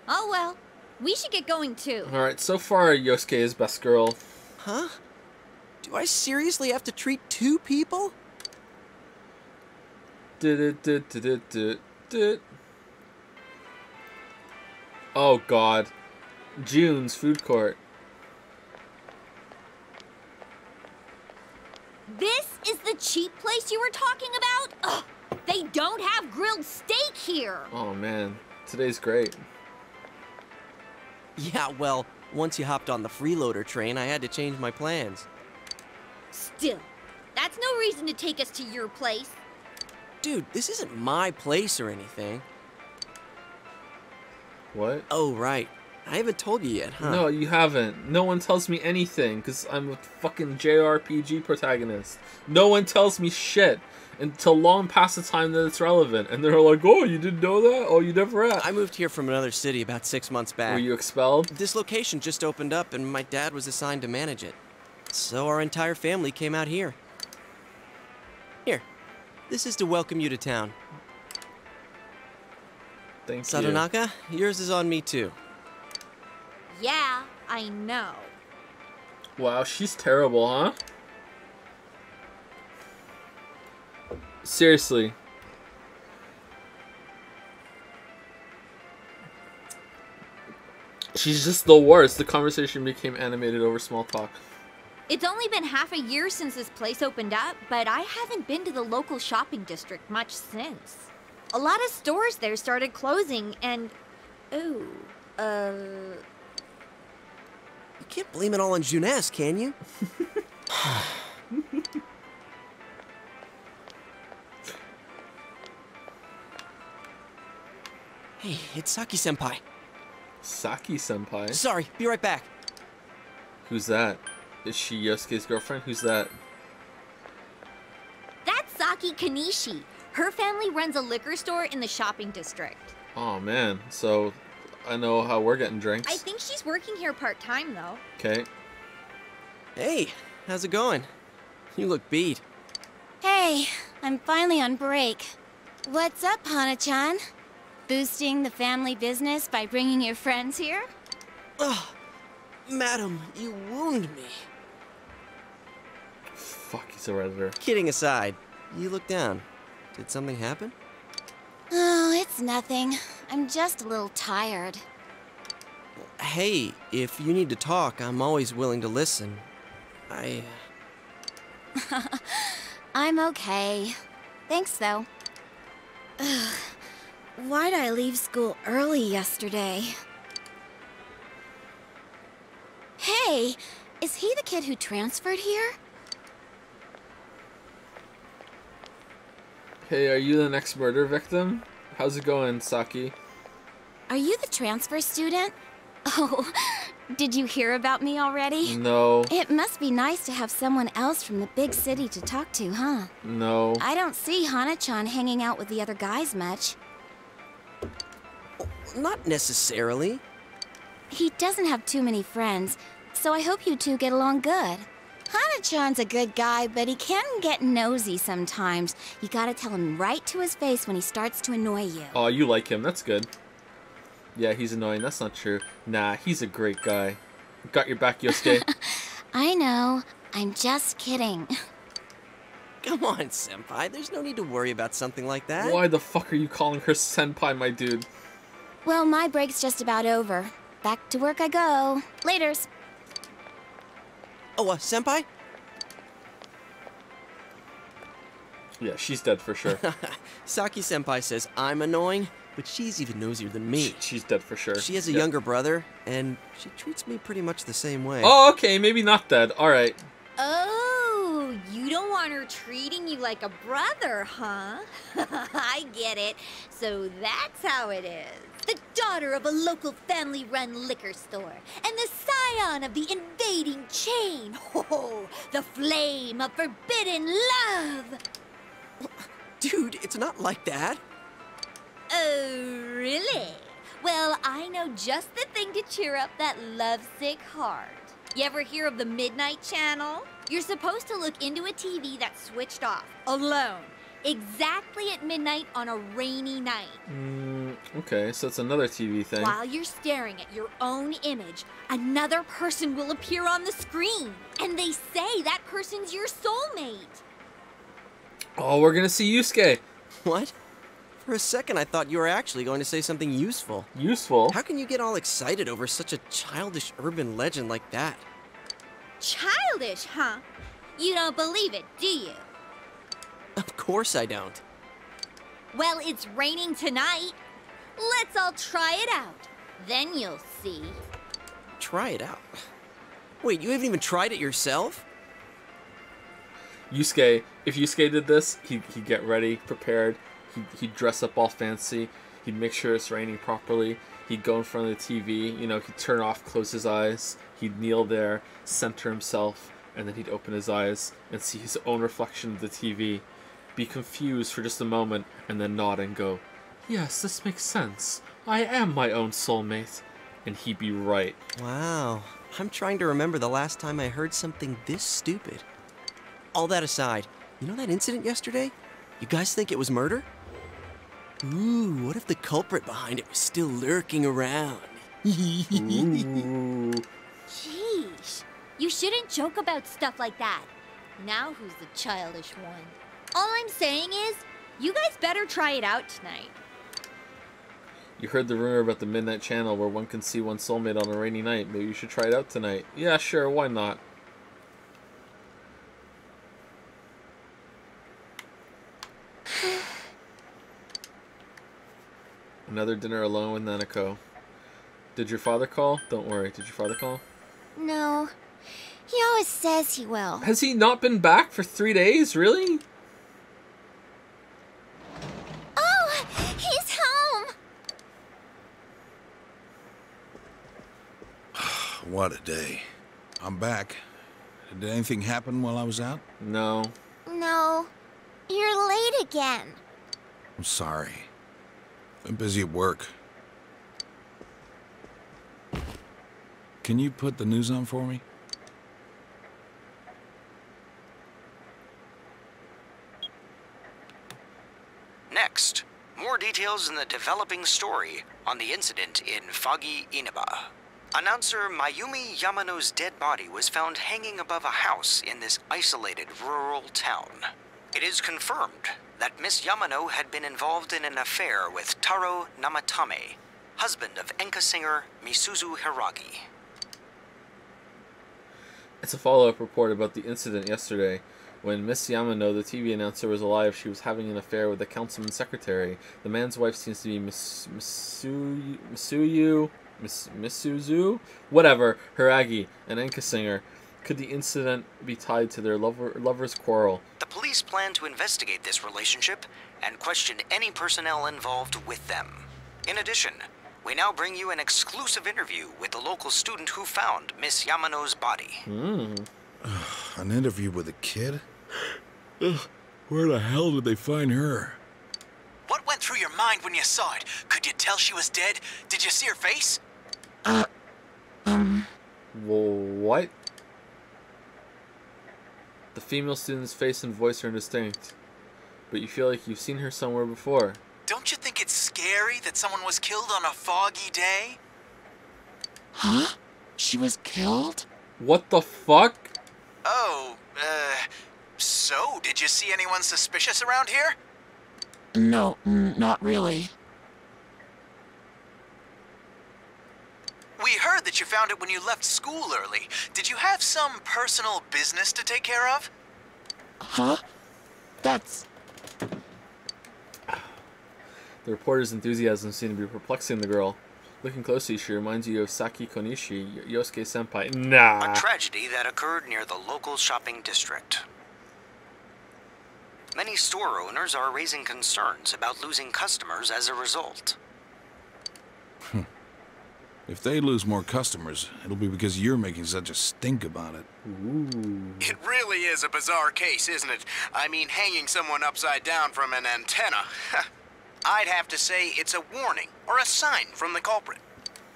Oh well, we should get going too. Alright, so far Yosuke is best girl. Huh? Do I seriously have to treat two people? Oh god. Junes food court. This is the cheap place you were talking about? Ugh, they don't have grilled steak here. Oh man, today's great. Yeah, well, once you hopped on the freeloader train, I had to change my plans. Still, that's no reason to take us to your place. Dude, this isn't my place or anything. What? Oh, right. I haven't told you yet, huh? No, you haven't. No one tells me anything because I'm a fucking JRPG protagonist. No one tells me shit until long past the time that it's relevant. And they're like, oh, you didn't know that? Oh, you never asked. I moved here from another city about six months back. Were you expelled? This location just opened up, and my dad was assigned to manage it. So our entire family came out here. Here, this is to welcome you to town. Thank Satonaka, yours is on me too. Yeah, I know. Wow, she's terrible, huh? Seriously. She's just the worst. The conversation became animated over small talk. It's only been half a year since this place opened up, but I haven't been to the local shopping district much since. A lot of stores there started closing, and. Oh, uh. You can't blame it all on Junes, can you? hey, it's Saki senpai. Saki senpai? Sorry, be right back. Who's that? Is she Yosuke's girlfriend? Who's that? That's Saki Konishi. Her family runs a liquor store in the shopping district. Oh man, so I know how we're getting drinks. I think she's working here part time, though. Okay. Hey, how's it going? You look beat. Hey, I'm finally on break. What's up, Hana-chan? Boosting the family business by bringing your friends here? Ugh, madam, you wound me. Fuck, he's a redditor. Kidding aside, you look down. Did something happen? Oh, it's nothing. I'm just a little tired. Hey, if you need to talk, I'm always willing to listen. I. I'm okay. Thanks, though. Ugh. Why'd I leave school early yesterday? Hey, is he the kid who transferred here? Hey, are you the next murder victim? How's it going, Saki? Are you the transfer student? Oh, did you hear about me already? No. It must be nice to have someone else from the big city to talk to, huh? No. I don't see Hana-chan hanging out with the other guys much. Not necessarily. He doesn't have too many friends, so I hope you two get along good. Hana-chan's a good guy, but he can get nosy sometimes. You gotta tell him right to his face when he starts to annoy you. Oh, you like him. That's good. Yeah, he's annoying. That's not true. Nah, he's a great guy. Got your back, Yosuke. I know. I'm just kidding. Come on, Senpai. There's no need to worry about something like that. Why the fuck are you calling her senpai, my dude? Well, my break's just about over. Back to work I go. Laters. Oh, uh, Senpai? Yeah, she's dead for sure. Saki Senpai says I'm annoying, but she's even nosier than me. She's dead for sure. She has a Yeah. younger brother, and she treats me pretty much the same way. Oh, okay, maybe not dead. Alright. Oh, you don't want her treating you like a brother, huh? I get it. So that's how it is. The daughter of a local family run liquor store, and the scion of the invading chain. Oh, the flame of forbidden love. Dude, it's not like that. Oh, really? Well, I know just the thing to cheer up that lovesick heart. You ever hear of the Midnight Channel? You're supposed to look into a TV that's switched off, alone, exactly at midnight on a rainy night. Mm, okay, so it's another TV thing. While you're staring at your own image, another person will appear on the screen. And they say that person's your soulmate. Oh, we're gonna see Yusuke. What? For a second, I thought you were actually going to say something useful. Useful? How can you get all excited over such a childish urban legend like that? Childish, huh? You don't believe it, do you? Of course I don't. Well, it's raining tonight. Let's all try it out. Then you'll see. Try it out. Wait, you haven't even tried it yourself? Yusuke, if Yusuke did this, he'd, he'd get ready, prepared. He'd, he'd dress up all fancy. He'd make sure it's raining properly. He'd go in front of the TV. You know, he'd turn off, close his eyes. He'd kneel there, center himself, and then he'd open his eyes and see his own reflection of the TV. Be confused for just a moment, and then nod and go, Yes, this makes sense. I am my own soulmate. And he'd be right. Wow. I'm trying to remember the last time I heard something this stupid. All that aside, you know that incident yesterday? You guys think it was murder? Ooh, what if the culprit behind it was still lurking around? Ooh. Sheesh. You shouldn't joke about stuff like that. Now who's the childish one? All I'm saying is, you guys better try it out tonight. You heard the rumor about the Midnight Channel where one can see one soulmate on a rainy night. Maybe you should try it out tonight. Yeah, sure, why not? Another dinner alone with Nanako. Did your father call? Don't worry. Did your father call? No. He always says he will. Has he not been back for three days? Really? Oh, he's home! What a day. I'm back. Did anything happen while I was out? No. No. You're late again. I'm sorry. I'm busy at work. Can you put the news on for me? Next, more details in the developing story on the incident in Foggy Inaba. Announcer Mayumi Yamano's dead body was found hanging above a house in this isolated rural town. It is confirmed that Miss Yamano had been involved in an affair with Taro Namatame, husband of enka singer Misuzu Hiiragi. It's a follow-up report about the incident yesterday. When Miss Yamano, the TV announcer, was alive, she was having an affair with the councilman's secretary. The man's wife seems to be Miss Misuyu, Misuyu Miss Misuzu, whatever, Hiiragi, an Enka singer. Could the incident be tied to their lover lovers' quarrel? The police plan to investigate this relationship and question any personnel involved with them. In addition, we now bring you an exclusive interview with the local student who found Miss Yamano's body. Hmm. An interview with a kid? Ugh, Where the hell did they find her? What went through your mind when you saw it? Could you tell she was dead? Did you see her face? What? The female student's face and voice are indistinct, but you feel like you've seen her somewhere before. Don't you think it's scary that someone was killed on a foggy day? Huh? She was killed? What the fuck? Oh, uh, so did you see anyone suspicious around here? No, mm, not really. We heard that you found it when you left school early. Did you have some personal business to take care of? Huh? That's. The reporter's enthusiasm seemed to be perplexing the girl. Looking closely, she reminds you of Saki Konishi, Y- Yosuke senpai. Nah. A tragedy that occurred near the local shopping district. Many store owners are raising concerns about losing customers as a result. If they lose more customers, it'll be because you're making such a stink about it. It really is a bizarre case, isn't it? I mean, hanging someone upside down from an antenna. I'd have to say it's a warning or a sign from the culprit.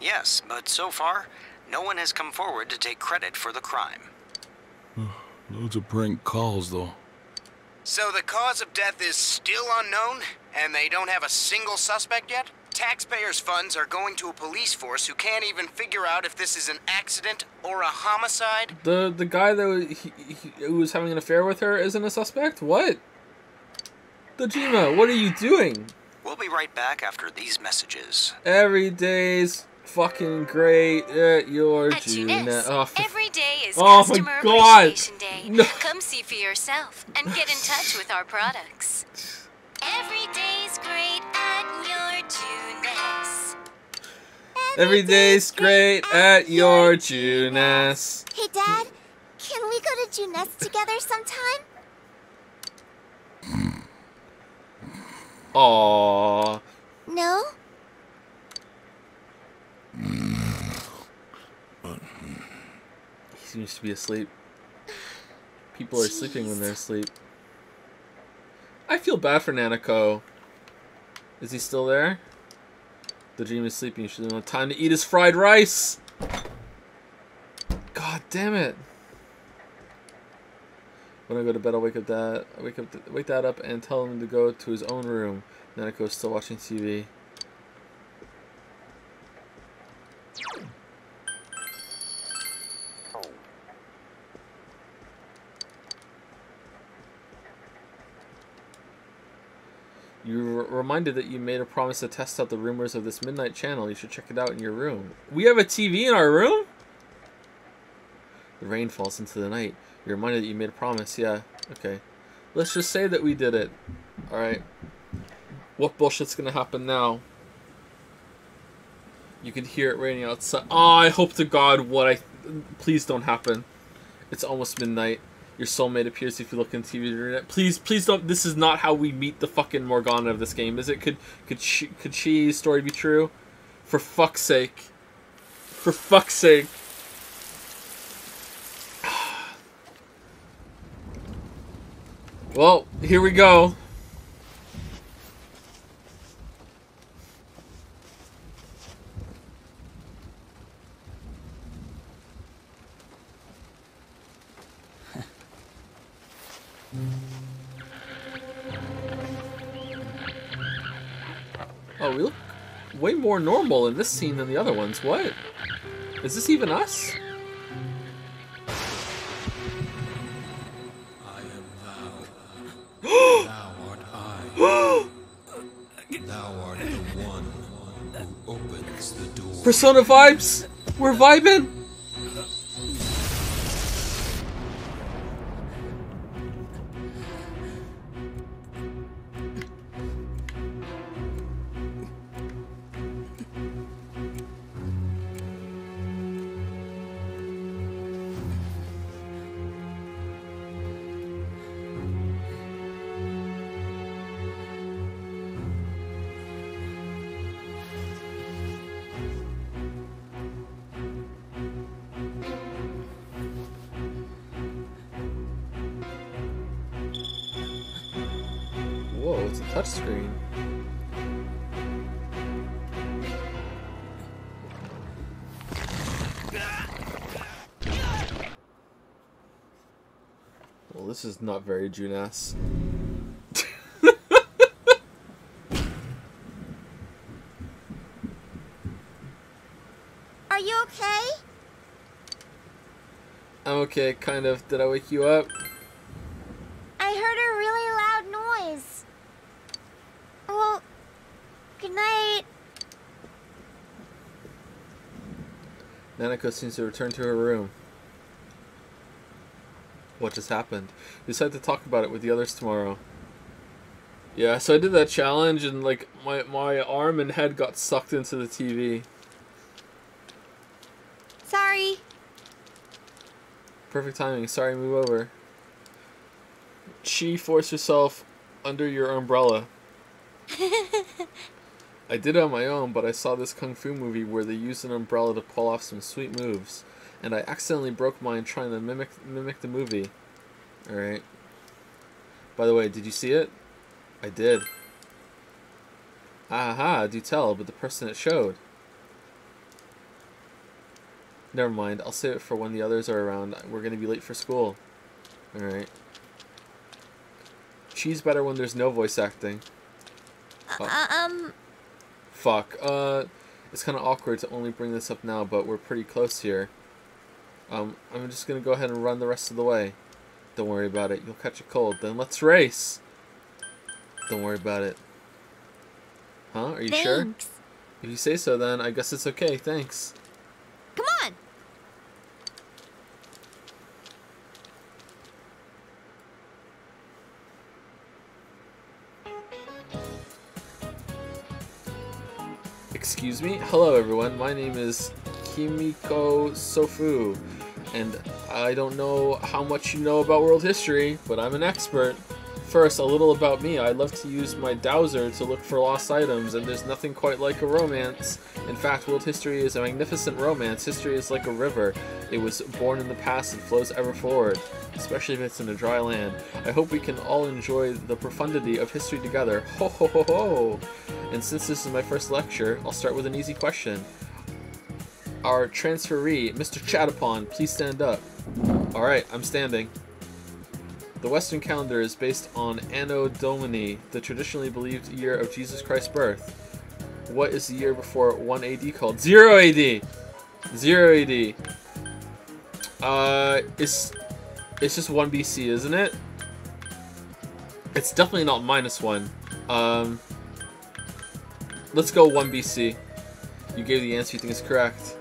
Yes, but so far, no one has come forward to take credit for the crime. Loads of prank calls, though. So the cause of death is still unknown, and they don't have a single suspect yet? Taxpayers' funds are going to a police force who can't even figure out if this is an accident or a homicide? The the guy that was, he, he, who was having an affair with her isn't a suspect? What? Dojima, what are you doing? We'll be right back after these messages. Every day's fucking great at your At Juna. Junes, Oh, every day is Oh my Customer God. Appreciation Day. No. Come see for yourself and get in touch with our products. Every day's great your Every day's great at your Junes. Hey, Dad, can we go to Junes together sometime? Aww. No? He seems to be asleep. People are sleeping when they're asleep. I feel bad for Nanako. Is he still there? The dream is sleeping. He should have time to eat his fried rice. God damn it. When I go to bed, I'll wake up that wake up wake that up and tell him to go to his own room. Nanako's still watching TV. You were reminded that you made a promise to test out the rumors of this midnight channel. You should check it out in your room. We have a TV in our room? The rain falls into the night. You're reminded that you made a promise. Yeah, okay. Let's just say that we did it. Alright. What bullshit's gonna happen now? You can hear it raining outside. Oh, I hope to God what I... Please don't happen. It's almost midnight. Your soulmate appears if you look into the internet. Please, please don't. This is not how we meet the fucking Morgana of this game, is it? Could could she, could she's story be true? For fuck's sake. For fuck's sake. Well, here we go. Oh, we look way more normal in this scene than the other ones. What? Is this even us? Thou art I. Thou art the one who opens the door. Persona vibes? We're vibing? This is not very Junas. Are you okay? I'm okay, kind of. Did I wake you up? I heard a really loud noise. Well, good night. Nanako seems to return to her room. What just happened? We decided to talk about it with the others tomorrow. Yeah, so I did that challenge and like my my arm and head got sucked into the TV. Sorry. Perfect timing. Sorry, move over. She forced herself under your umbrella. I did it on my own, but I saw this kung fu movie where they used an umbrella to pull off some sweet moves, and I accidentally broke mine trying to mimic mimic the movie. All right. By the way, did you see it? I did. Aha, do tell, but the person it showed. Never mind, I'll save it for when the others are around. We're gonna be late for school. Alright. Cheese better when there's no voice acting. Oh. Uh, um, Fuck. Uh, it's kind of awkward to only bring this up now, but we're pretty close here. Um, I'm just gonna go ahead and run the rest of the way. Don't worry about it. You'll catch a cold. Then let's race. Don't worry about it. Huh? Are you sure? If you say so, then I guess it's okay. Thanks. come on. Excuse me? Hello, everyone. My name is Kimiko Sofue, and I don't know how much you know about world history, but I'm an expert. First, a little about me. I love to use my dowser to look for lost items, and there's nothing quite like a romance. In fact, world history is a magnificent romance. History is like a river. It was born in the past and flows ever forward, especially if it's in a dry land. I hope we can all enjoy the profundity of history together. Ho ho ho ho! And since this is my first lecture, I'll start with an easy question. Our transferee, Mr. Chatapon, please stand up. Alright, I'm standing. The Western calendar is based on Anno Domini, the traditionally believed year of Jesus Christ's birth. What is the year before 1 AD called? 0 AD! 0 AD. Uh, it's, it's just 1 BC, isn't it? It's definitely not minus 1. Um, let's go 1 BC. You gave the answer you think is correct.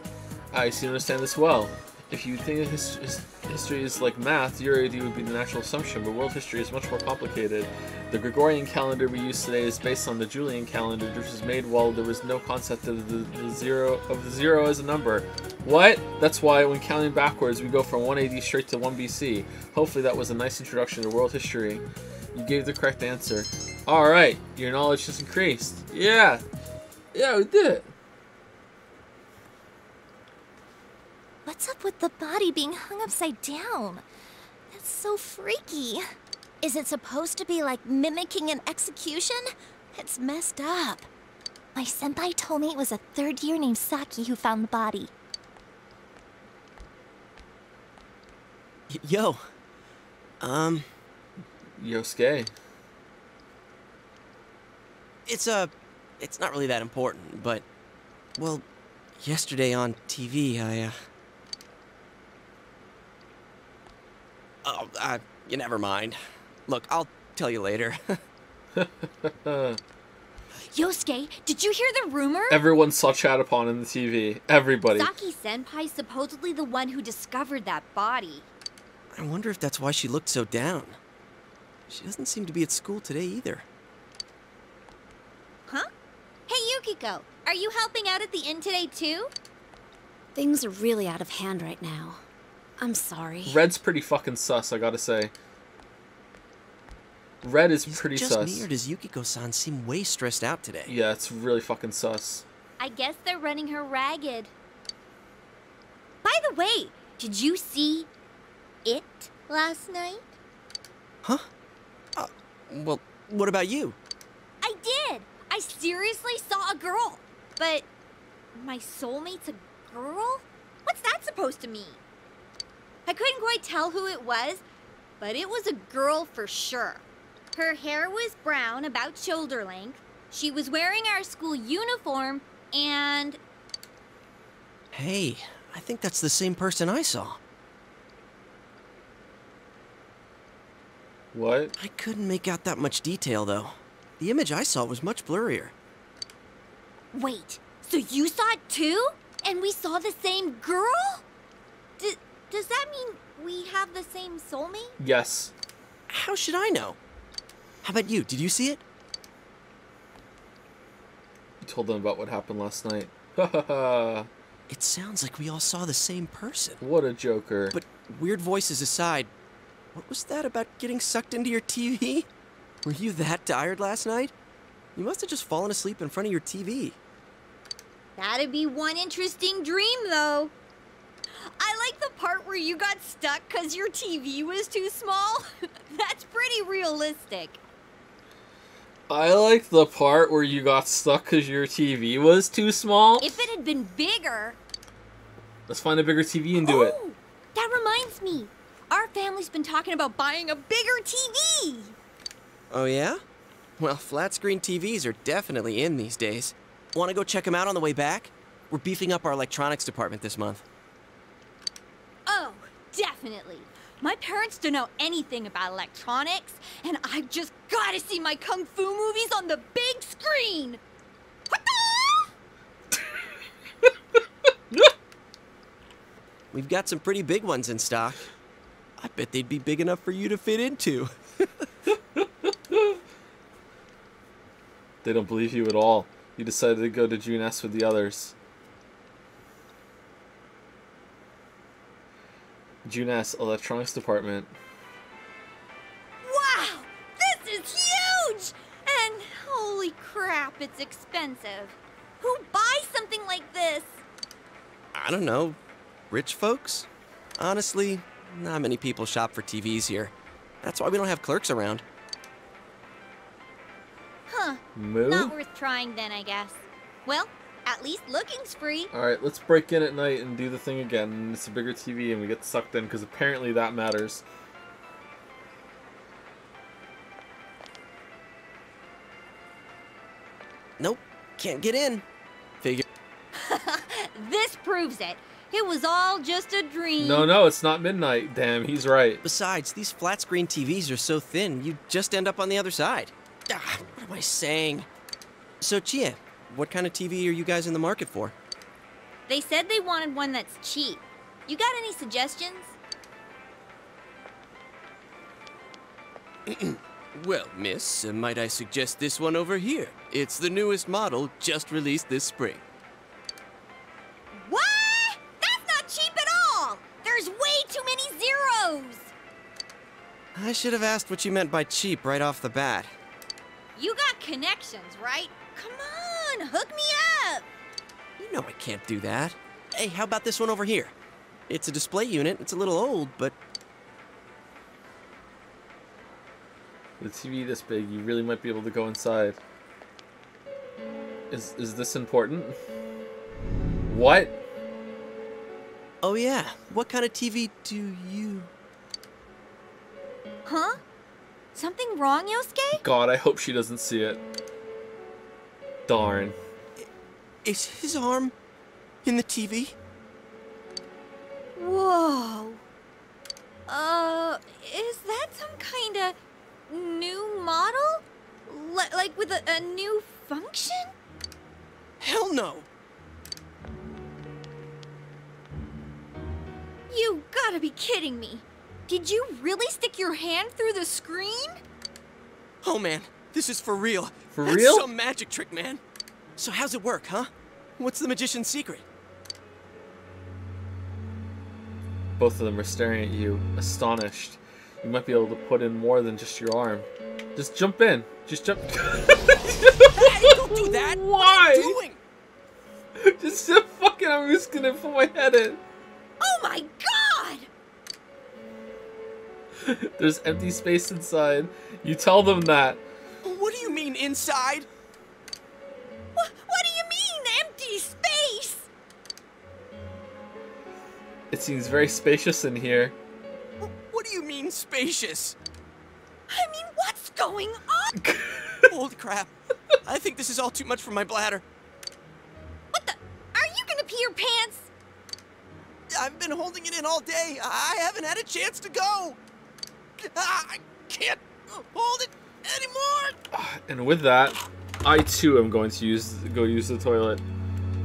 I see you understand this well. If you think his, his, history is like math, zero AD would be the natural assumption, but world history is much more complicated. The Gregorian calendar we use today is based on the Julian calendar, which was made while there was no concept of the, the zero of the zero as a number. What? That's why when counting backwards, we go from 1 AD straight to 1 BC. Hopefully that was a nice introduction to world history. You gave the correct answer. Alright, your knowledge has increased. Yeah! Yeah, we did it! What's up with the body being hung upside down? That's so freaky. Is it supposed to be like mimicking an execution? It's messed up. My senpai told me it was a third year named Saki who found the body. Y- Yo. Um, Yosuke. it's uh, it's not really that important, but well, yesterday on TV, I uh. Oh, uh, you never mind. Look, I'll tell you later. Yosuke, did you hear the rumor? Everyone saw Chatapon in the TV. Everybody. Saki Senpai's supposedly the one who discovered that body. I wonder if that's why she looked so down. She doesn't seem to be at school today either. Huh? Hey, Yukiko, are you helping out at the inn today too? Things are really out of hand right now. I'm sorry. Red's pretty fucking sus, I gotta say. Red is pretty Just sus. me, or does Yukiko-san seem way stressed out today? Yeah, it's really fucking sus. I guess they're running her ragged. By the way, did you see it last night? Huh? Uh, well, what about you? I did. I seriously saw a girl. But my soulmate's a girl? What's that supposed to mean? I couldn't quite tell who it was, but it was a girl for sure. Her hair was brown, about shoulder length. She was wearing our school uniform, and Hey, I think that's the same person I saw. What? I couldn't make out that much detail, though. The image I saw was much blurrier. wait, so you saw it too? And we saw the same girl? D- does that mean we have the same soulmate? Yes. How should I know? How about you? Did you see it? You told them about what happened last night. Ha ha ha. It sounds like we all saw the same person. What a joker. But weird voices aside, what was that about getting sucked into your TV? Were you that tired last night? You must have just fallen asleep in front of your TV. That'd be one interesting dream, though. I like the part where you got stuck because your TV was too small. That's pretty realistic. I like the part where you got stuck because your TV was too small. If it had been bigger. Let's find a bigger TV and do it. Oh, that reminds me. Our family's been talking about buying a bigger TV. Oh, yeah? Well, flat screen TVs are definitely in these days. Want to go check them out on the way back? We're beefing up our electronics department this month. Oh, definitely. My parents don't know anything about electronics, and I've just got to see my kung fu movies on the big screen. We've got some pretty big ones in stock. I bet they'd be big enough for you to fit into. They don't believe you at all. You decided to go to Junes with the others. Junes, Electronics Department. Wow, this is huge! And holy crap, it's expensive. Who buys something like this? I don't know. Rich folks? Honestly, not many people shop for TVs here. That's why we don't have clerks around. Huh. Moo? Not worth trying then, I guess. Well, at least looking's free. Alright, let's break in at night and do the thing again. It's a bigger TV and we get sucked in because apparently that matters. Nope, can't get in. Figure. this proves it. It was all just a dream. No, no, it's not midnight. Damn, he's right. Besides, these flat screen TVs are so thin, you just end up on the other side. Ah, what am I saying? So, Chie, what kind of TV are you guys in the market for? They said they wanted one that's cheap. You got any suggestions? Well, miss, uh, might I suggest this one over here? It's the newest model, just released this spring. What? That's not cheap at all! There's way too many zeros! I should have asked what you meant by cheap right off the bat. You got connections, right? Come on, hook me up! You know I can't do that. Hey, how about this one over here? It's a display unit, it's a little old, but With a TV this big, you really might be able to go inside. Is is this important? What? Oh yeah, what kind of TV do you... Huh? Something wrong, Yosuke? God, I hope she doesn't see it. Darn. Is his arm in the TV? Whoa. Uh, is that some kind of new model? Li- like with a, a new function? Hell no! You gotta be kidding me. Did you really stick your hand through the screen? Oh man, this is for real. For That's real? some magic trick, man. So how's it work, huh? What's the magician's secret? Both of them are staring at you, astonished. You might be able to put in more than just your arm. Just jump in. Just jump. Don't do that! Why? What are you doing? just sit fucking. I'm just gonna put my head in. Oh my god! There's empty space inside. You tell them that. What do you mean, inside? Wh what do you mean, empty space? It seems very spacious in here. What do you mean, spacious? I mean, what's going on? Holy crap. I think this is all too much for my bladder. What the? Are you gonna pee your pants? I've been holding it in all day. I haven't had a chance to go. I can't hold it anymore. And with that, I too am going to use go use the toilet.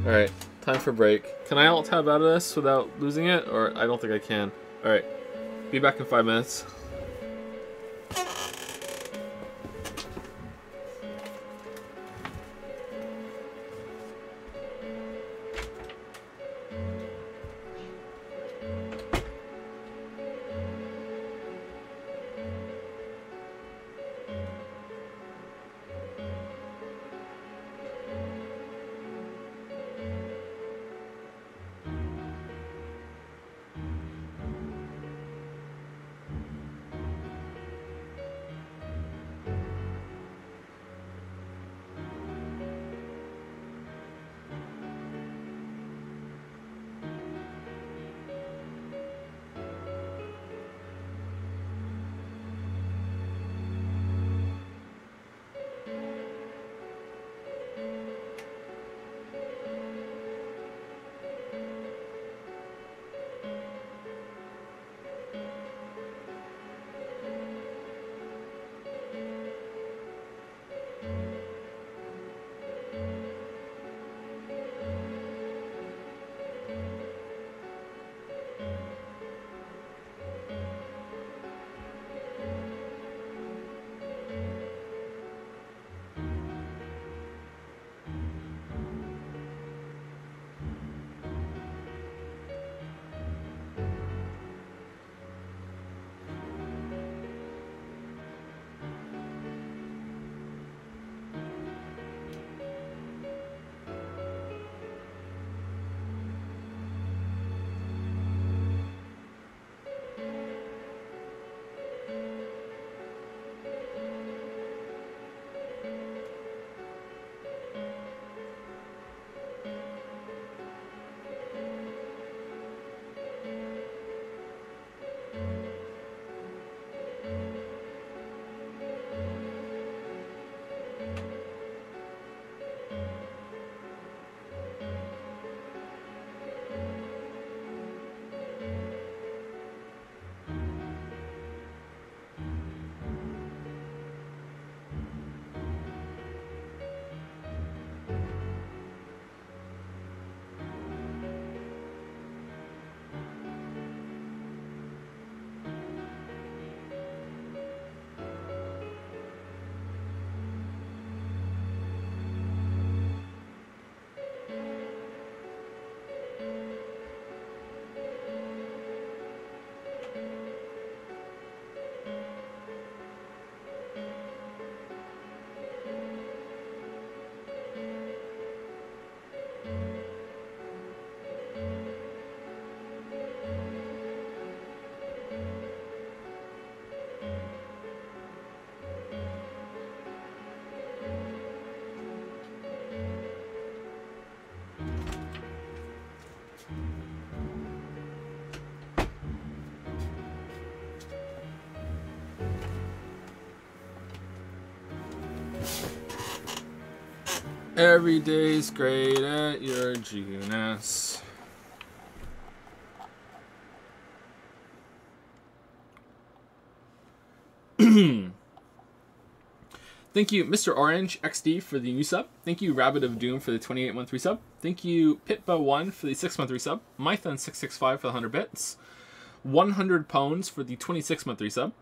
All right, time for break. Can I alt tab out of this without losing it, or I don't think I can. All right, be back in five minutes. Every day's great at your Junes. Thank you, Mr. Orange XD for the new sub. Thank you, Rabbit of Doom for the 28 month resub. Thank you, Pitba1 for the 6 month resub. Mython665 for the 100 bits. 100 Pones for the 26 month resub.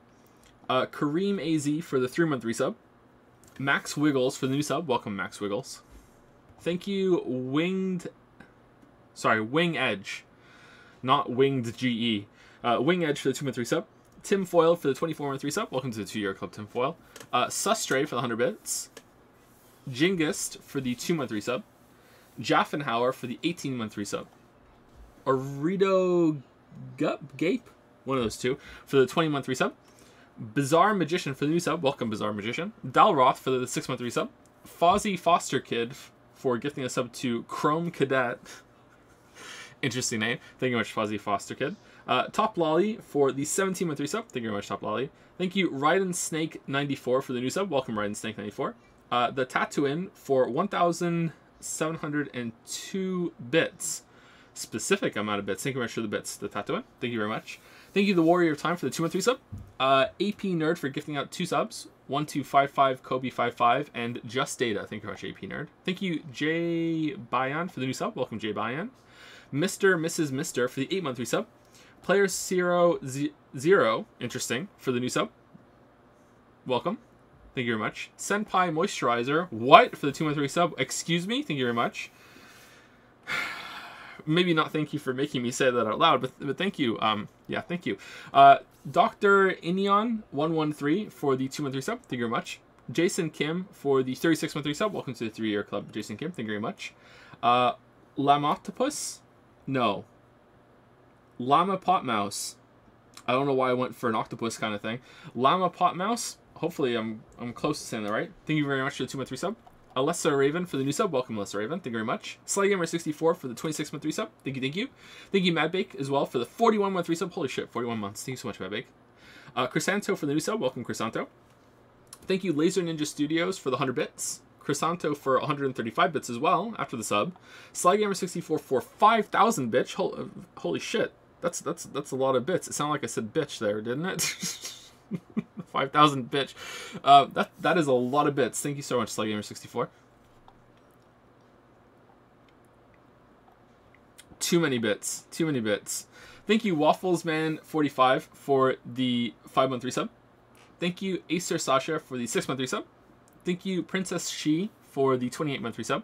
Uh, Kareem AZ for the 3 month resub. Max Wiggles for the new sub. Welcome, Max Wiggles. Thank you, Winged. Sorry, Wing Edge. Not Winged GE. Uh, Wing Edge for the 2 month sub. Tim Foyle for the 24 month sub. Welcome to the 2 year club, Tim Foyle. Uh, Sustray for the 100 bits. Jingist for the 2 month sub. Jaffenhauer for the 18 month sub. Arito Gup Gape, one of those two, for the 20 month resub. Bizarre Magician for the new sub. Welcome, Bizarre Magician. Dalroth for the 6 month resub. Fozzie Foster Kid for gifting a sub to Chrome Cadet. Interesting name. Thank you very much, Fuzzy Foster Kid. Uh, Top Lolly for the 17 month resub. Thank you very much, Top Lolly. Thank you, Raiden Snake 94 for the new sub. Welcome, Raiden Snake 94. Uh, the Tatooine for 1,702 bits. Specific amount of bits. Thank you very much for the bits, the Tatooine. Thank you very much. Thank you, the Warrior of Time, for the 2 month resub. Uh, AP Nerd for gifting out two subs. 1255 Kobe 55 and Just Data. Thank you very much, AP Nerd. Thank you, Jay Bayan, for the new sub. Welcome, Jay Bayan. Mr. Mrs. Mister for the 8 month resub. Player Zero Zero, interesting, for the new sub. Welcome. Thank you very much. Senpai Moisturizer, what? For the 2 month resub. Excuse me? Thank you very much. Maybe not thank you for making me say that out loud, but, but thank you. Um, yeah, thank you. Uh, Dr. Inion113 for the 2 month resub. Thank you very much. Jason Kim for the 36 month resub. Welcome to the 3 year club, Jason Kim. Thank you very much. Uh, Lamoctopus? No. Llama Pot Mouse. I don't know why I went for an octopus kind of thing. Llama Pot Mouse. Hopefully I'm I'm close to saying that right. Thank you very much for the 2 month resub. Alessa Raven for the new sub. Welcome, Alessa Raven. Thank you very much. Slygamer64 for the 26 month resub. Thank you, thank you. Thank you, Madbake, as well, for the 41 month resub. Holy shit, 41 months. Thank you so much, Madbake. Uh, Crisanto for the new sub. Welcome, Crisanto. Thank you, Laser Ninja Studios, for the 100 bits. Crisanto for 135 bits as well, after the sub. Slygamer64 for 5,000 bits. Hol- holy shit. That's that's that's a lot of bits. It sounded like I said bitch there, didn't it? 5,000 bitch. Uh, that, that is a lot of bits. Thank you so much, Slygamer64. Too many bits. Too many bits. Thank you, Wafflesman45 for the 5 month resub. Thank you, Acer Sasha for the 6 month resub. Thank you, Princess She for the 28 month resub.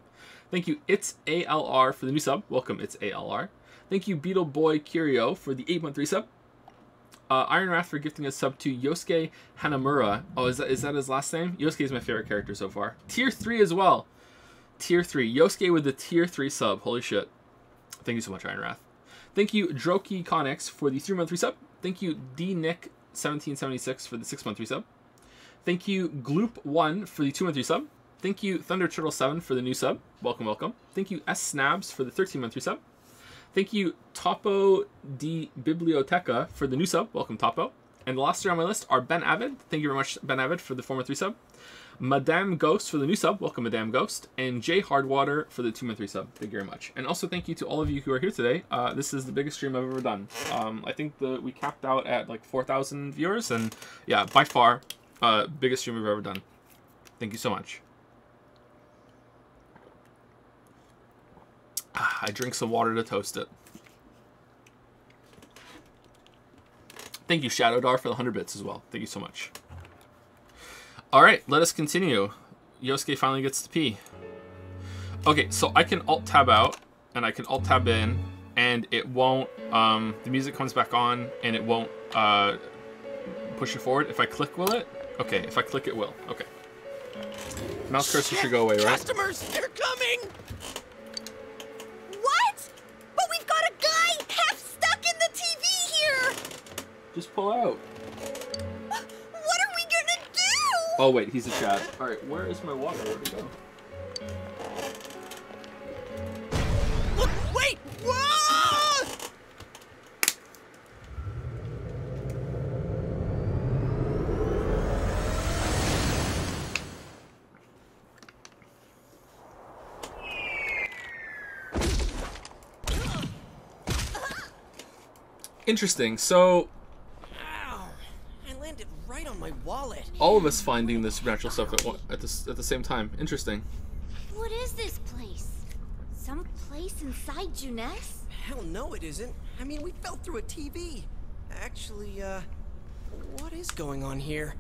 Thank you, It's ALR for the new sub. Welcome, It's ALR. Thank you, Beetle Boy Curio for the 8 month resub. Uh, Ironraft for gifting a sub to Yosuke Hanamura. Oh, is that, is that his last name? Yosuke is my favorite character so far. Tier 3 as well. Tier 3. Yosuke with the Tier 3 sub. Holy shit. Thank you so much, Ironraft. Thank you, Droki Conix, for the 3 month resub. Thank you, D Nick 1776 for the 6 month resub. Thank you, Gloop1 for the 2 month resub. Thank you, Thunder Turtle 7 for the new sub. Welcome, welcome. Thank you, S Snabs for the 13 month resub. Thank you, Topo di Biblioteca, for the new sub. Welcome, Topo. And the last three on my list are Ben Avid. Thank you very much, Ben Avid, for the former three sub. Madame Ghost for the new sub. Welcome, Madame Ghost. And Jay Hardwater for the two month three sub. Thank you very much. And also thank you to all of you who are here today. Uh, this is the biggest stream I've ever done. Um, I think the we capped out at like 4,000 viewers. And yeah, by far, uh, biggest stream we've ever done. Thank you so much. I drink some water to toast it. Thank you, Shadow Dar, for the 100 bits as well. Thank you so much. All right, let us continue. Yosuke finally gets to pee. Okay, so I can alt tab out and I can alt tab in, and it won't. Um, the music comes back on, and it won't uh, push it forward. If I click, will it? Okay, if I click, it will. Okay. Mouse cursor should go away, right? Customers, they're coming! Just pull out. What are we gonna do? Oh wait, he's a chat. All right, where is my water? Where'd it go? Look, wait! Whoa! Interesting. So Ow! I landed right on my wallet. all of us finding the supernatural stuff at at the at the same time. Interesting. What is this place? Some place inside Junes? Hell no, it isn't. I mean, we fell through a TV. Actually, uh, what is going on here?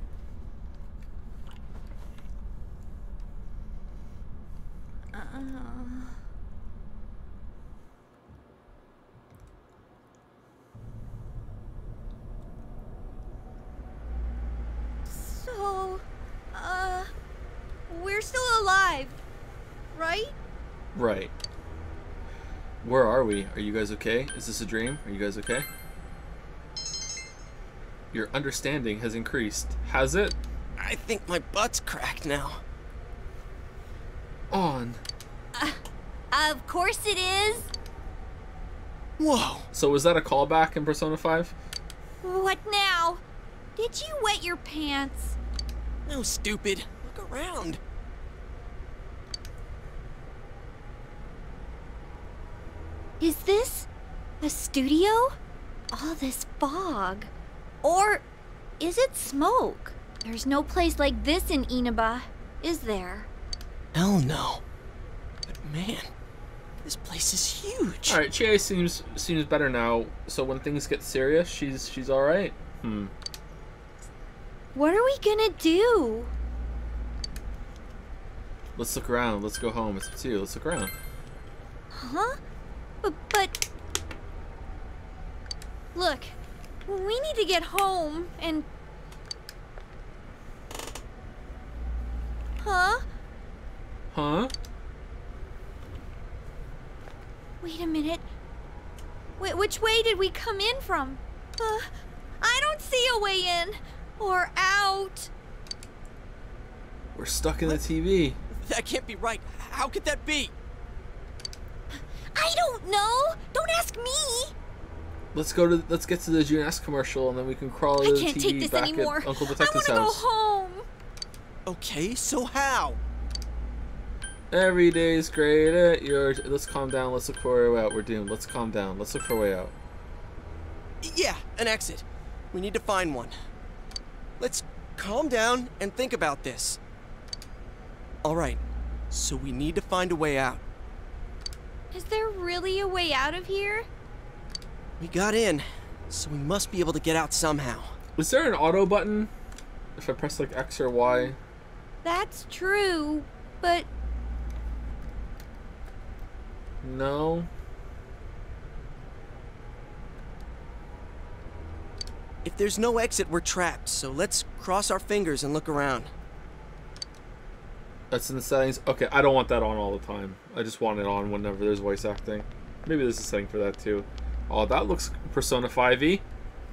Uh, so, uh, we're still alive, right? Right. Where are we? Are you guys okay? Is this a dream? Are you guys okay? Your understanding has increased. Has it? I think my butt's cracked now. On. Of course it is. Whoa. So was that a callback in Persona 5? What now? Did you wet your pants? No, stupid. Look around. Is this a studio? All this fog. Or is it smoke? There's no place like this in Inaba, is there? Hell no. But man, this place is huge. All right, Chie seems seems better now. So when things get serious, she's she's all right. Hmm. What are we gonna do? Let's look around. Let's go home. It's up to you. Let's look around. Huh? But, but... Look, we need to get home and... Huh? Huh? Wait a minute. Wait, which way did we come in from? Uh, I don't see a way in or out. We're stuck in the TV. That can't be right. How could that be? I don't know. Don't ask me. Let's go to let's get to the Junes commercial and then we can crawl to I the can't TV take this back anymore. at Uncle I Detective's want to go house. home. Okay, so how? Every day's great at your. Let's calm down. Let's look for a way out. We're doomed. Let's calm down. Let's look for a way out. Yeah, an exit. We need to find one. Let's calm down and think about this. Alright, so we need to find a way out. Is there really a way out of here? We got in, so we must be able to get out somehow. Is there an auto button? If I press like X or Y. That's true, but No. If there's no exit, we're trapped, so let's cross our fingers and look around. That's in the settings. Okay, I don't want that on all the time. I just want it on whenever there's voice acting. Maybe there's a setting for that too. Oh, that looks Persona 5e.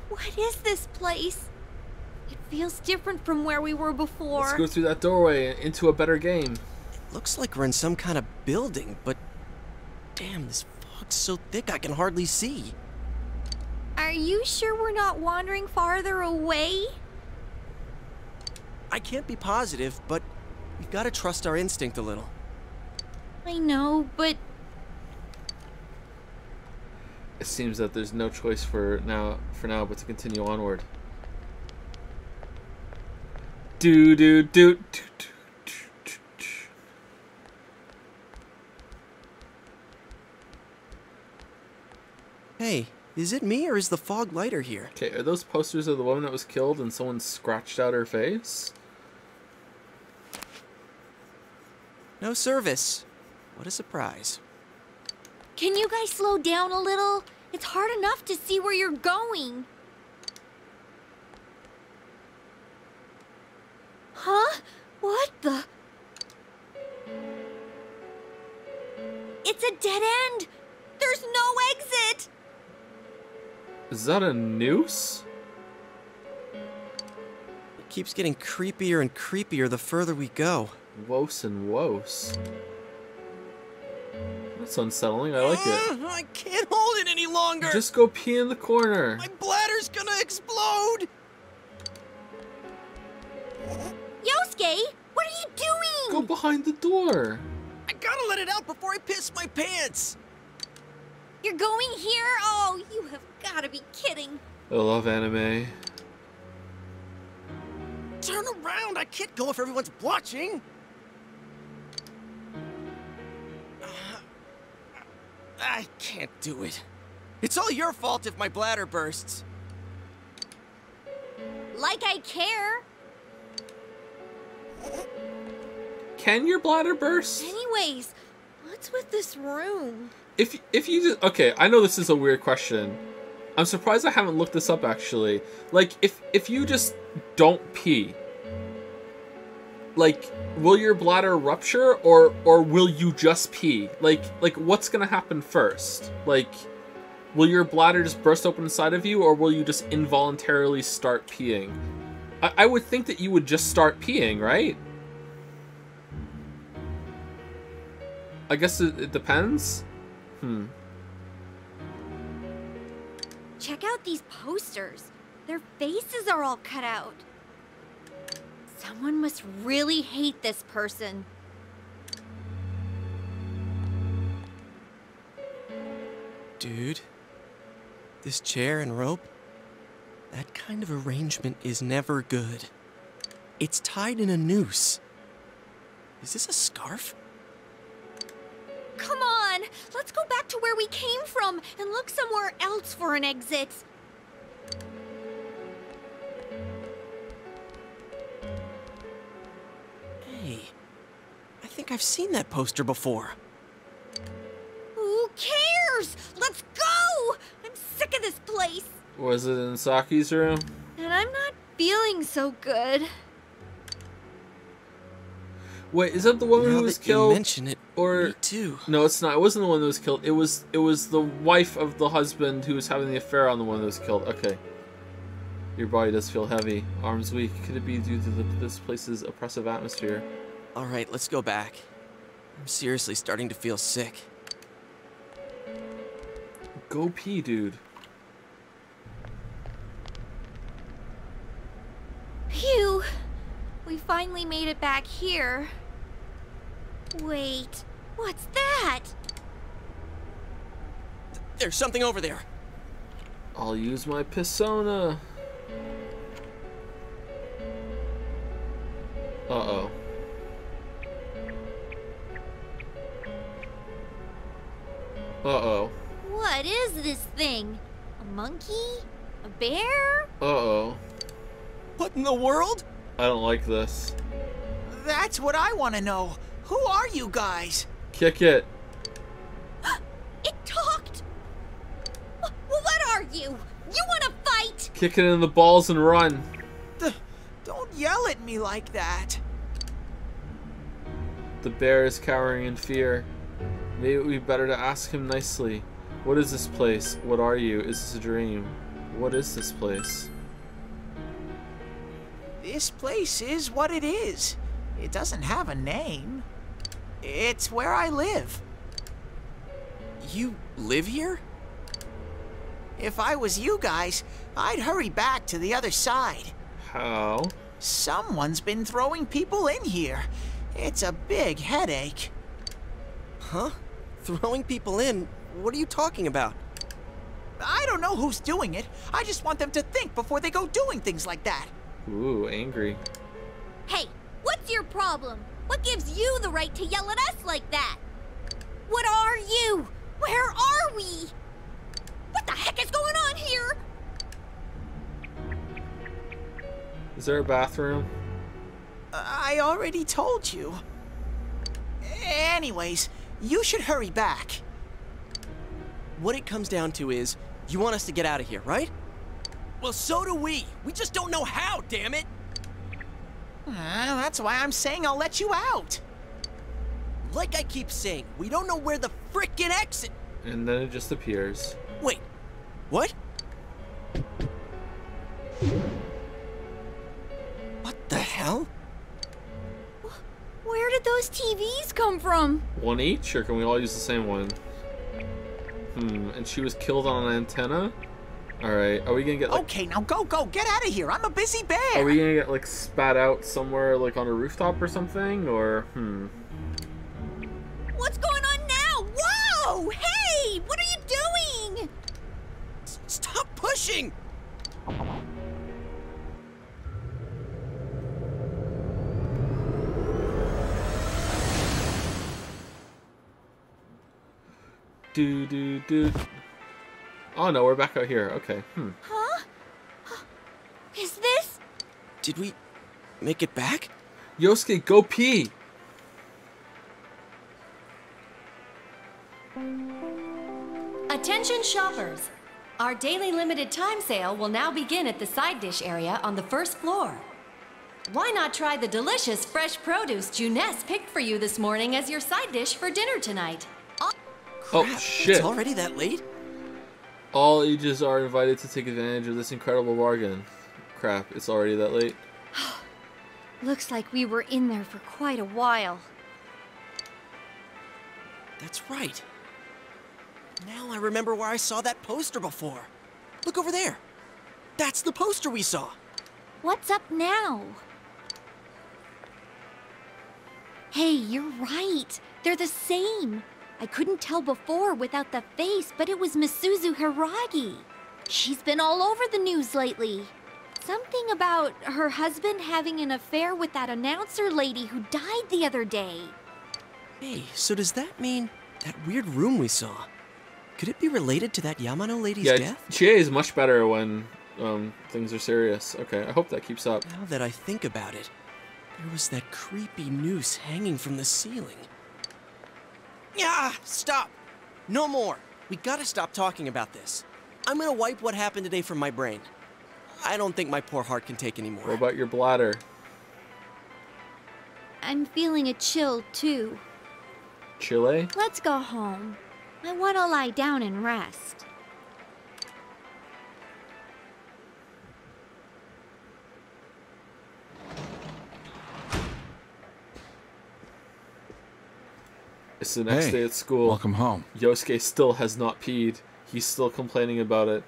what is this place? It feels different from where we were before. Let's go through that doorway into a better game. It Looks like we're in some kind of building, but damn, this fog's so thick I can hardly see. Are you sure we're not wandering farther away? I can't be positive, but we've got to trust our instinct a little. I know, but It seems that there's no choice for now for now but to continue onward. Do do do do do. Hey, is it me or is the fog lighter here? Okay, are those posters of the woman that was killed and someone scratched out her face? No service. What a surprise. can you guys slow down a little? It's hard enough to see where you're going. Huh? What the? It's a dead end. There's no exit. Is that a noose? It keeps getting creepier and creepier the further we go. Wos and wos. That's unsettling. I like it. Ugh, I can't hold it any longer. Just go pee in the corner. My bladder's gonna explode. Yosuke, what are you doing? Go behind the door. I gotta let it out before I piss my pants. You're going here? Oh, you have got to be kidding. I love anime. Turn around. I can't go if everyone's watching. Uh, I can't do it. It's all your fault if my bladder bursts. Like I care. Can your bladder burst? Anyways, what's with this room? If if you just okay, I know this is a weird question. I'm surprised I haven't looked this up actually. Like if if you just don't pee, like will your bladder rupture or or will you just pee? Like like what's gonna happen first? Like will your bladder just burst open inside of you or will you just involuntarily start peeing? I, I would think that you would just start peeing, right? I guess it, it depends. Hmm. Check out these posters. Their faces are all cut out. Someone must really hate this person. Dude, this chair and rope, that kind of arrangement is never good. It's tied in a noose. Is this a scarf? Come on, let's go back to where we came from and look somewhere else for an exit. Hey, I think I've seen that poster before. Who cares? Let's go! I'm sick of this place, Was it in Saki's room? and I'm not feeling so good. Wait, is that the woman Now who was that you killed? mention it, or me too. No, it's not. It wasn't the one that was killed. It was it was the wife of the husband who was having the affair on the one that was killed. Okay. Your body does feel heavy. Arms weak. Could it be due to the, this place's oppressive atmosphere? All right, let's go back. I'm seriously starting to feel sick. Go pee, dude. Phew! We finally made it back here. Wait, what's that? There's something over there. I'll use my persona. Uh-oh. Uh-oh. What is this thing? A monkey? A bear? Uh-oh. What in the world? I don't like this. That's what I want to know. Who are you guys? Kick it. It talked! Wh- What are you? You wanna fight? Kick it in the balls and run. Don't yell at me like that. The bear is cowering in fear. Maybe it would be better to ask him nicely. What is this place? What are you? Is this a dream? What is this place? This place is what it is. It doesn't have a name. It's where I live. You live here? If I was you guys, I'd hurry back to the other side. How? Someone's been throwing people in here. It's a big headache. Huh? Throwing people in? What are you talking about? I don't know who's doing it. I just want them to think before they go doing things like that. Ooh, angry. Hey, what's your problem? What gives you the right to yell at us like that? What are you? Where are we? What the heck is going on here? Is there a bathroom? I already told you. Anyways, you should hurry back. What it comes down to is, you want us to get out of here, right? Well, so do we. We just don't know how, damn it. Uh, that's why I'm saying I'll let you out. Like I keep saying, we don't know where the frickin' exit. And then it just appears. Wait, what? What the hell? Where did those TVs come from? One each, or can we all use the same one? Hmm, and she was killed on an antenna? Alright, are we gonna get like... Okay, now go, go, get out of here. I'm a busy bear. Are we gonna get like spat out somewhere like on a rooftop or something? Or, hmm. What's going on now? Whoa! Hey! What are you doing? Stop pushing! Do, do, do. Oh no, we're back out here. Okay, hmm. Huh? Is this? Did we make it back? Yosuke, go pee! Attention shoppers! Our daily limited time sale will now begin at the side dish area on the first floor. Why not try the delicious fresh produce Junes picked for you this morning as your side dish for dinner tonight? Oh, shit. It's already that late? All ages are invited to take advantage of this incredible bargain. Crap, it's already that late. Looks like we were in there for quite a while. That's right. Now I remember where I saw that poster before. Look over there. That's the poster we saw. What's up now? Hey, you're right. They're the same. I couldn't tell before without the face, but it was Misuzu Hiiragi. She's been all over the news lately. Something about her husband having an affair with that announcer lady who died the other day. Hey, so does that mean that weird room we saw? Could it be related to that Yamano lady's yeah, death? Chie is much better when um, things are serious. Okay, I hope that keeps up. Now that I think about it, there was that creepy noose hanging from the ceiling. Yeah, stop! No more. We gotta stop talking about this. I'm gonna wipe what happened today from my brain. I don't think my poor heart can take anymore. What about your bladder? I'm feeling a chill too. Chile? Let's go home. I want to lie down and rest. It's the next Hey, day at school. welcome home. Yosuke still has not peed. He's still complaining about it.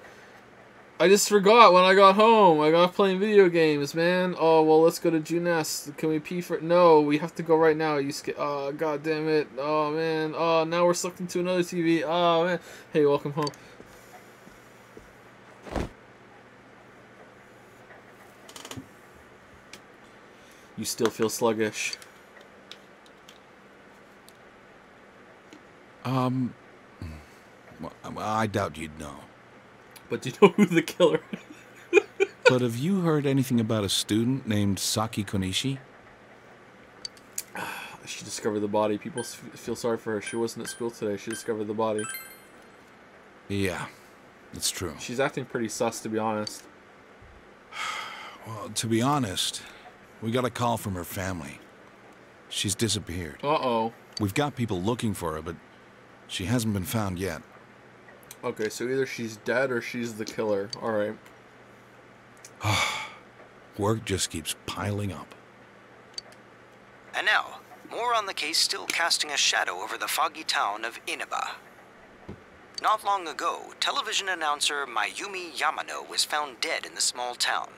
I just forgot when I got home. I got playing video games, man. Oh well, let's go to Junes. Can we pee for? No, we have to go right now. Yosuke. Oh god damn it. Oh man. Oh now we're sucked into another TV. Oh man. Hey, welcome home. You still feel sluggish. Um, well, I doubt you'd know. But do you know who the killer is? but have you heard anything about a student named Saki Konishi? She discovered the body. People feel sorry for her. She wasn't at school today. She discovered the body. Yeah, that's true. She's acting pretty sus, to be honest. Well, to be honest, we got a call from her family. She's disappeared. Uh-oh. We've got people looking for her, but she hasn't been found yet. Okay, so either she's dead or she's the killer. All right. Work just keeps piling up. And now, more on the case still casting a shadow over the foggy town of Inaba. Not long ago, television announcer Mayumi Yamano was found dead in the small town.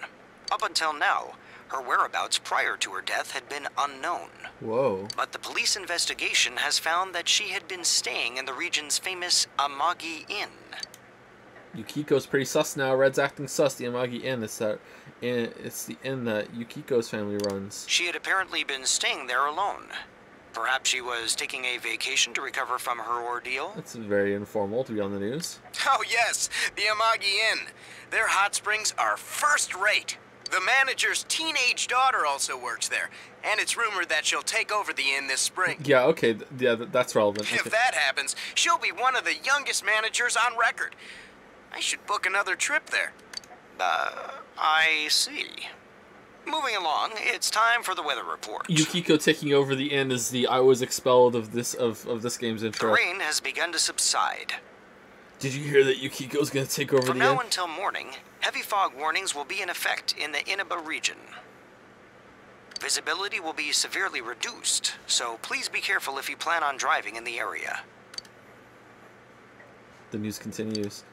Up until now, her whereabouts prior to her death had been unknown. Whoa. But the police investigation has found that she had been staying in the region's famous Amagi Inn. Yukiko's pretty sus now. Red's acting sus. The Amagi Inn. It's that. It's the inn that Yukiko's family runs. She had apparently been staying there alone. Perhaps she was taking a vacation to recover from her ordeal? That's very informal to be on the news. Oh, yes, the Amagi Inn. Their hot springs are first rate. The manager's teenage daughter also works there, and it's rumored that she'll take over the inn this spring. Yeah. Okay. yeah. th- That's relevant. If that happens, she'll be one of the youngest managers on record. I should book another trip there. Uh, I see. Moving along, it's time for the weather report. Yukiko taking over the inn is the I was expelled of this of, of this game's intro. The rain has begun to subside. Did you hear that Yukiko's gonna take over From the now inn? until morning, heavy fog warnings will be in effect in the Inaba region. Visibility will be severely reduced, so please be careful if you plan on driving in the area. The news continues.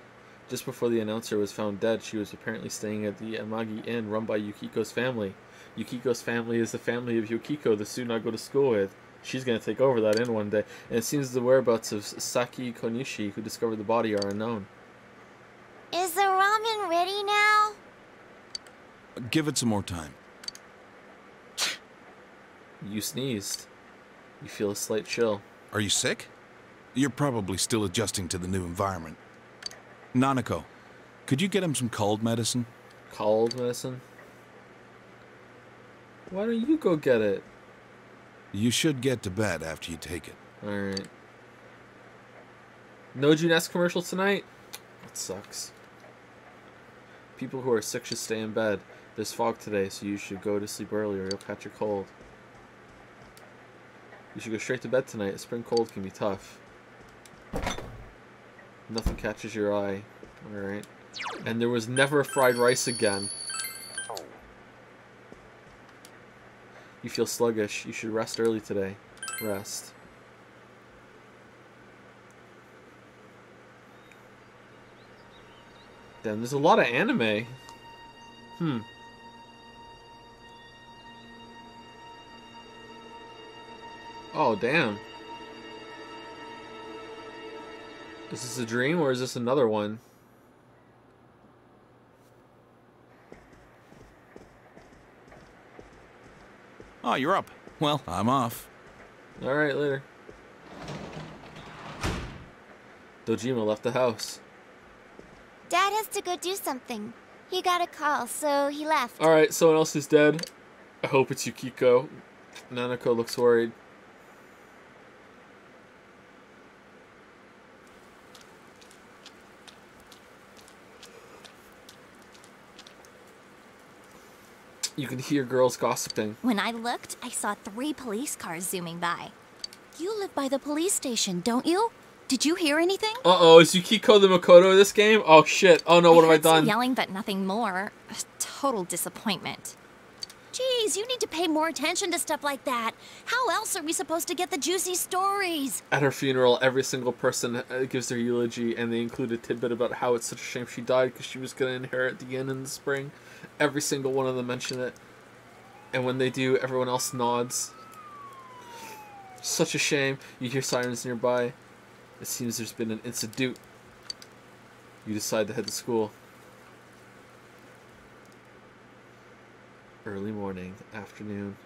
Just before the announcer was found dead, she was apparently staying at the Amagi Inn run by Yukiko's family. Yukiko's family is the family of Yukiko, the student I go to school with. She's gonna take over that inn one day, and it seems the whereabouts of Saki Konishi, who discovered the body, are unknown. Is the ramen ready now? Give it some more time. You sneezed. You feel a slight chill. Are you sick? You're probably still adjusting to the new environment. Nanako, could you get him some cold medicine? Cold medicine? Why don't you go get it? You should get to bed after you take it. Alright. No Junes commercials tonight? That sucks. People who are sick should stay in bed. There's fog today, so you should go to sleep early or you'll catch a cold. You should go straight to bed tonight. A spring cold can be tough. Nothing catches your eye. Alright. And there was never fried rice again. You feel sluggish. You should rest early today. Rest. Damn, there's a lot of anime. Hmm. Oh, damn. Is this a dream or is this another one? Oh, you're up. Well, I'm off. Alright, later. Dojima left the house. Dad has to go do something. He got a call, so he left. Alright, someone else is dead. I hope it's Yukiko. Nanako looks worried. You can hear girls gossiping. When I looked, I saw three police cars zooming by. You live by the police station, don't you? Did you hear anything? Uh oh, is Yukiko the Makoto of this game? Oh shit. Oh no, what have I heard some done? yelling, but nothing more. A total disappointment. Jeez, you need to pay more attention to stuff like that. How else are we supposed to get the juicy stories? At her funeral, every single person uh, gives their eulogy, and they include a tidbit about how it's such a shame she died because she was going to inherit the inn in the spring. Every single one of them mention it. And when they do, everyone else nods. Such a shame. You hear sirens nearby. It seems there's been an incident. You decide to head to school. Early morning, afternoon.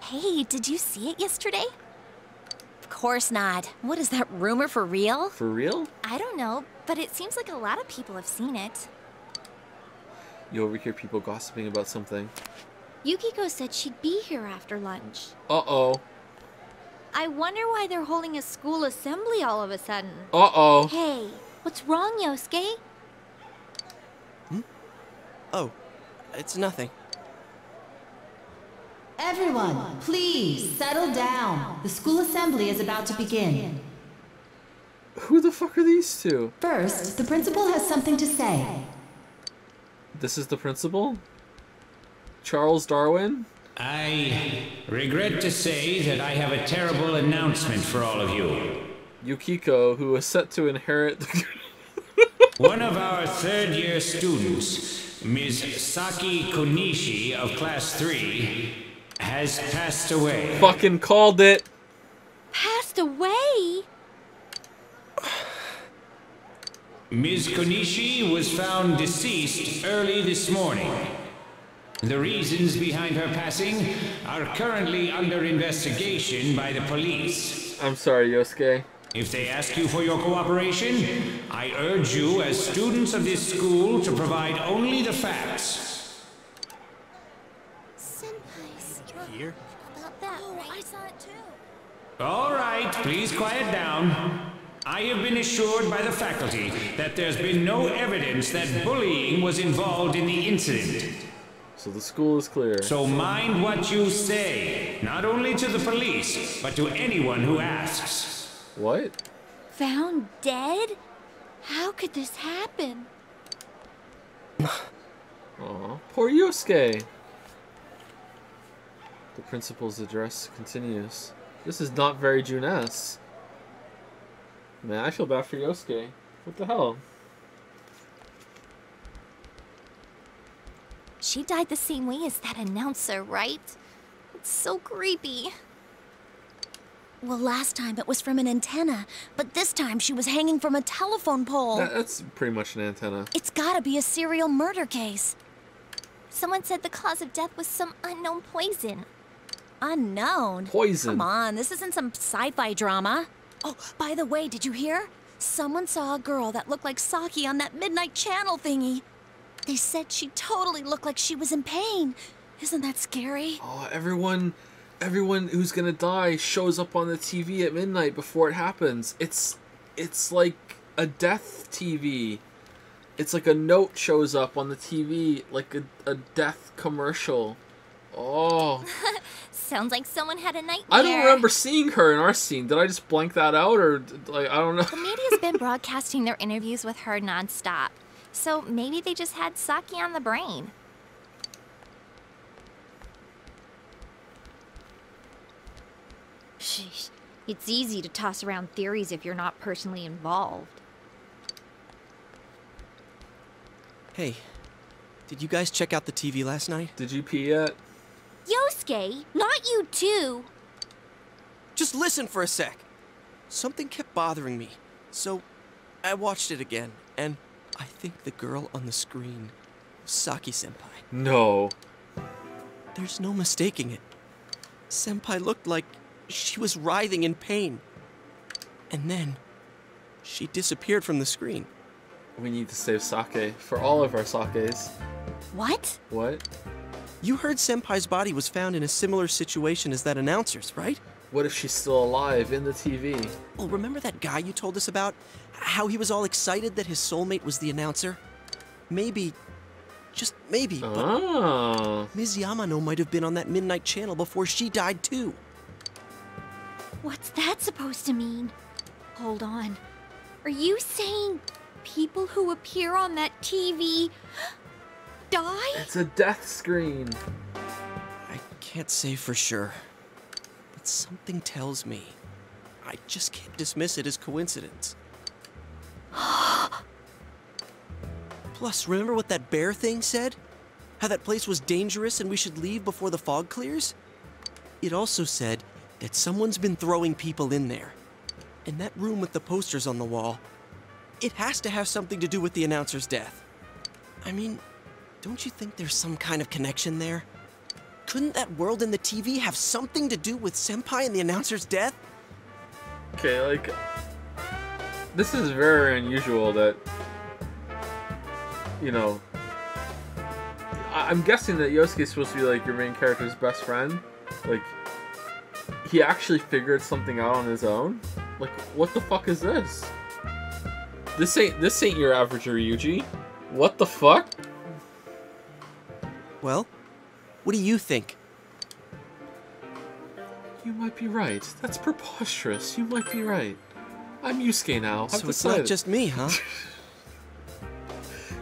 Hey, did you see it yesterday? Of course not. What is that rumor for real? For real? I don't know, but it seems like a lot of people have seen it. You overhear people gossiping about something. Yukiko said she'd be here after lunch. Uh oh. I wonder why they're holding a school assembly all of a sudden. Uh oh. Hey, what's wrong, Yosuke? Hmm? Oh, it's nothing. Everyone, please settle down. The school assembly is about to begin. Who the fuck are these two? First, the principal has something to say. This is the principal? Charles Darwin? I regret to say that I have a terrible announcement for all of you. Yukiko, who was set to inherit the One of our third year students, Ms. Saki Konishi of Class 3, has passed away. Fucking called it. Passed away? Ms. Konishi was found deceased early this morning. The reasons behind her passing are currently under investigation by the police. I'm sorry, Yosuke. If they ask you for your cooperation, I urge you as students of this school to provide only the facts. Senpais. Here? About that, right? I saw it too. All right, please quiet down. I have been assured by the faculty that there's been no evidence that bullying was involved in the incident. So the school is clear. So mind what you say, not only to the police, but to anyone who asks. What? Found dead? How could this happen? Aw, poor Yosuke. The principal's address continues. This is not very June-esque. Man, I feel bad for Yosuke. What the hell? She died the same way as that announcer, right? It's so creepy. Well, last time it was from an antenna, but this time she was hanging from a telephone pole. That, that's pretty much an antenna. It's gotta be a serial murder case. Someone said the cause of death was some unknown poison. Unknown? Poison. Come on, this isn't some sci fi drama. Oh, by the way, did you hear? Someone saw a girl that looked like Saki on that Midnight Channel thingy. They said she totally looked like she was in pain. Isn't that scary? Oh, everyone, everyone who's gonna die shows up on the TV at midnight before it happens. It's, it's like a death TV. It's like a note shows up on the TV, like a, a death commercial. Oh, Sounds like someone had a nightmare. I don't remember seeing her in our scene. Did I just blank that out, or like I don't know? The media's been broadcasting their interviews with her nonstop. So maybe they just had Saki on the brain. Sheesh. It's easy to toss around theories if you're not personally involved. Hey, did you guys check out the TV last night? Did you pee yet? Yosuke, not you too. Just listen for a sec. Something kept bothering me, so I watched it again, and I think the girl on the screen Saki Senpai. No. There's no mistaking it. Senpai looked like she was writhing in pain. And then she disappeared from the screen. We need to save Saki for all of our sakes. What? What? You heard Senpai's body was found in a similar situation as that announcer's, right? What if she's still alive in the TV? Well, oh, remember that guy you told us about? How he was all excited that his soulmate was the announcer? Maybe, just maybe, but Oh. Ms. Yamano might have been on that midnight channel before she died too. What's that supposed to mean? Hold on. Are you saying people who appear on that TV die? It's a death screen. I can't say for sure, but something tells me I just can't dismiss it as coincidence. Plus, remember what that bear thing said? How that place was dangerous and we should leave before the fog clears? It also said that someone's been throwing people in there. And that room with the posters on the wall, it has to have something to do with the announcer's death. I mean, don't you think there's some kind of connection there? Couldn't that world in the TV have something to do with Senpai and the announcer's death? Okay, like this is very unusual that you know. I- I'm guessing that Yosuke is supposed to be like your main character's best friend. Like he actually figured something out on his own. Like what the fuck is this? This ain't this ain't your average Ryuji. What the fuck? Well, what do you think? You might be right. That's preposterous. You might be right. I'm Yusuke now. I've so it's decided. not just me, huh?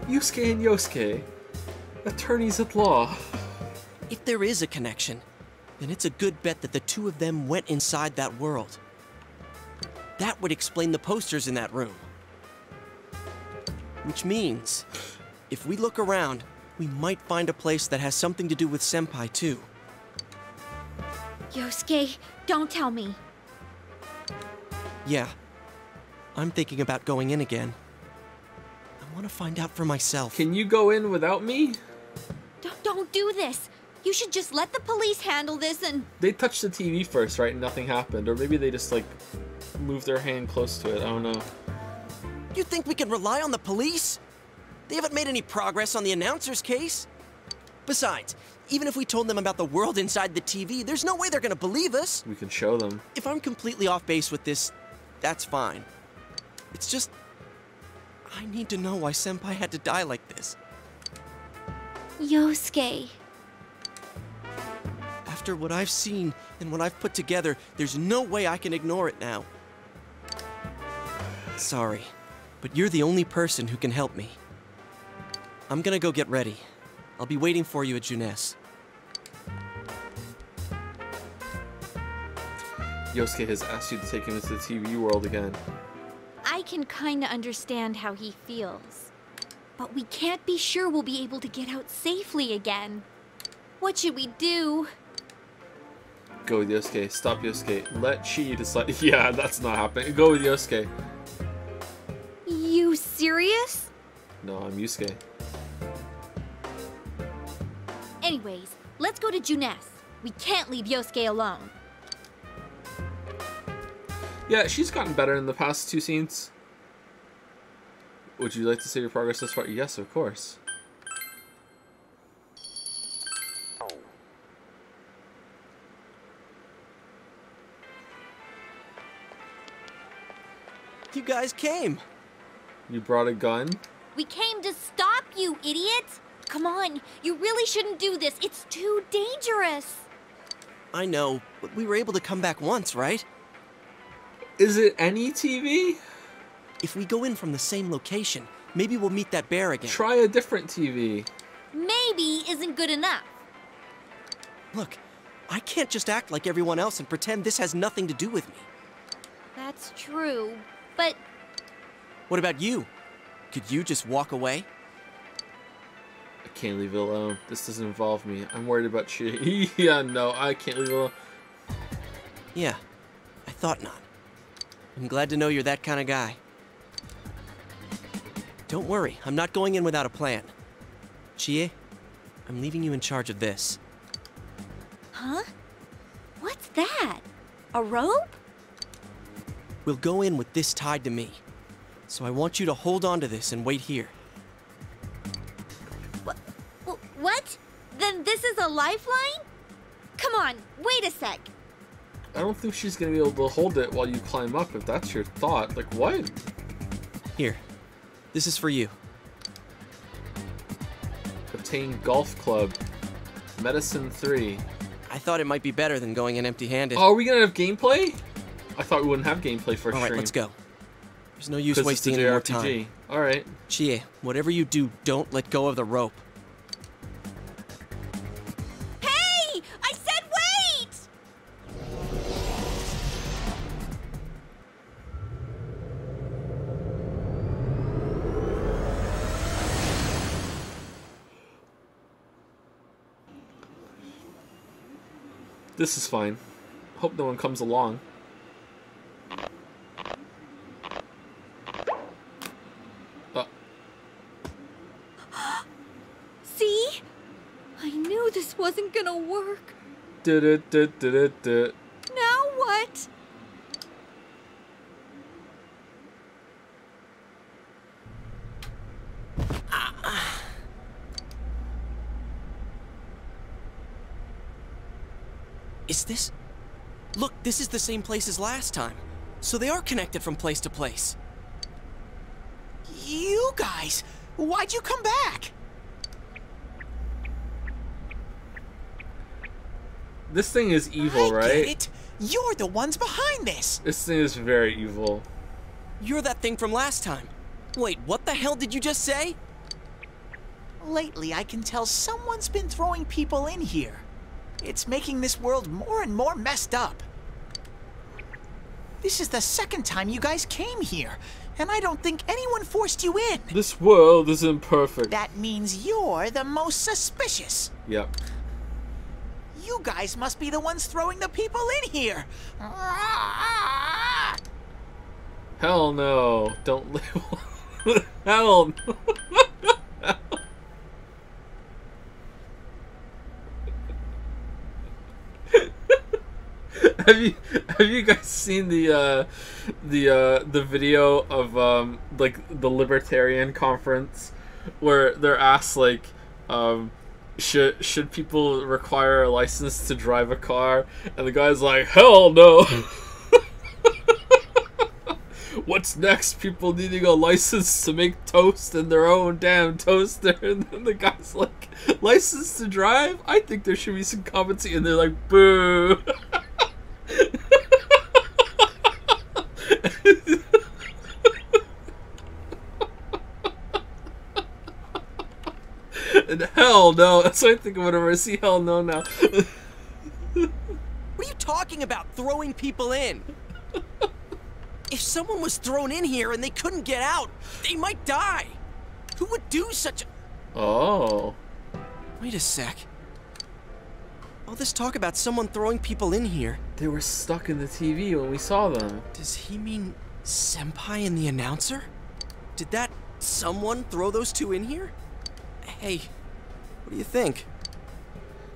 Yusuke and Yosuke, attorneys at law. if there is a connection, then it's a good bet that the two of them went inside that world. That would explain the posters in that room. Which means, if we look around, we might find a place that has something to do with Senpai, too. Yosuke, don't tell me. Yeah. I'm thinking about going in again. I want to find out for myself. Can you go in without me? Don't, don't do this. You should just let the police handle this and. They touched the TV first, right? And nothing happened. Or maybe they just like moved their hand close to it. I don't know. You think we can rely on the police? They haven't made any progress on the announcer's case. Besides, even if we told them about the world inside the TV, there's no way they're gonna believe us. We can show them. If I'm completely off base with this, that's fine. It's just. I need to know why Senpai had to die like this. Yosuke. After what I've seen and what I've put together, there's no way I can ignore it now. Sorry, but you're the only person who can help me. I'm gonna go get ready. I'll be waiting for you at Junes. Yosuke has asked you to take him into the TV world again. I can kinda understand how he feels. But we can't be sure we'll be able to get out safely again. What should we do? Go with Yosuke. Stop Yosuke. Let Chie decide. Yeah, that's not happening. Go with Yosuke. You serious? No, I'm Yusuke. Anyways, let's go to Junes. We can't leave Yosuke alone. Yeah, she's gotten better in the past two scenes. Would you like to see your progress thus far? Yes, of course. You guys came. You brought a gun? We came to stop you, idiot! Come on, you really shouldn't do this. It's too dangerous. I know, but we were able to come back once, right? Is it any TV? If we go in from the same location, maybe we'll meet that bear again. Try a different TV. Maybe isn't good enough. Look, I can't just act like everyone else and pretend this has nothing to do with me. That's true, but What about you? Could you just walk away? Can't leave it alone. This doesn't involve me. I'm worried about Chie. yeah, no, I can't leave it alone. Yeah, I thought not. I'm glad to know you're that kind of guy. Don't worry, I'm not going in without a plan. Chie, I'm leaving you in charge of this. Huh? What's that? A rope? We'll go in with this tied to me. So I want you to hold on to this and wait here. This is a lifeline? Come on, wait a sec. I don't think she's gonna be able to hold it while you climb up if that's your thought. Like, what? Here, this is for you. Obtain golf club. Medicine 3. I thought it might be better than going in empty handed. Oh, are we gonna have gameplay? I thought we wouldn't have gameplay for All right, stream. let's go. There's no use wasting any more JRPG. time. Alright. Chie, whatever you do, don't let go of the rope. This is fine. Hope no one comes along. Uh, See? I knew this wasn't gonna work. Did it, did it, did it. Now what? Is this. Look, this is the same place as last time. So they are connected from place to place. You guys, why'd you come back? This thing is evil, I right? get it. You're the ones behind this. This thing is very evil. You're that thing from last time. Wait, what the hell did you just say? Lately, I can tell someone's been throwing people in here. It's making this world more and more messed up. This is the second time you guys came here, and I don't think anyone forced you in. This world is imperfect. That means you're the most suspicious. Yep. You guys must be the ones throwing the people in here. Hell no. Don't label. Hell no. have you have you guys seen the uh the uh the video of um like the libertarian conference where they're asked like um should should people require a license to drive a car? And the guy's like hell no. What's next? People needing a license to make toast in their own damn toaster. And then the guy's like license to drive? I think there should be some competency and they're like boo and hell no that's what i think of whenever i see hell no now What are you talking about, throwing people in? if someone was thrown in here and they couldn't get out, they might die. Who would do such a. oh Wait a sec. All this talk about someone throwing people in here. They were stuck in the tv when we saw them Does he mean Senpai and the announcer? Did that someone throw those two in here? Hey, what do you think?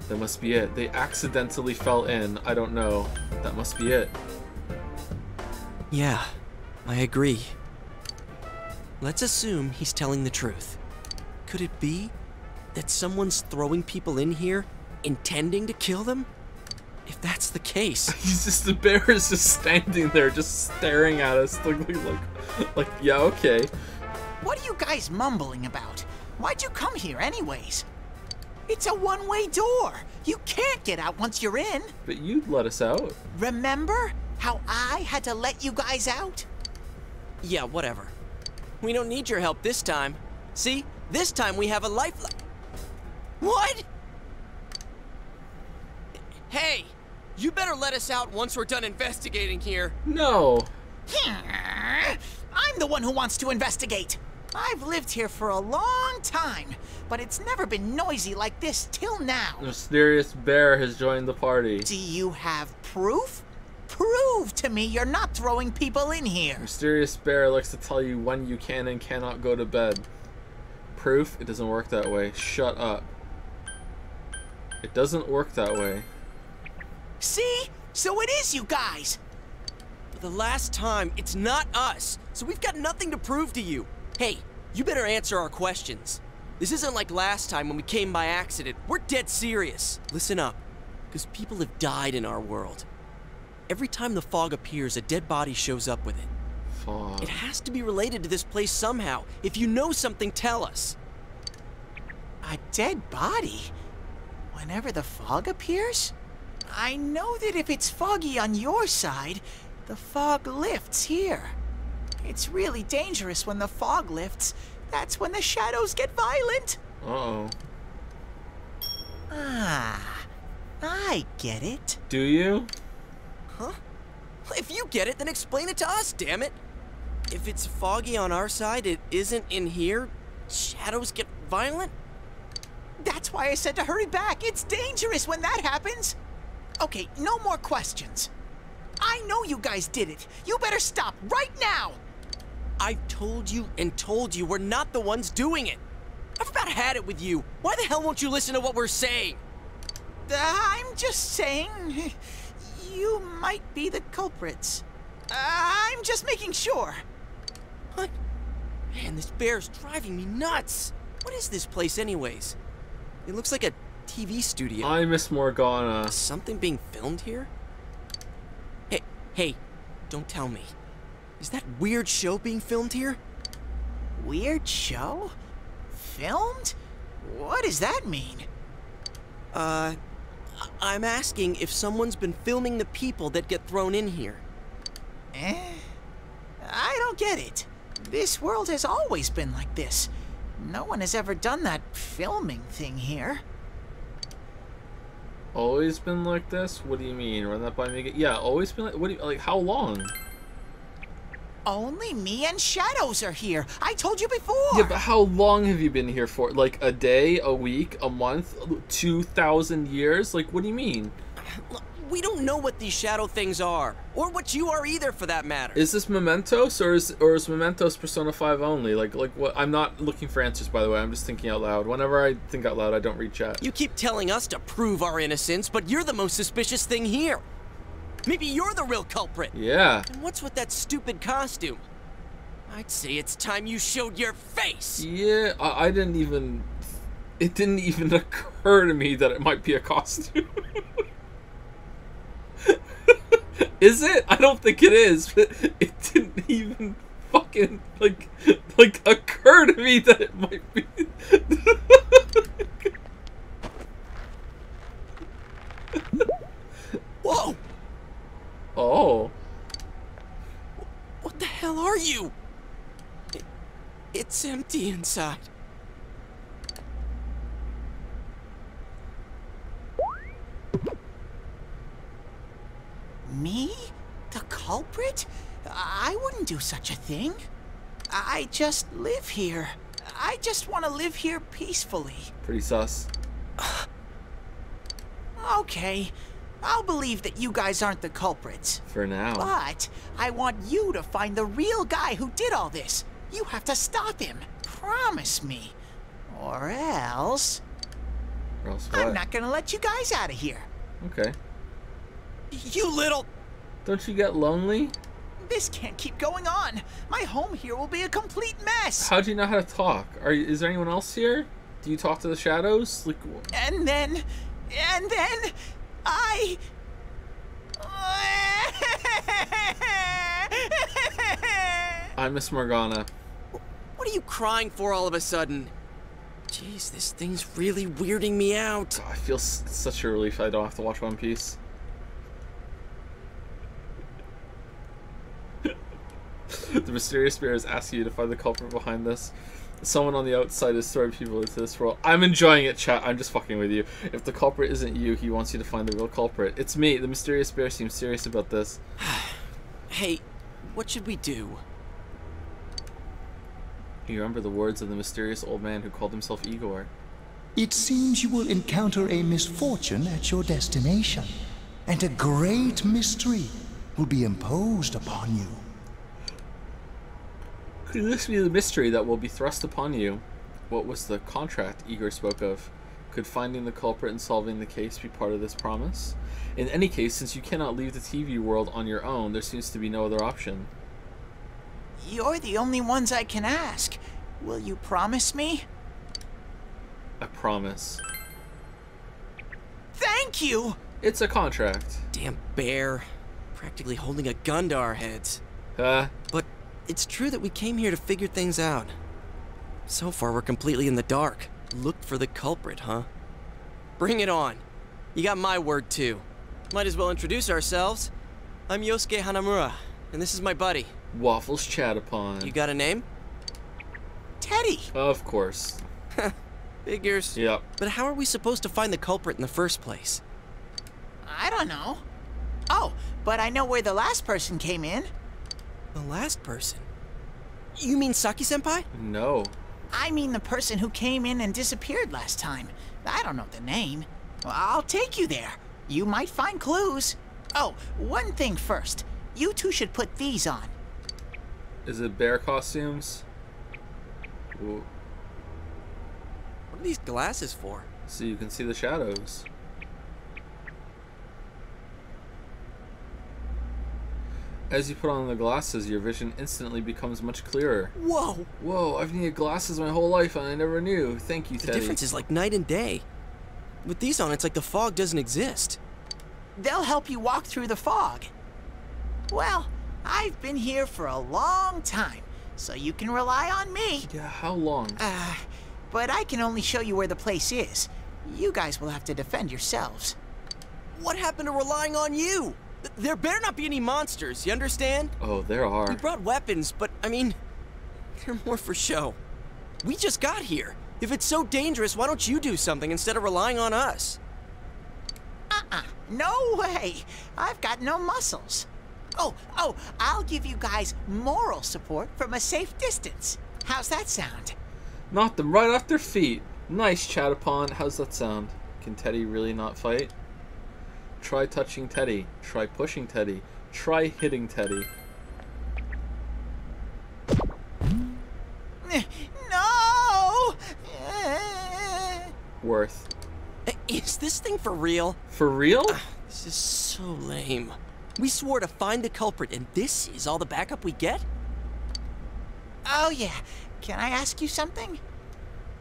That must be it. They accidentally fell in. I don't know. That must be it. Yeah, I agree. Let's assume he's telling the truth. Could it be that someone's throwing people in here intending to kill them? If that's the case, He's just the bear is just standing there, just staring at us, like, like, like, like yeah, okay. What are you guys mumbling about? Why'd you come here, anyways? It's a one way door. You can't get out once you're in. But you'd let us out. Remember how I had to let you guys out? yeah, whatever. We don't need your help this time. See, this time we have a lifeline. What? Hey, you better let us out once we're done investigating here. No. I'm the one who wants to investigate. I've lived here for a long time, but it's never been noisy like this till now. The mysterious bear has joined the party. Do you have proof? Prove to me you're not throwing people in here. Mysterious bear likes to tell you when you can and cannot go to bed. Proof? It doesn't work that way. Shut up. It doesn't work that way. See? So it is you guys. For the last time, it's not us, so we've got nothing to prove to you. Hey, you better answer our questions. This isn't like last time when we came by accident. We're dead serious. Listen up, because people have died in our world. Every time the fog appears, a dead body shows up with it. Fog. It has to be related to this place somehow. If you know something, tell us. A dead body? Whenever the fog appears? I know that if it's foggy on your side, the fog lifts here. It's really dangerous when the fog lifts. That's when the shadows get violent. Uh-oh. Ah, I get it. Do you? Huh? If you get it, then explain it to us, damn it. If it's foggy on our side, it isn't in here, shadows get violent? That's why I said to hurry back. It's dangerous when that happens. Okay, no more questions. I know you guys did it. You better stop right now. I've told you and told you we're not the ones doing it. I've about had it with you. Why the hell won't you listen to what we're saying? I'm just saying, you might be the culprits. I'm just making sure. What? Man, this bear's driving me nuts. What is this place anyways? It looks like a TV studio. I miss Morgana. Is something being filmed here? Hey, hey, don't tell me. Is that weird show being filmed here? Weird show? Filmed? What does that mean? Uh, I- I'm asking if someone's been filming the people that get thrown in here. Eh? I don't get it. This world has always been like this. No one has ever done that filming thing here. Always been like this? What do you mean? Run that by me again? Yeah, always been like. What do you like? How long? Only me and Shadows are here. I told you before. Yeah, but how long have you been here for? Like a day, a week, a month, two thousand years? Like, what do you mean? We don't know what these shadow things are, or what you are either, for that matter. Is this Mementos or is or is Mementos Persona Five only? Like like what? I'm not looking for answers, by the way. I'm just thinking out loud. Whenever I think out loud, I don't read chat. You keep telling us to prove our innocence, but you're the most suspicious thing here. Maybe you're the real culprit. Yeah. And what's with that stupid costume? I'd say it's time you showed your face. Yeah, I, I didn't even. It didn't even occur to me that it might be a costume. is it? I don't think it is. But it didn't even fucking like like occur to me that it might be. Whoa! Oh. What the hell are you? It, it's empty inside. Me? The culprit? I wouldn't do such a thing. I just live here. I just want to live here peacefully. Pretty sus. Okay, I'll believe that you guys aren't the culprits. For now. But I want you to find the real guy who did all this. You have to stop him. Promise me. Or else. Or else I'm not gonna let you guys out of here. Okay. You little. Don't you get lonely? This can't keep going on. My home here will be a complete mess. How do you know how to talk? Are you, is there anyone else here? Do you talk to the shadows? Like, And then. And then. I. I miss Morgana. What are you crying for all of a sudden? Jeez, this thing's really weirding me out. I feel s- such a relief I don't have to watch One Piece. the mysterious spirit is asking you to find the culprit behind this. Someone on the outside is throwing people into this world. I'm enjoying it, chat. I'm just fucking with you. If the culprit isn't you, he wants you to find the real culprit. It's me. The mysterious spirit seems serious about this. Hey, what should we do? You remember the words of the mysterious old man who called himself Igor. It seems you will encounter a misfortune at your destination, and a great mystery will be imposed upon you. Could this be the mystery that will be thrust upon you? What was the contract Igor spoke of? Could finding the culprit and solving the case be part of this promise? In any case, since you cannot leave the TV world on your own, there seems to be no other option. You're the only ones I can ask. Will you promise me? I promise. Thank you! It's a contract. Damn bear. Practically holding a gun to our heads. Huh? But it's true that we came here to figure things out. So far, we're completely in the dark. Look for the culprit, huh? Bring it on. You got my word, too. Might as well introduce ourselves. I'm Yosuke Hanamura, and this is my buddy. Waffles Chatapon. You got a name? Teddie! Of course. Figures. Yep. But how are we supposed to find the culprit in the first place? I don't know. Oh, but I know where the last person came in. The last person? You mean Saki-senpai? No. I mean the person who came in and disappeared last time. I don't know the name. Well, I'll take you there. You might find clues. Oh, one thing first. You two should put these on. Is it bear costumes? Ooh. What are these glasses for? So you can see the shadows. As you put on the glasses, your vision instantly becomes much clearer. Whoa! Whoa, I've needed glasses my whole life and I never knew. Thank you, Teddie. The difference is like night and day. With these on, it's like the fog doesn't exist. They'll help you walk through the fog. Well, I've been here for a long time, so you can rely on me. Yeah, how long? Uh, but I can only show you where the place is. You guys will have to defend yourselves. What happened to relying on you? Th- There better not be any monsters, you understand? Oh, there are. We brought weapons, but I mean, they're more for show. We just got here. If it's so dangerous, why don't you do something instead of relying on us? Uh-uh. No way. I've got no muscles. Oh, oh, I'll give you guys moral support from a safe distance. How's that sound? Knocked them right off their feet. Nice, Chatapon. How's that sound? Can Teddie really not fight? Try touching Teddie. Try pushing Teddie. Try hitting Teddie. Eh, no! Eh. Worth. Eh, is this thing for real? For real? Ah, this is so lame. We swore to find the culprit, and this is all the backup we get? Oh, yeah. Can I ask you something?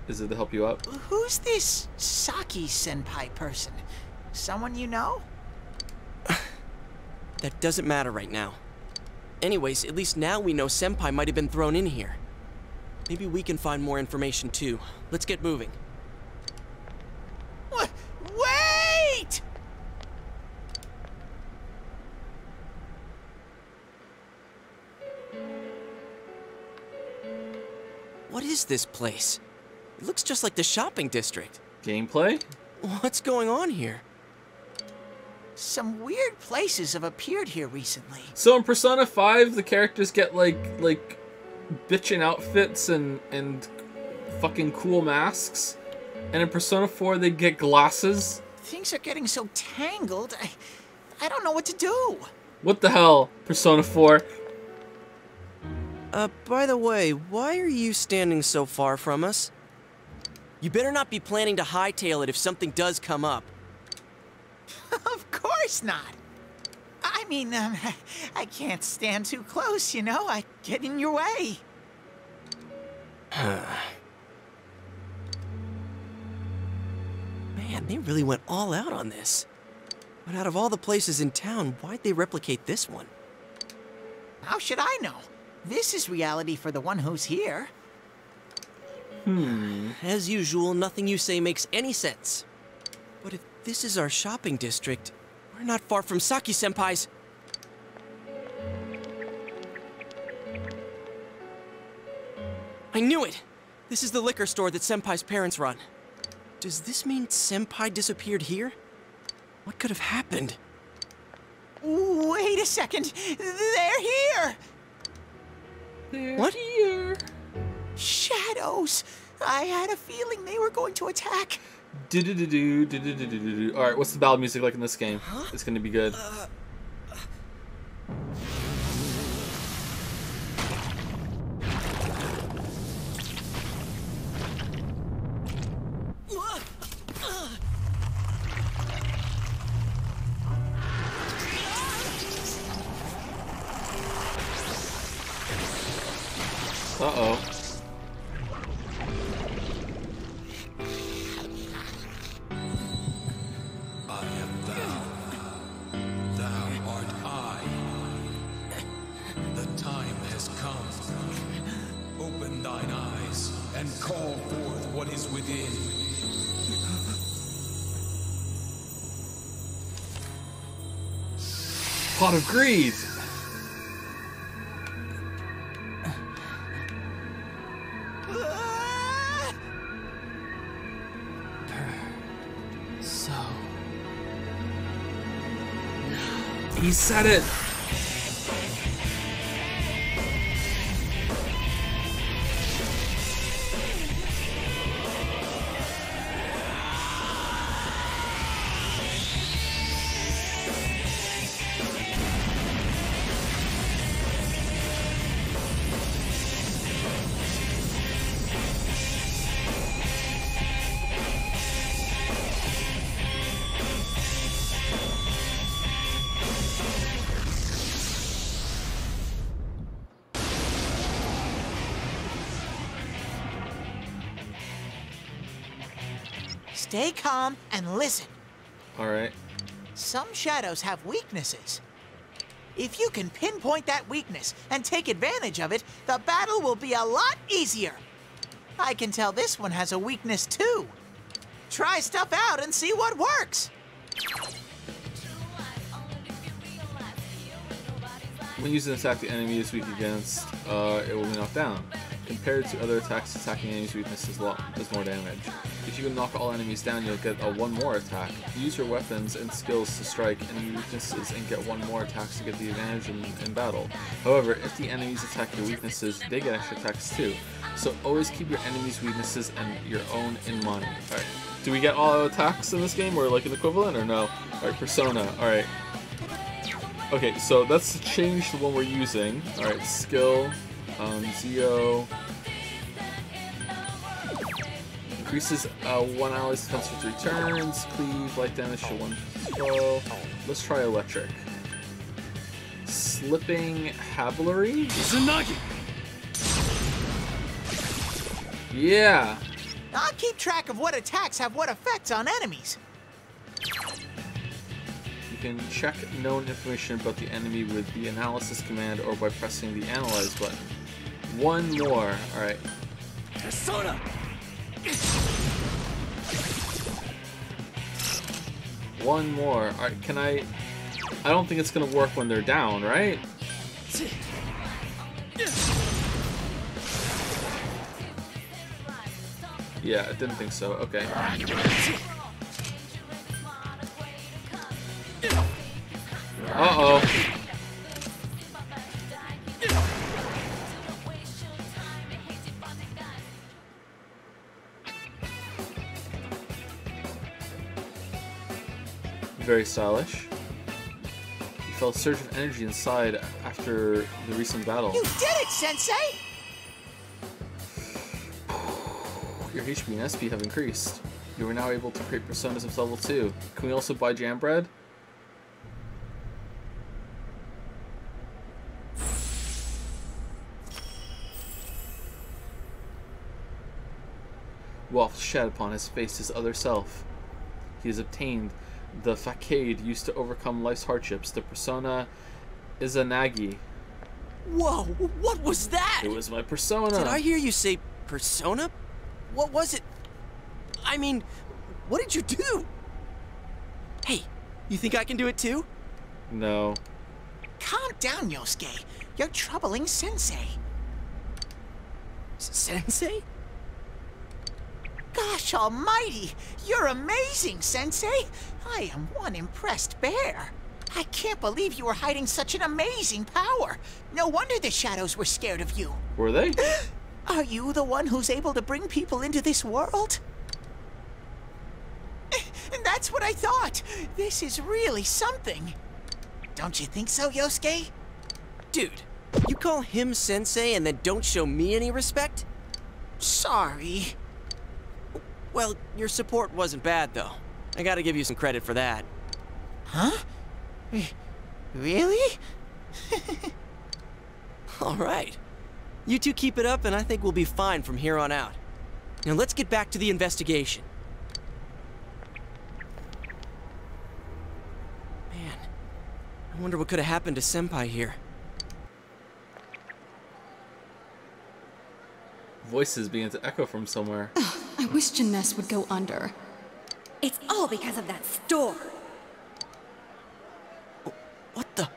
Is it to help you out? Who's this Saki senpai person? Someone you know? That doesn't matter right now. Anyways, at least now we know Senpai might have been thrown in here. Maybe we can find more information too. Let's get moving. Wha- Wait! What is this place? It looks just like the shopping district. Gameplay? What's going on here? Some weird places have appeared here recently. So in Persona 5, the characters get like like bitchin' outfits and and fucking cool masks. And in Persona 4 they get glasses. Things are getting so tangled. I, I don't know what to do. What the hell, Persona 4? Uh, by the way, why are you standing so far from us? You better not be planning to hightail it if something does come up. of course not. I mean, um, I can't stand too close, you know? I get in your way. Man, they really went all out on this. But out of all the places in town, why'd they replicate this one? How should I know? This is reality for the one who's here. Hmm. As usual, nothing you say makes any sense. But if this is our shopping district, we're not far from Saki Senpai's. I knew it! This is the liquor store that Senpai's parents run. Does this mean Senpai disappeared here? What could have happened? Wait a second. They're here. They're What? here. Shadows! I had a feeling they were going to attack. All right, what's the battle music like in this game? It's gonna be good. Uh, uh. Uh-oh. I within. Pot of Greed! So. He said it! Shadows have weaknesses. If you can pinpoint that weakness and take advantage of it, the battle will be a lot easier. I can tell this one has a weakness too. Try stuff out and see what works. When using an attack the enemy is weak against, uh, it will be knocked down. Compared to other attacks, attacking enemies' weakness is lo- does more damage. If you can knock all enemies down, you'll get a one more attack. Use your weapons and skills to strike enemy weaknesses and get one more attacks to get the advantage in, in battle. However, if the enemies attack your weaknesses, they get extra attacks too. So always keep your enemies' weaknesses and your own in mind. Alright. Do we get all attacks in this game or like an equivalent or no? Alright, Persona. Alright. Okay, so that's to change the one we're using. Alright, skill, um, Zio. Increases uh, one ally's defense for three turns, cleave, light damage to one throw. Let's try electric. Slipping Hablerie? Yeah! I'll keep track of what attacks have what effects on enemies. You can check known information about the enemy with the analysis command or by pressing the analyze button. One more. Alright. Persona! One more. Alright, can I... I don't think it's gonna work when they're down, right? Yeah, I didn't think so. Okay. Uh-oh. Very stylish. You felt a surge of energy inside after the recent battle. You did it, Sensei! Your HP and SP have increased. You are now able to create personas of level 2. Can we also buy jam bread? Wolf shed upon his face his other self. He has obtained the facade used to overcome life's hardships, the persona is a nagi. Whoa, what was that? It was my persona. Did I hear you say persona? What was it? I mean, what did you do? Hey, you think I can do it too? No. Calm down, Yosuke. You're troubling Sensei. Sensei? Gosh almighty! You're amazing, Sensei! I am one impressed bear. I can't believe you were hiding such an amazing power. No wonder the shadows were scared of you. Were they? Are you the one who's able to bring people into this world? And that's what I thought. This is really something. Don't you think so, Yosuke? Dude, you call him sensei and then don't show me any respect? Sorry. Well, your support wasn't bad, though. I gotta give you some credit for that. Huh? Really? All right. You two keep it up, and I think we'll be fine from here on out. Now let's get back to the investigation. Man, I wonder what could have happened to Senpai here. Voices begin to echo from somewhere. I wish Junes would go under. It's all because of that store. What the?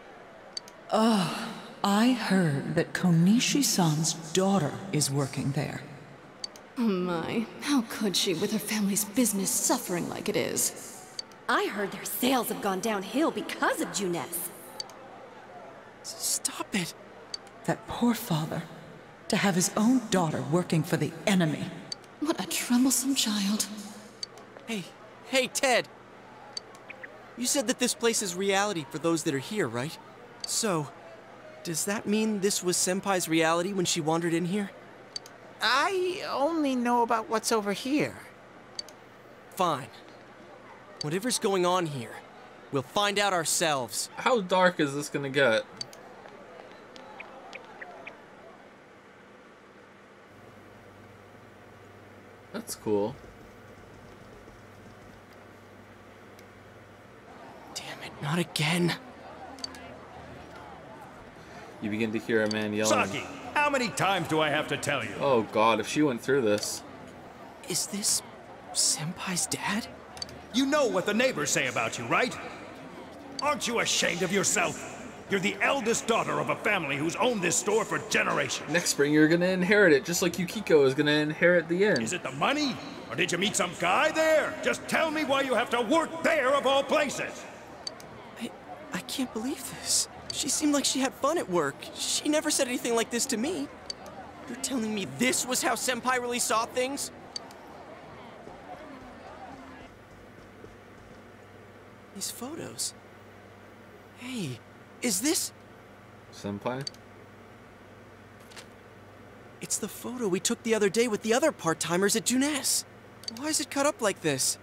Oh, I heard that Konishi-san's daughter is working there. Oh my, how could she with her family's business suffering like it is? I heard their sales have gone downhill because of Junes. Stop it. That poor father. To have his own daughter working for the enemy. What a troublesome child. Hey, hey, Ted. You said that this place is reality for those that are here, right? So, does that mean this was Senpai's reality when she wandered in here? I only know about what's over here. Fine. Whatever's going on here, we'll find out ourselves. How dark is this gonna get? That's cool. Damn it, not again. You begin to hear a man yelling. Saki, how many times do I have to tell you? Oh god, if she went through this. Is this Senpai's dad? You know what the neighbors say about you, right? Aren't you ashamed of yourself? You're the eldest daughter of a family who's owned this store for generations. Next spring you're gonna inherit it, just like Yukiko is gonna inherit the inn. Is it the money? Or did you meet some guy there? Just tell me why you have to work there of all places. I, I can't believe this. She seemed like she had fun at work. She never said anything like this to me. You're telling me this was how Senpai really saw things? These photos. Hey, is this... Senpai? It's the photo we took the other day with the other part-timers at Junes. Why is it cut up like this?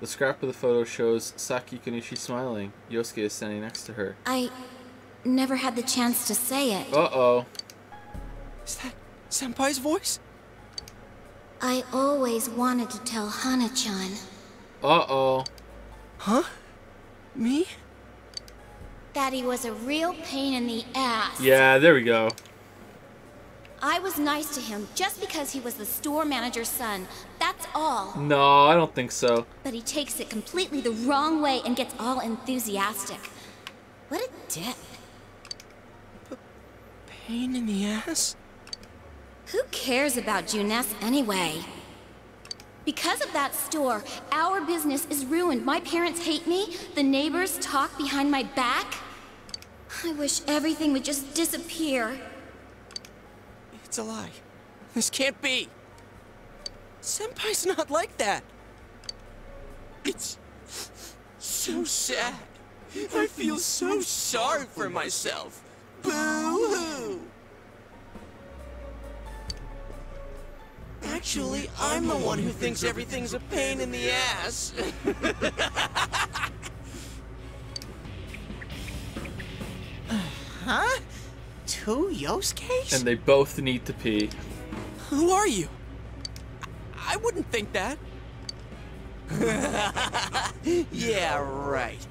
The scrap of the photo shows Saki Konishi smiling. Yosuke is standing next to her. I never had the chance to say it. Uh-oh. Is that Senpai's voice? I always wanted to tell Hana-chan. Uh-oh. Huh? Me? That he was a real pain in the ass. Yeah, there we go. I was nice to him just because he was the store manager's son. That's all. No, I don't think so. But he takes it completely the wrong way and gets all enthusiastic. What a dip. Pain in the ass? Who cares about Junes anyway? Because of that store, our business is ruined. My parents hate me. The neighbors talk behind my back. I wish everything would just disappear. It's a lie. This can't be. Senpai's not like that. It's so sad. I feel so sorry for myself. Boo-hoo! Actually, I'm the one who thinks everything's a pain in the ass. Huh? Two Yosuke's? And they both need to pee. Who are you? I wouldn't think that. yeah, right.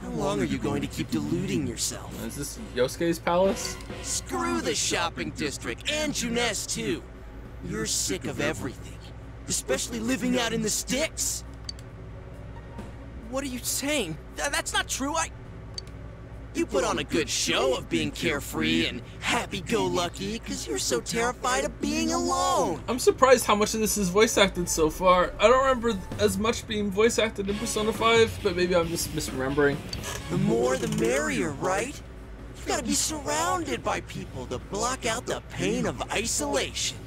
How long are you going to keep deluding yourself? Is this Yosuke's palace? Screw the shopping district and Junes too. You're sick of everything, especially living out in the sticks. What are you saying? Th- that's not true. I. You put on a good show of being carefree and happy-go-lucky because you're so terrified of being alone. I'm surprised how much of this is voice acted so far. I don't remember as much being voice acted in Persona 5, but maybe I'm just misremembering. The more the merrier, right? You've got to be surrounded by people to block out the pain of isolation.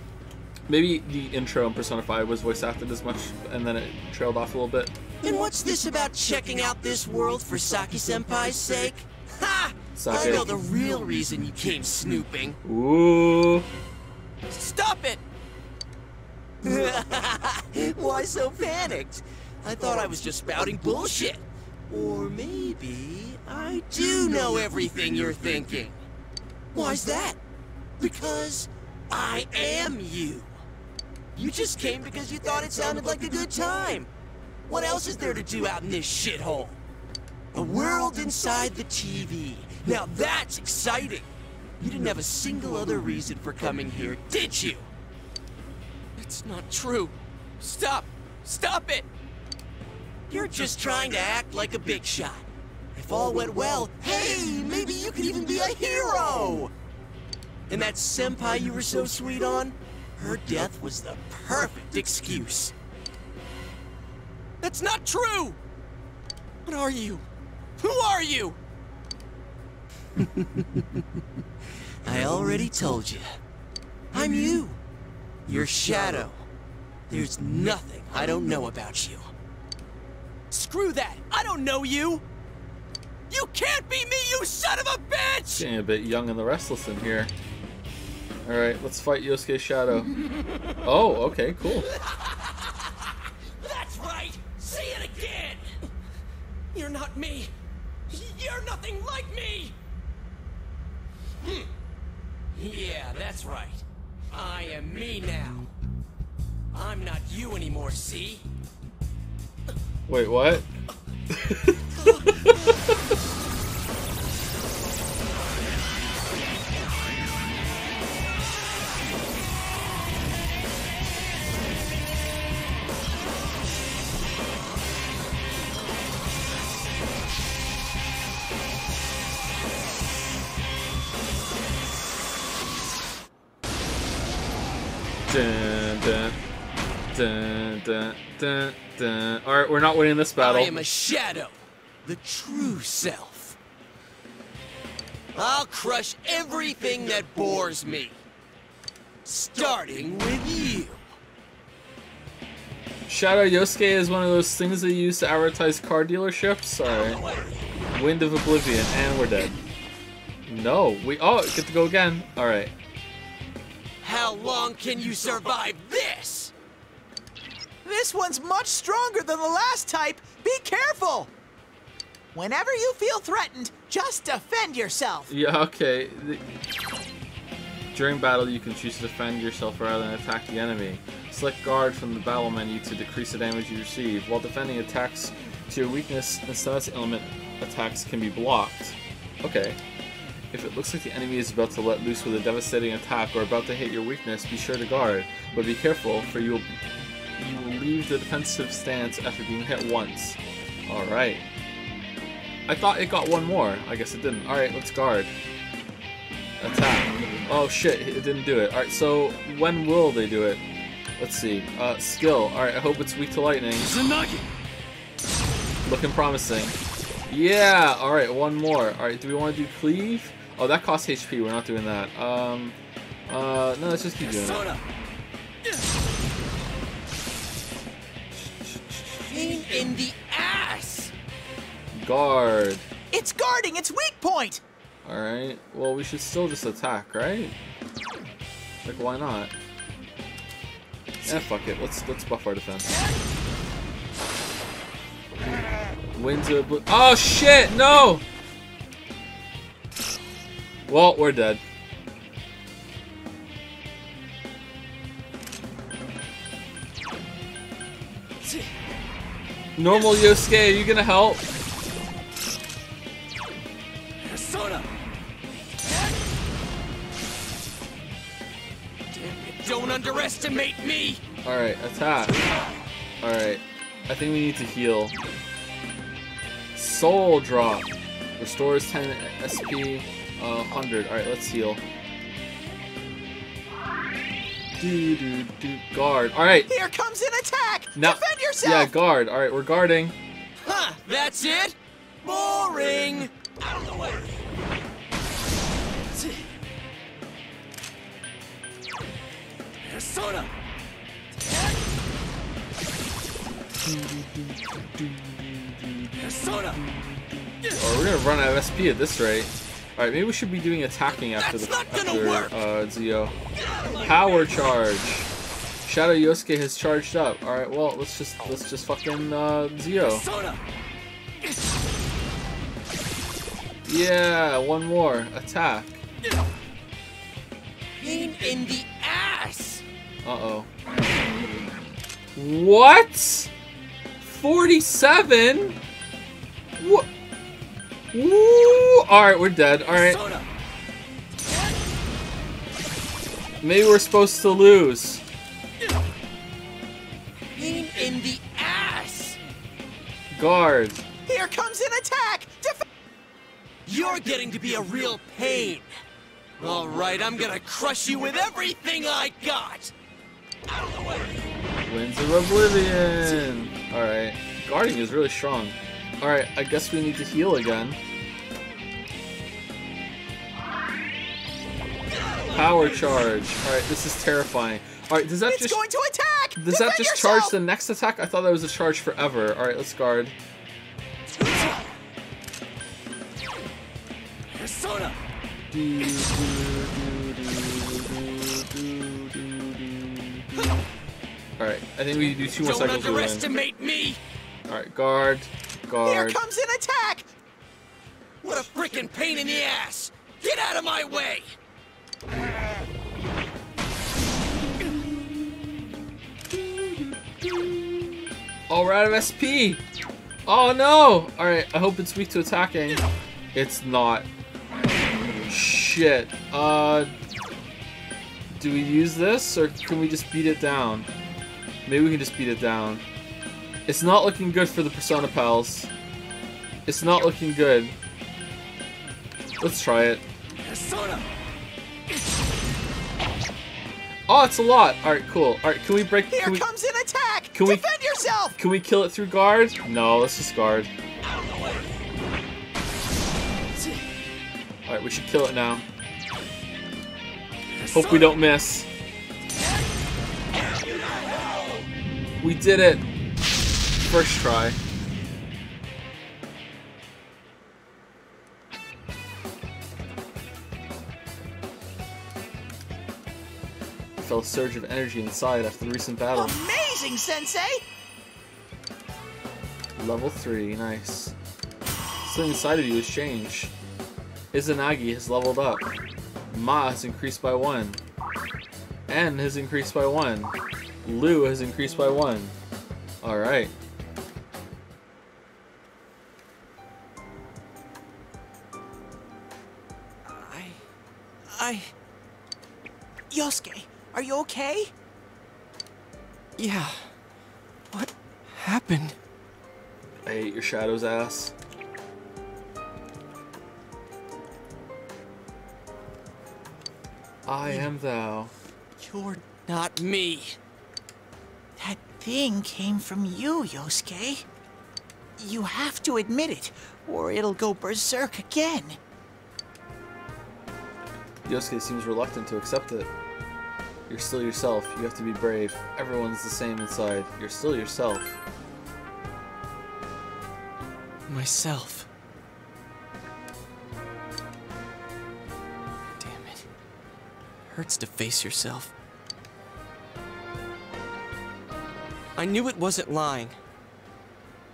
Maybe the intro in Persona 5 was voice acted as much, and then it trailed off a little bit. And what's this about checking out this world for Saki Senpai's sake? Ha! I know the real reason you came snooping. Ooh. Stop it! Why so panicked? I thought I was just spouting bullshit. Or maybe I do know everything you're thinking. Why's that? Because I am you. You just came because you thought it sounded like a good time. What else is there to do out in this shithole? A world inside the TV. Now that's exciting. You didn't have a single other reason for coming here, did you? It's not true. Stop! Stop it! You're just trying to act like a big shot. If all went well, hey, maybe you could even be a hero! And that senpai you were so sweet on? Her death was the perfect excuse. That's not true! What are you? Who are you? I already told you. I'm you. Your shadow. There's nothing I don't know about you. Screw that! I don't know you! You can't be me, you son of a bitch! Getting a bit young and the restless in here. Alright, let's fight Yosuke's shadow. Oh, okay, cool. That's right! Say it again! You're not me! You're nothing like me! Hmm. Yeah, that's right. I am me now. I'm not you anymore, see? Wait, what? dun, dun, dun, dun. All right, we're not winning this battle. I am a shadow. The true self. I'll crush everything that bores me. Starting with you. Shadow Yosuke is one of those things they use to advertise car dealerships. Right. Wind of Oblivion, and we're dead. No, we oh get to go again. All right. How long can you survive this? This one's much stronger than the last type. Be careful! Whenever you feel threatened, just defend yourself. Yeah, okay. During battle, you can choose to defend yourself rather than attack the enemy. Select guard from the battle menu to decrease the damage you receive. While defending attacks to your weakness and status element attacks can be blocked. Okay. If it looks like the enemy is about to let loose with a devastating attack or about to hit your weakness, be sure to guard. But be careful, for you will, you leave the defensive stance after being hit once. Alright. I thought it got one more. I guess it didn't. Alright, let's guard. Attack. Oh shit, it didn't do it. Alright, so when will they do it? Let's see. Uh, skill. Alright, I hope it's weak to lightning. Looking promising. Yeah, alright, one more. Alright, do we want to do cleave? Oh, that costs HP. We're not doing that. Um, uh, no, let's just keep doing it. Pain in the ass! Guard. It's guarding its weak point. Alright, well, we should still just attack, right? Like, why not? Eh, fuck it. Let's let's buff our defense. Wind to blue. Oh shit! No! Well, we're dead. Normal Yosuke, are you gonna help? Persona! Don't underestimate me! Alright, attack. Alright. I think we need to heal. Soul drop. Restores 10 SP, uh, 100. Alright, let's heal. Do, do, do. Guard. All right. Here comes an attack. Now, Defend yourself. Yeah, guard. All right, we're guarding. Huh, that's it? Boring. Out of the way. Persona. Persona. Oh, we're gonna run out of SP at this rate. Alright, maybe we should be doing attacking after the after uh, Zio. Power charge. Shadow Yosuke has charged up. Alright, well let's just let's just fucking uh Zio. Yeah, one more. Attack. Pain in the ass! Uh-oh. What? 47? What? Woo! Alright, we're dead. Alright. Maybe we're supposed to lose. Pain in the ass! Guard. Here comes an attack! Def You're getting to be a real pain. All right, I'm gonna crush you with everything I got. Out of the way! Winds of Oblivion. Alright. Guarding is really strong. Alright, I guess we need to heal again. Power charge. Alright, this is terrifying. Alright, does that It's just going to attack! does that Defend just yourself! charge the next attack? I thought that was a charge forever. Alright, let's guard. Persona! Alright, I think we need to do two more Don't cycles to win. underestimate me! Alright, guard. Here comes an attack! What a freaking pain in the ass! Get out of my way! Oh, we're out of SP! Oh no! Alright, I hope it's weak to attacking. It's not. Shit. Uh. Do we use this, or can we just beat it down? Maybe we can just beat it down. It's not looking good for the Persona pals. It's not looking good. Let's try it. Persona! Oh, it's a lot! Alright, cool. Alright, can we break... Here Can we, comes an attack! Can we- Defend yourself! can we kill it through guard? No, let's just guard. Alright, we should kill it now. Hope we don't miss. We did it! First try. I felt a surge of energy inside after the recent battle. Amazing, Sensei! Level 3, nice. Something inside of you has changed. Izanagi has leveled up. Ma has increased by 1. En has increased by 1. Lu has increased by 1. Alright. I... Yosuke, are you okay? Yeah. What happened? I hate your shadow's ass. I am thou. You're not me. That thing came from you, Yosuke. You have to admit it, or it'll go berserk again. Yosuke seems reluctant to accept it. You're still yourself. You have to be brave. Everyone's the same inside. You're still yourself. Myself. Damn it. Hurts to face yourself. I knew it wasn't lying.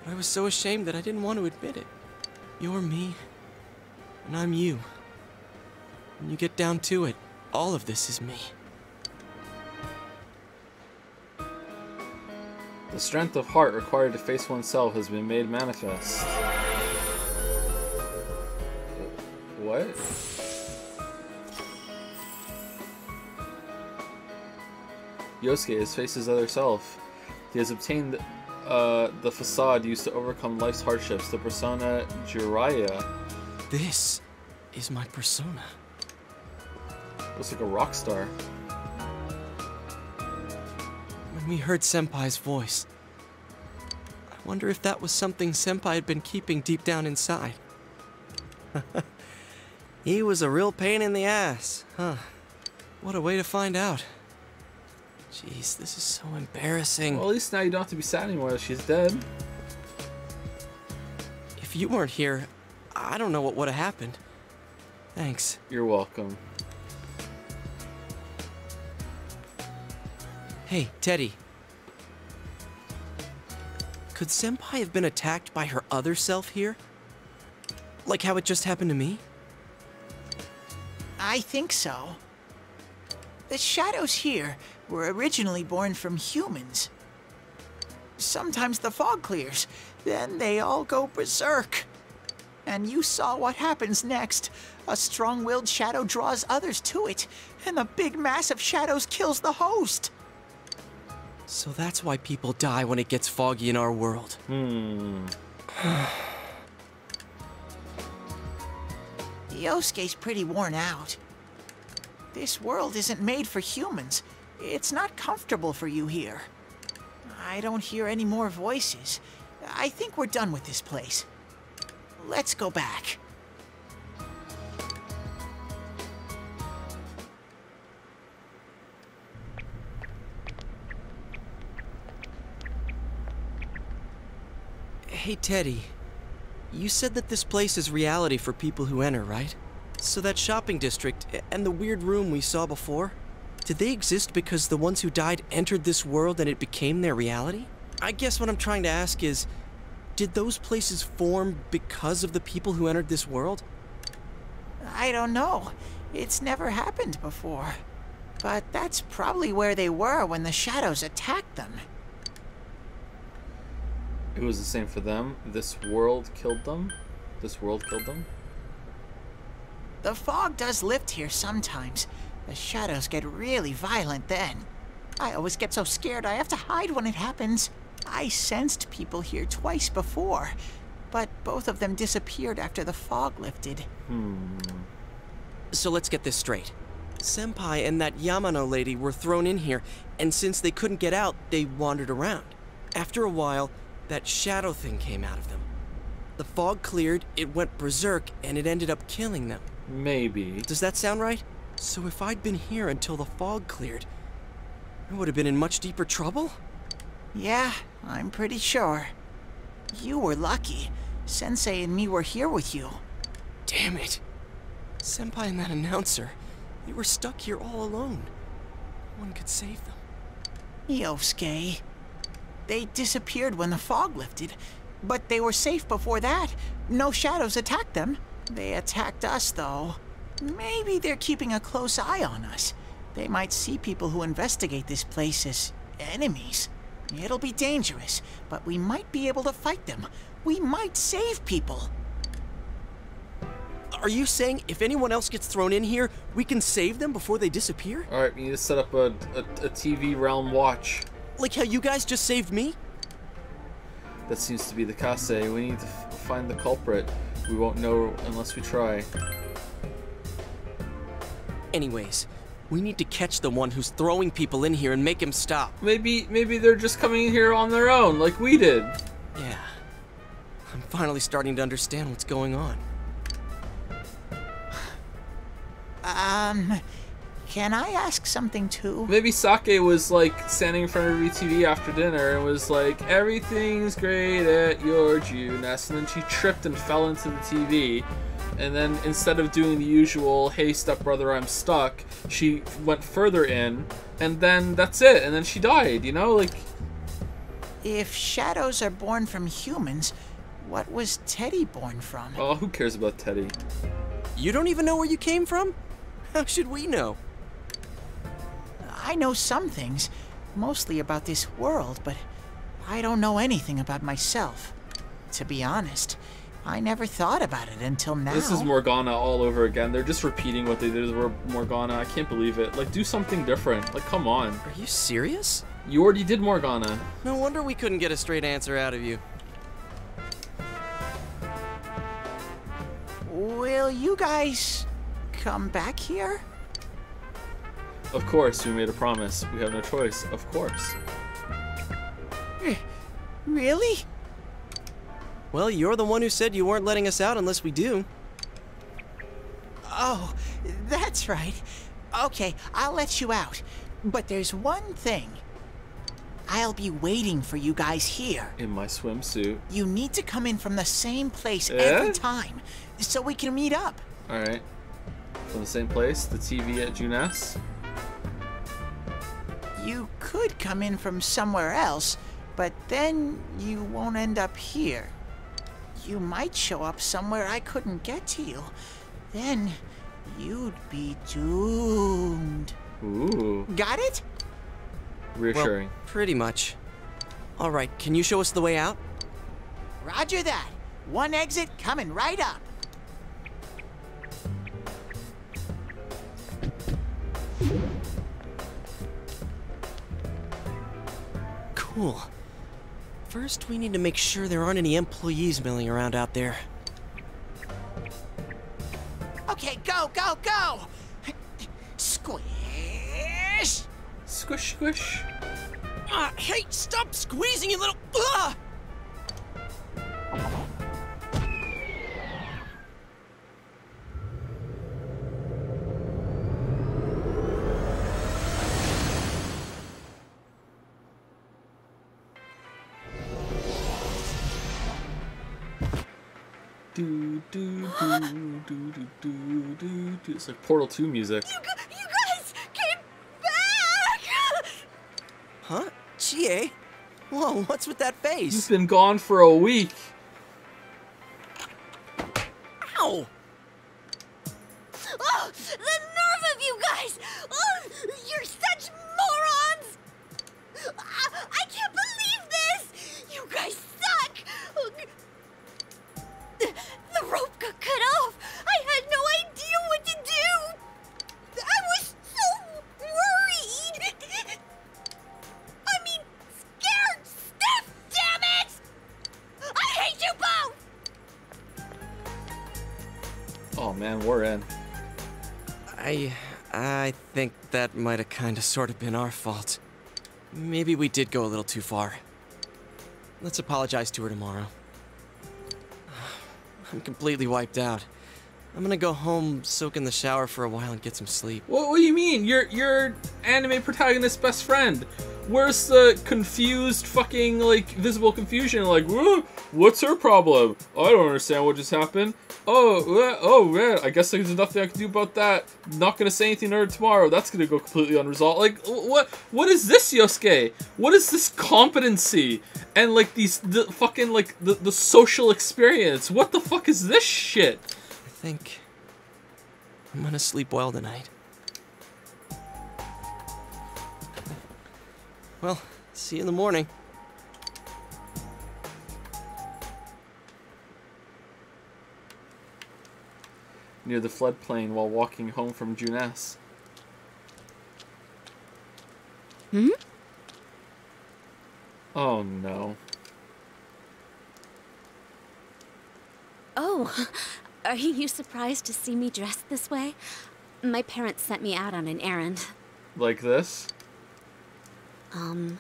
But I was so ashamed that I didn't want to admit it. You're me, and I'm you. When you get down to it, all of this is me. The strength of heart required to face oneself has been made manifest. What? Yosuke has faced his other self. He has obtained uh, the facade used to overcome life's hardships, the persona Jiraiya. This is my persona. Looks like a rock star. When we heard Senpai's voice, I wonder if that was something Senpai had been keeping deep down inside. he was a real pain in the ass, huh? What a way to find out. Jeez, this is so embarrassing. Well, at least now you don't have to be sad anymore that she's dead. If you weren't here, I don't know what would have happened. Thanks. You're welcome. Hey, Teddie. Could Senpai have been attacked by her other self here? Like how it just happened to me? I think so. The shadows here were originally born from humans. Sometimes the fog clears, then they all go berserk. And you saw what happens next. A strong-willed shadow draws others to it, and the big mass of shadows kills the host. So that's why people die when it gets foggy in our world. Hmm. Yosuke's pretty worn out. This world isn't made for humans. It's not comfortable for you here. I don't hear any more voices. I think we're done with this place. Let's go back. Hey, Teddie. You said that this place is reality for people who enter, right? So that shopping district and the weird room we saw before, did they exist because the ones who died entered this world and it became their reality? I guess what I'm trying to ask is, did those places form because of the people who entered this world? I don't know. It's never happened before. But that's probably where they were when the shadows attacked them. It was the same for them. This world killed them. This world killed them. The fog does lift here sometimes. The shadows get really violent then. I always get so scared I have to hide when it happens. I sensed people here twice before, but both of them disappeared after the fog lifted. Hmm. So let's get this straight. Senpai and that Yamano lady were thrown in here, and since they couldn't get out, they wandered around. After a while, that shadow thing came out of them. The fog cleared, it went berserk, and it ended up killing them. Maybe. Does that sound right? So if I'd been here until the fog cleared, I would have been in much deeper trouble? Yeah, I'm pretty sure. You were lucky. Sensei and me were here with you. Damn it. Senpai and that announcer, they were stuck here all alone. No one could save them. Yosuke. They disappeared when the fog lifted, but they were safe before that. No shadows attacked them. They attacked us, though. Maybe they're keeping a close eye on us. They might see people who investigate this place as enemies. It'll be dangerous, but we might be able to fight them. We might save people. Are you saying if anyone else gets thrown in here, we can save them before they disappear? Alright, we need to set up a, a, a TV realm watch. Like how you guys just saved me? That seems to be the case. We need to find the culprit. We won't know unless we try. Anyways, we need to catch the one who's throwing people in here and make him stop. Maybe maybe they're just coming in here on their own, like we did. Yeah. I'm finally starting to understand what's going on. Um, can I ask something too? Maybe Saki was like standing in front of her TV after dinner and was like, everything's great at your Junes, and then she tripped and fell into the TV. And then instead of doing the usual, hey stepbrother, I'm stuck, she went further in, and then that's it, and then she died, you know? Like. If shadows are born from humans, what was Teddie born from? Oh, who cares about Teddie? You don't even know where you came from? How should we know? I know some things, mostly about this world, but I don't know anything about myself. To be honest, I never thought about it until now. This is Morgana all over again. They're just repeating what they did with Morgana. I can't believe it. Like, do something different. Like, come on. Are you serious? You already did Morgana. No wonder we couldn't get a straight answer out of you. Will you guys come back here? Of course, we made a promise. We have no choice. Of course. Really? Well, you're the one who said you weren't letting us out unless we do. Oh, that's right. Okay, I'll let you out. But there's one thing. I'll be waiting for you guys here. In my swimsuit. You need to come in from the same place Eh? every time, so we can meet up. All right. From the same place, the TV at Junes. You could come in from somewhere else, but then you won't end up here. You might show up somewhere I couldn't get to you. Then you'd be doomed. Ooh. Got it? Reassuring. Well, pretty much. All right, can you show us the way out? Roger that. One exit coming right up. Cool. First, we need to make sure there aren't any employees milling around out there. Okay, go, go, go! Squish! Squish, squish. Ah, hey, stop squeezing, you little. Ah! Do do do do do do do do. It's like Portal 2 music. You guys came back! Huh? Chie? Whoa, what's with that face? You've been gone for a week. Ow! Oh, the nerve of you guys! Oh, you're The rope got cut off! I had no idea what to do! I was so worried! I mean, scared stiff, damn it! I hate you both! Oh man, we're in. I. I think that might have kinda sorta been our fault. Maybe we did go a little too far. Let's apologize to her tomorrow. I'm completely wiped out. I'm gonna go home, soak in the shower for a while, and get some sleep. What, what do you mean? You're you're anime protagonist's best friend. Where's the confused fucking like visible confusion? Like, "Whoa, what's her problem? I don't understand what just happened. Oh, oh man, I guess there's nothing I can do about that. Not gonna say anything to her tomorrow. That's gonna go completely unresolved. Like, what what is this, Yosuke? What is this competency and like these the fucking like the the social experience? What the fuck is this shit? I think. I'm gonna sleep well tonight. Well, see you in the morning. Near the floodplain while walking home from Junes. Hmm? Oh no. Oh, are you surprised to see me dressed this way? My parents sent me out on an errand. Like this? Um,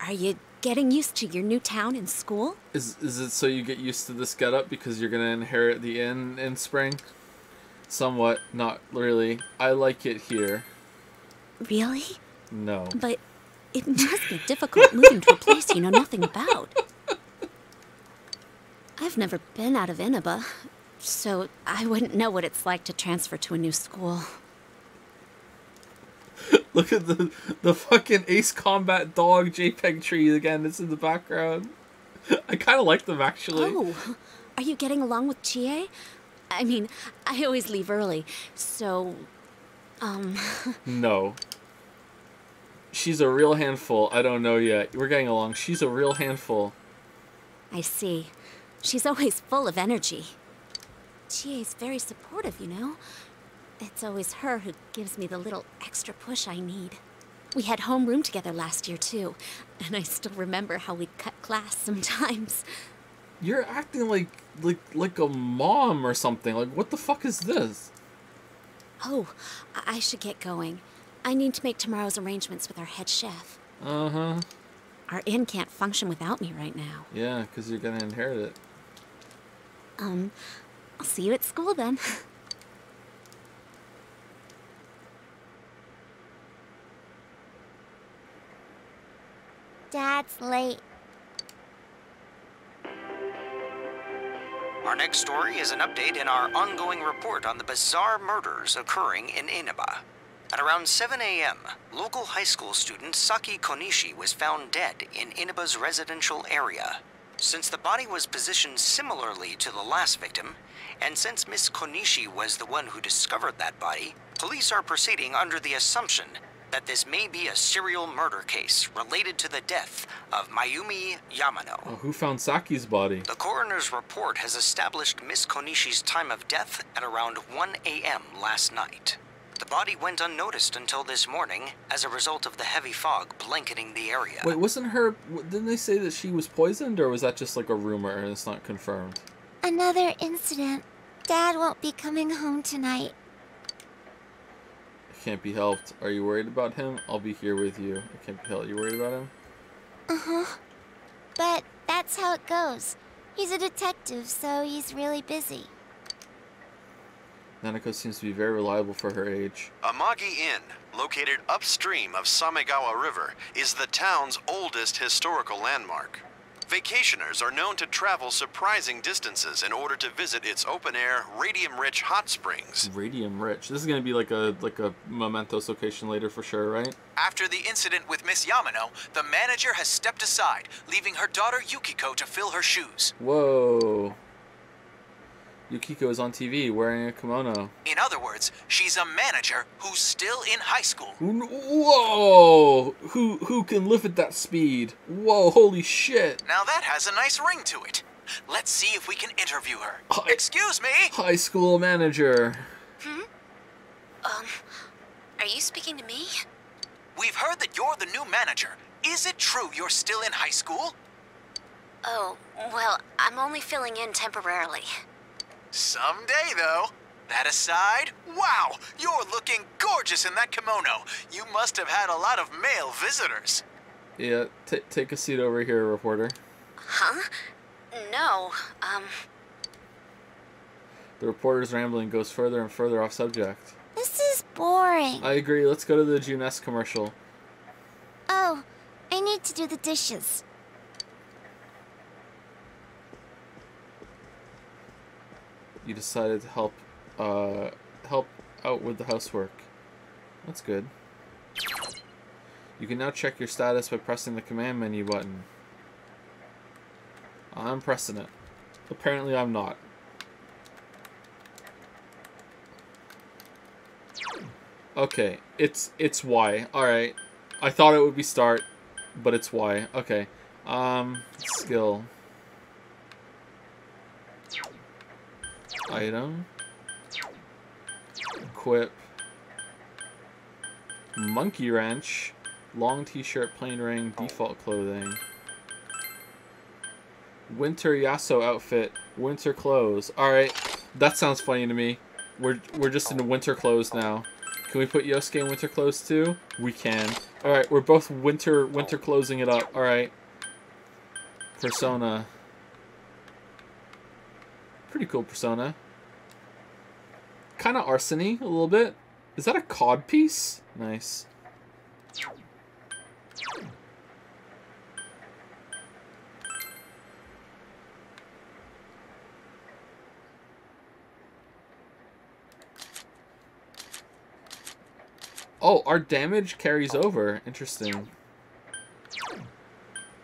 are you getting used to your new town and school? Is is it so you get used to this getup because you're gonna inherit the inn in spring? Somewhat, not really. I like it here. Really? No. But it must be difficult moving to a place you know nothing about. I've never been out of Inaba, so I wouldn't know what it's like to transfer to a new school. Look at the the fucking Ace Combat dog JPEG tree again. That's in the background. I kind of like them actually. Oh, are you getting along with Chie? I mean, I always leave early, so, um, No. She's a real handful. I don't know yet. We're getting along. She's a real handful. I see. She's always full of energy. Chie's very supportive, you know? It's always her who gives me the little extra push I need. We had homeroom together last year, too, and I still remember how we'd cut class sometimes. You're acting like like like a mom or something. Like what the fuck is this? Oh, I, I should get going. I need to make tomorrow's arrangements with our head chef. Uh huh. Our inn can't function without me right now. Yeah, because you're gonna inherit it. Um, I'll see you at school then. Dad's late. Our next story is an update in our ongoing report on the bizarre murders occurring in Inaba. At around 7 a.m., local high school student Saki Konishi was found dead in Inaba's residential area. Since the body was positioned similarly to the last victim, and since Miss Konishi was the one who discovered that body, police are proceeding under the assumption that this may be a serial murder case related to the death of Mayumi Yamano. Oh, who found Saki's body? The coroner's report has established Miss Konishi's time of death at around 1 a.m. last night. The body went unnoticed until this morning as a result of the heavy fog blanketing the area. Wait, wasn't her? Didn't they say that she was poisoned, or was that just like a rumor and it's not confirmed? Another incident. Dad won't be coming home tonight. It can't be helped. Are you worried about him? I'll be here with you. I can't be helped. You worried about him? Uh huh. But that's how it goes. He's a detective, so he's really busy. Nanako seems to be very reliable for her age. Amagi Inn, located upstream of Samegawa River, is the town's oldest historical landmark. Vacationers are known to travel surprising distances in order to visit its open-air, radium-rich hot springs. Radium rich. This is gonna be like a like a Mementos location later for sure, right? After the incident with Miss Yamano, the manager has stepped aside, leaving her daughter Yukiko to fill her shoes. Whoa. Yukiko is on TV wearing a kimono. In other words, she's a manager who's still in high school. Whoa! Who who can lift at that speed? Whoa! Holy shit! Now that has a nice ring to it. Let's see if we can interview her. Excuse me? High school manager. Hmm? Um, are you speaking to me? We've heard that you're the new manager. Is it true you're still in high school? Oh, well, I'm only filling in temporarily. Someday, though. That aside, wow, you're looking gorgeous in that kimono. You must have had a lot of male visitors. Yeah, t- take a seat over here, reporter. Huh? No, um, The reporter's rambling goes further and further off subject. This is boring. I agree. Let's go to the Junes commercial. Oh, I need to do the dishes. You decided to help, uh, help out with the housework. That's good. You can now check your status by pressing the command menu button. I'm pressing it. Apparently I'm not. Okay, it's it's Y. Alright. I thought it would be start, but it's Y. Okay. Um, skill. Item. Equip. Monkey wrench. Long t-shirt, plain ring, oh. default clothing. Winter Yasso outfit, winter clothes. Alright, that sounds funny to me. We're, we're just in winter clothes now. Can we put Yosuke in winter clothes too? We can. Alright, we're both winter winter oh. closing it up. Alright. Persona. Pretty cool persona. Kind of arsony a little bit. Is that a cod piece? Nice. Oh, our damage carries over. Interesting.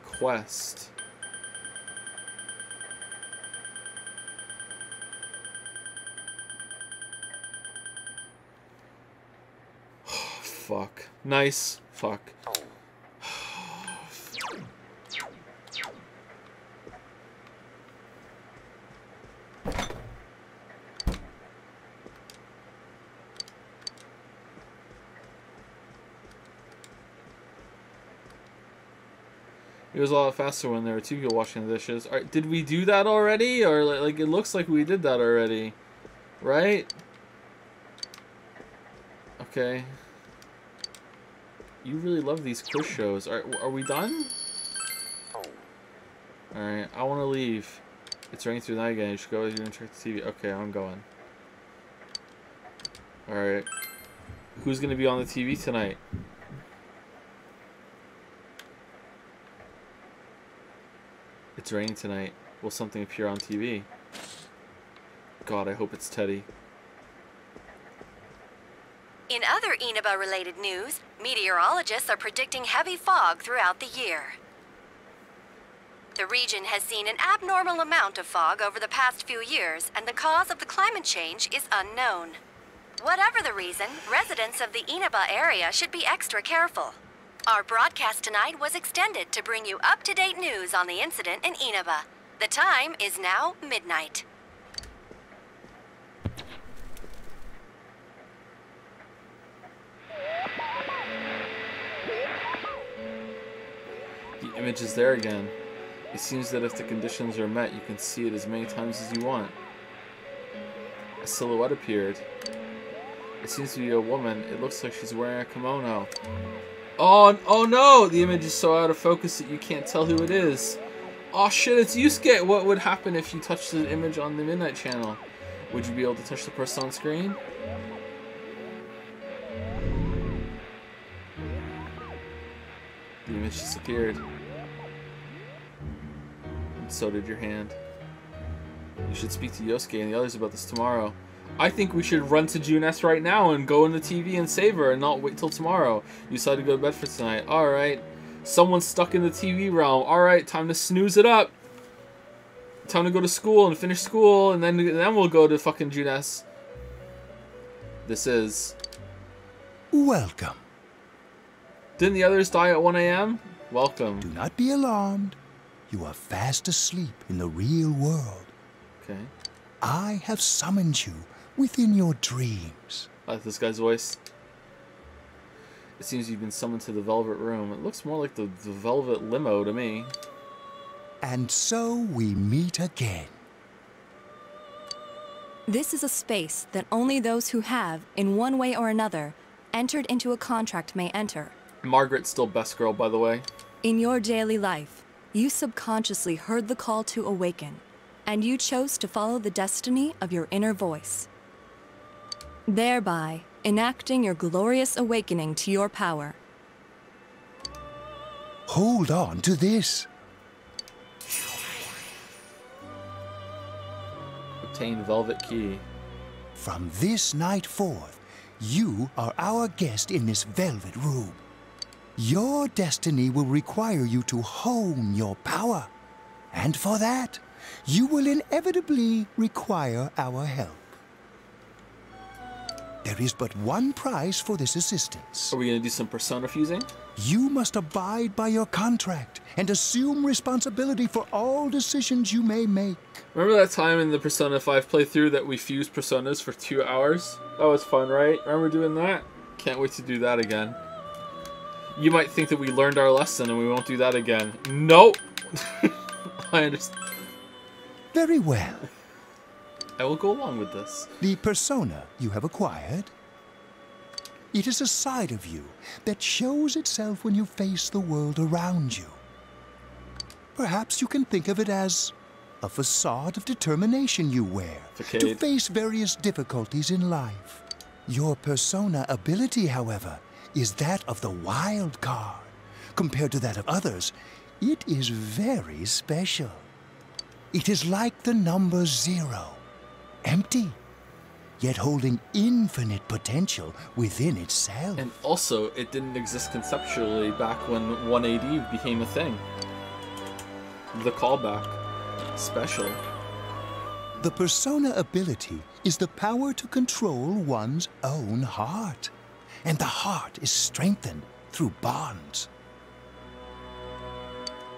Quest. Fuck. Nice. Fuck. It was a lot faster when there were two people washing the dishes. Alright, did we do that already? Or like, like it looks like we did that already. Right? Okay. You really love these quiz shows. Are, are we done? Oh. Alright, I want to leave. It's raining through the night again. You should go you're gonna check the TV. Okay, I'm going. Alright. Who's gonna be on the TV tonight? It's raining tonight. Will something appear on TV? God, I hope it's Teddie. In other Inaba related news, meteorologists are predicting heavy fog throughout the year. The region has seen an abnormal amount of fog over the past few years, and the cause of the climate change is unknown. Whatever the reason, residents of the Inaba area should be extra careful. Our broadcast tonight was extended to bring you up to date news on the incident in Inaba. The time is now midnight. The image is there again. It seems that if the conditions are met, you can see it as many times as you want. A silhouette appeared. It seems to be a woman. It looks like she's wearing a kimono. Oh, oh no! The image is so out of focus that you can't tell who it is. Oh shit, it's Yosuke! What would happen if you touched the image on the Midnight Channel? Would you be able to touch the person on screen? The image disappeared. And so did your hand. You should speak to Yosuke and the others about this tomorrow. I think we should run to Junes right now and go in the TV and save her and not wait till tomorrow. You decided to go to bed for tonight. Alright. Someone's stuck in the TV realm. Alright, time to snooze it up. Time to go to school and finish school and then then we'll go to fucking Junes. This is... Welcome. Didn't the others die at 1 a.m.? Welcome. Do not be alarmed. You are fast asleep in the real world. Okay. I have summoned you within your dreams. I like this guy's voice. It seems you've been summoned to the Velvet Room. It looks more like the, the Velvet Limo to me. And so we meet again. This is a space that only those who have, in one way or another, entered into a contract may enter. Margaret's still best girl, by the way. In your daily life, you subconsciously heard the call to awaken, and you chose to follow the destiny of your inner voice. Thereby, enacting your glorious awakening to your power. Hold on to this. Obtain Velvet Key. From this night forth, you are our guest in this velvet room. Your destiny will require you to hone your power. And for that, you will inevitably require our help. There is but one price for this assistance. Are we going to do some persona fusing? You must abide by your contract and assume responsibility for all decisions you may make. Remember that time in the Persona 5 playthrough that we fused personas for two hours? That was fun, right? Remember doing that? Can't wait to do that again. You might think that we learned our lesson and we won't do that again. Nope! I understand. Very well. I will go along with this. The persona you have acquired. It is a side of you that shows itself when you face the world around you. Perhaps you can think of it as a facade of determination you wear to face various difficulties in life. Your persona ability, however, is that of the wild card. Compared to that of others, it is very special. It is like the number zero, empty, yet holding infinite potential within itself. And also, it didn't exist conceptually back when 1AD became a thing. The callback. Special. The persona ability is the power to control one's own heart. And the heart is strengthened through bonds.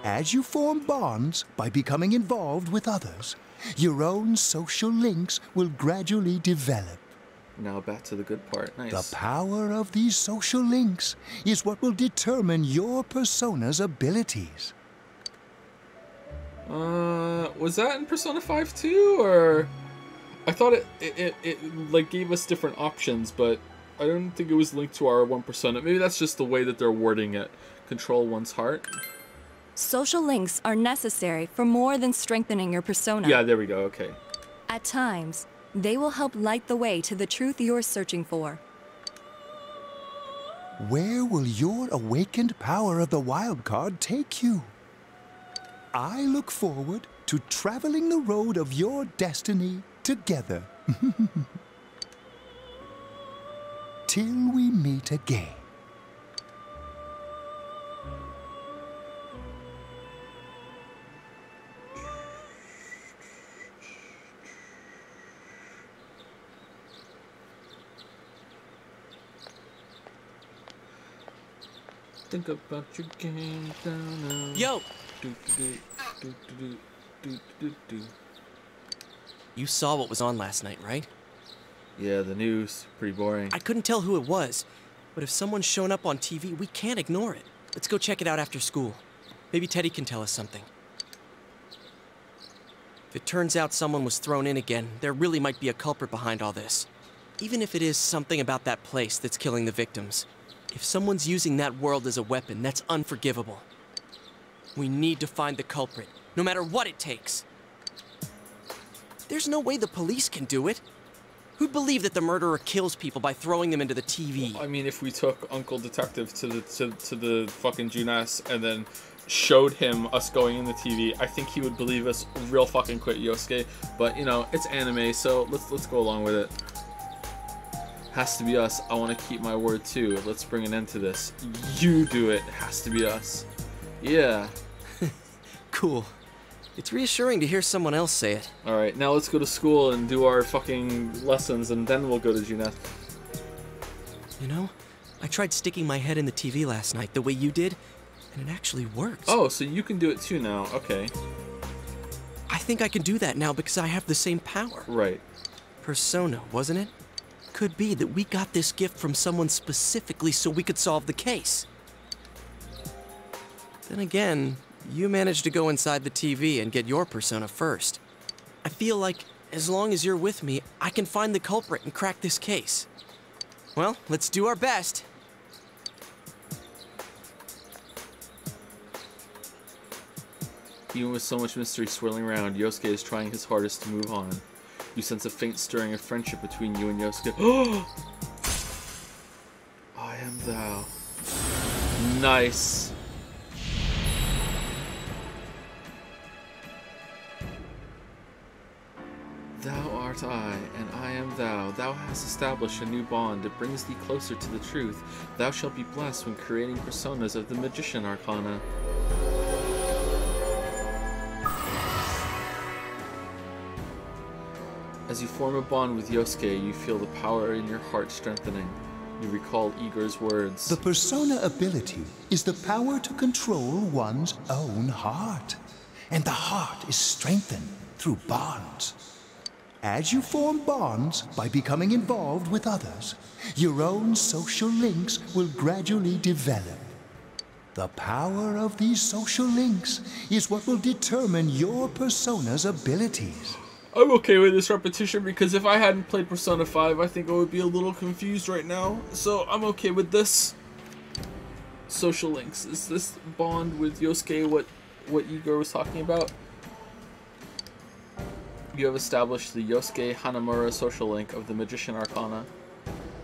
As you form bonds by becoming involved with others, your own social links will gradually develop. Now back to the good part. Nice. The power of these social links is what will determine your persona's abilities. Uh, was that in Persona 5 too, or I thought it, it it, it like gave us different options, but I don't think it was linked to our one persona. Maybe that's just the way that they're wording it. Control one's heart. Social links are necessary for more than strengthening your persona. Yeah, there we go. Okay. At times, they will help light the way to the truth you're searching for. Where will your awakened power of the wild card take you? I look forward to traveling the road of your destiny together. Till we meet again. Think about your game down now. Yo! Do, do, do, do, do, do, do, do. You saw what was on last night, right? Yeah, the news. Pretty boring. I couldn't tell who it was, but if someone's shown up on TV, we can't ignore it. Let's go check it out after school. Maybe Teddie can tell us something. If it turns out someone was thrown in again, there really might be a culprit behind all this. Even if it is something about that place that's killing the victims. If someone's using that world as a weapon, that's unforgivable. We need to find the culprit, no matter what it takes. There's no way the police can do it. Who'd believe that the murderer kills people by throwing them into the TV? I mean, if we took Uncle Detective to the to, to the fucking Junes and then showed him us going in the TV, I think he would believe us real fucking quick, Yosuke. But you know, it's anime, so let's let's go along with it. Has to be us. I want to keep my word too. Let's bring an end to this. You do it. Has to be us. Yeah. Cool. It's reassuring to hear someone else say it. All right, now let's go to school and do our fucking lessons, and then we'll go to Junes. You know, I tried sticking my head in the TV last night the way you did, and it actually works. Oh, so you can do it too now. Okay. I think I can do that now because I have the same power. Right. Persona, wasn't it? Could be that we got this gift from someone specifically so we could solve the case. Then again, you managed to go inside the TV and get your persona first. I feel like as long as you're with me, I can find the culprit and crack this case. Well, let's do our best. Even with so much mystery swirling around, Yosuke is trying his hardest to move on. You sense a faint stirring of friendship between you and Yosuke. I am thou. Nice. Thou art I, and I am thou. Thou hast established a new bond. It brings thee closer to the truth. Thou shalt be blessed when creating personas of the Magician Arcana. As you form a bond with Yosuke, you feel the power in your heart strengthening. You recall Igor's words. The persona ability is the power to control one's own heart. And the heart is strengthened through bonds. As you form bonds by becoming involved with others, your own social links will gradually develop. The power of these social links is what will determine your persona's abilities. I'm okay with this repetition because if I hadn't played Persona 5, I think I would be a little confused right now. So I'm okay with this. Social links. Is this bond with Yosuke what, what Igor was talking about? You have established the Yosuke Hanamura social link of the Magician Arcana.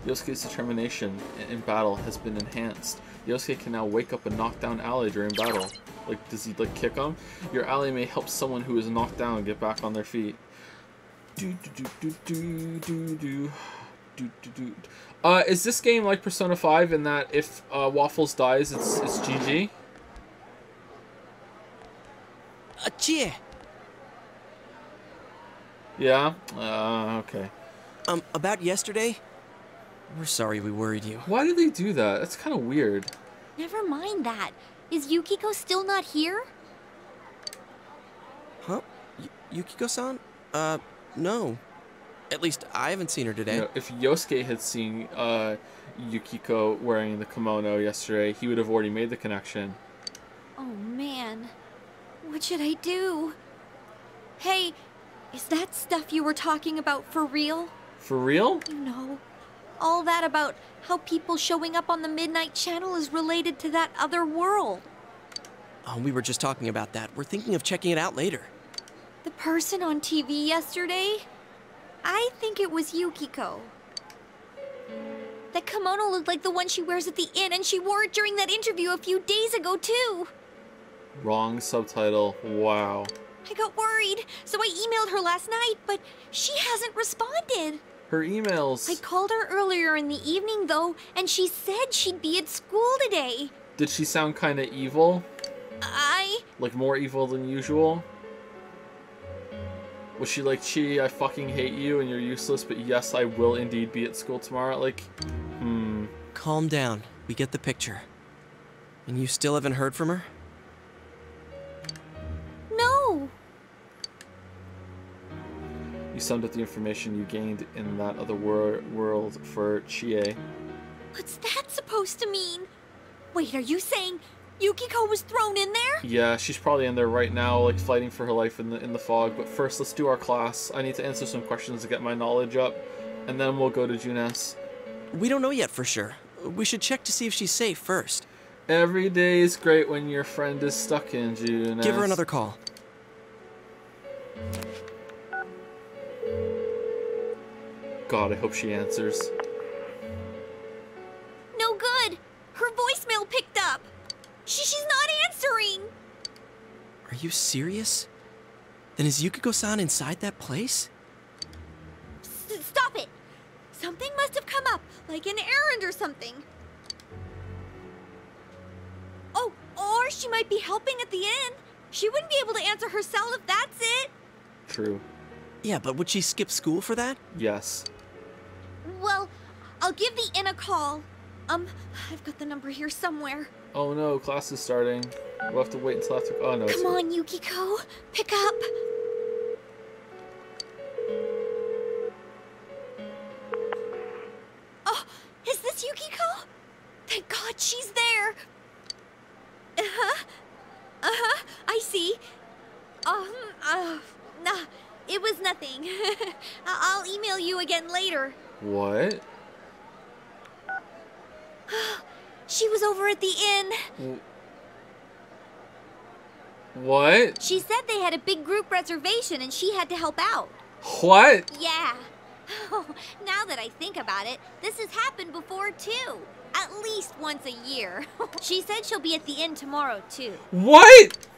Yosuke's determination in battle has been enhanced. Yosuke can now wake up and knock down ally during battle. Like, does he, like, kick him? Your ally may help someone who is knocked down get back on their feet. Do, do, do, do, do, do, do, do, do. Uh, is this game like Persona 5 in that if uh, Waffles dies, it's, it's GG? Achie! Yeah? Uh, okay. Um, about yesterday? We're sorry we worried you. Why did they do that? That's kind of weird. Never mind that. Is Yukiko still not here? Huh? Y Yukiko-san? Uh, no. At least I haven't seen her today. You know, if Yosuke had seen uh, Yukiko wearing the kimono yesterday, he would have already made the connection. Oh man. What should I do? Hey, is that stuff you were talking about for real? For real? You know, all that about how people showing up on the Midnight Channel is related to that other world. Oh, we were just talking about that. We're thinking of checking it out later. The person on TV yesterday? I think it was Yukiko. That kimono looked like the one she wears at the inn, and she wore it during that interview a few days ago, too. Wrong subtitle. Wow. I got worried, so I emailed her last night, but she hasn't responded. Her emails. I called her earlier in the evening, though, and she said she'd be at school today. Did she sound kind of evil? I. Like more evil than usual? Was she like, Chie, I fucking hate you and you're useless, but yes, I will indeed be at school tomorrow? Like, hmm. Calm down. We get the picture. And you still haven't heard from her? No. You summed up the information you gained in that other wor- world for Chie. What's that supposed to mean? Wait, are you saying Yukiko was thrown in there? Yeah, she's probably in there right now, like fighting for her life in the in the fog. But first, let's do our class. I need to answer some questions to get my knowledge up, and then we'll go to Junes. We don't know yet for sure. We should check to see if she's safe first. Every day is great when your friend is stuck in Junes. Give her another call. God, I hope she answers. No good. Her voicemail picked up. She, she's not answering. Are you serious? Then is Yukiko-san inside that place? S- stop it. Something must have come up, like an errand or something. Oh, or she might be helping at the inn. She wouldn't be able to answer herself if that's it. True. Yeah, but would she skip school for that? Yes. Well, I'll give the inn a call. Um, I've got the number here somewhere. Oh no, class is starting. We'll have to wait until after. Oh no. Come on, Yukiko. Pick up. Oh, is this Yukiko? Thank God she's there. Uh-huh. Uh-huh. I see. Um, uh, nah, it was nothing. I'll email you again later. What? She was over at the inn. What? She said they had a big group reservation and she had to help out. What? Yeah. Oh, now that I think about it, this has happened before too. At least once a year. she said she'll be at the inn tomorrow too. What?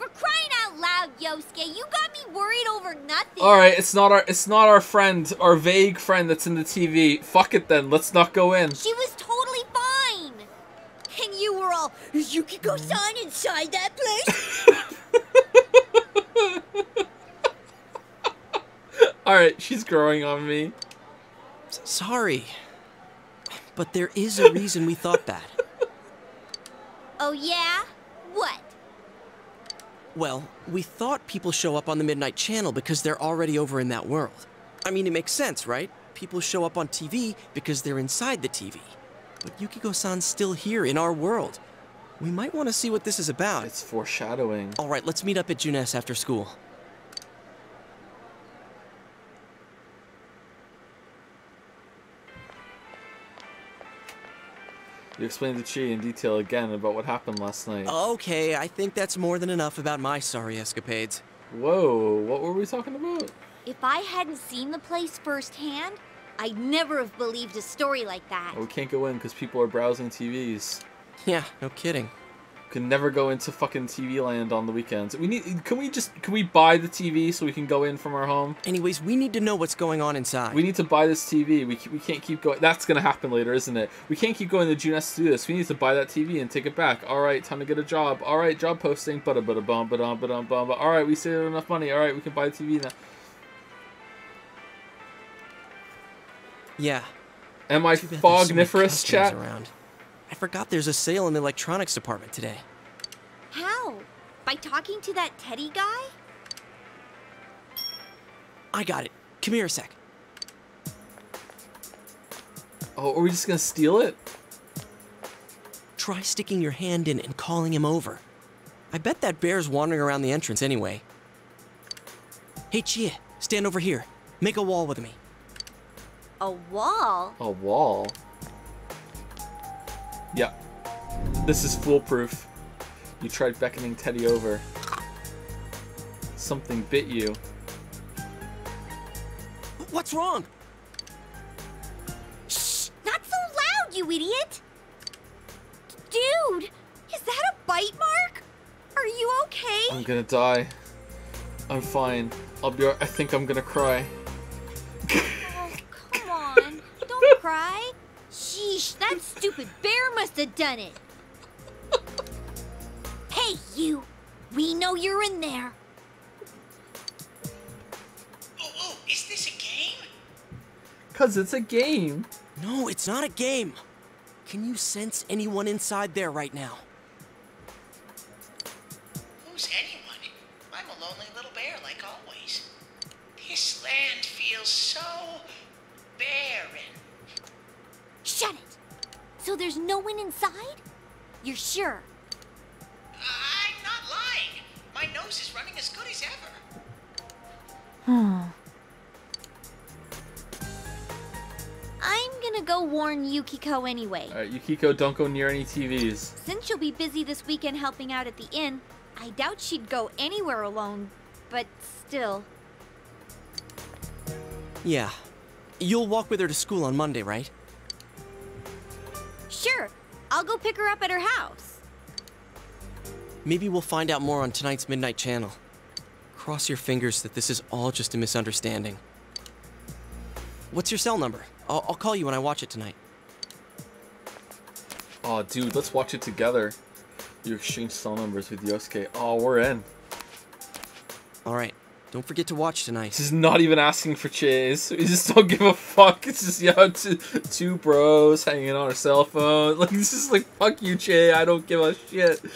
For crying out loud, Yosuke, you got me worried over nothing. All right, it's not our it's not our friend, our vague friend that's in the TV. Fuck it then. Let's not go in. She was totally fine. And you were all, is Yukiko-san inside that place? All right, she's growing on me. S- sorry. But there is a reason we thought that. oh yeah? What? Well, we thought people show up on the Midnight Channel because they're already over in that world. I mean, it makes sense, right? People show up on TV because they're inside the TV. But Yukiko-san's still here in our world. We might want to see what this is about. It's foreshadowing. All right, let's meet up at Junes after school. You explained to Chie in detail again about what happened last night. Okay, I think that's more than enough about my sorry escapades. Whoa, what were we talking about? If I hadn't seen the place firsthand, I'd never have believed a story like that. Oh, we can't go in because people are browsing TVs. Yeah, no kidding. Can never go into fucking TV land on the weekends. We need. Can we just? Can we buy the TV so we can go in from our home? Anyways, we need to know what's going on inside. We need to buy this TV. We, we can't keep going. That's gonna happen later, isn't it? We can't keep going to Junes to do this. We need to buy that TV and take it back. All right, time to get a job. All right, job posting. Bada bada bum bada bada bum. All right, we saved enough money. All right, we can buy the TV now. Yeah. Am I Too bad there's so many fogniferous, chat? Around. I forgot there's a sale in the electronics department today. How? By talking to that Teddie guy? I got it. Come here a sec. Oh, are we just gonna steal it? Try sticking your hand in and calling him over. I bet that bear's wandering around the entrance anyway. Hey, Chie, stand over here. Make a wall with me. A wall? A wall. Yeah. This is foolproof. You tried beckoning Teddie over. Something bit you. What's wrong? Shh! Not so loud, you idiot! Dude, is that a bite mark? Are you okay? I'm gonna die. I'm fine. I'll be. I think I'm gonna cry. Oh, come on, don't cry. Sheesh, that stupid bear must have done it. Hey, you! We know you're in there. Oh, oh, is this a game? Cause it's a game. No, it's not a game. Can you sense anyone inside there right now? Who's anyone? I'm a lonely little bear, like always. This land feels so barren. Shut it! So there's no one inside? You're sure? I'm not lying. My nose is running as good as ever. Hmm. I'm gonna go warn Yukiko anyway. Alright, Yukiko, don't go near any TVs. Since she'll be busy this weekend helping out at the inn, I doubt she'd go anywhere alone. But still. Yeah. You'll walk with her to school on Monday, right? Sure, I'll go pick her up at her house. Maybe we'll find out more on tonight's Midnight Channel. Cross your fingers that this is all just a misunderstanding. What's your cell number? I'll, I'll call you when I watch it tonight. Oh, dude, let's watch it together. You exchange cell numbers with Yosuke. Oh, we're in. Alright, don't forget to watch tonight. This is not even asking for chase. We just don't give a fuck. It's just, yeah, two, two bros hanging on a cell phone. Like, this is like, fuck you, Chie. I don't give a shit.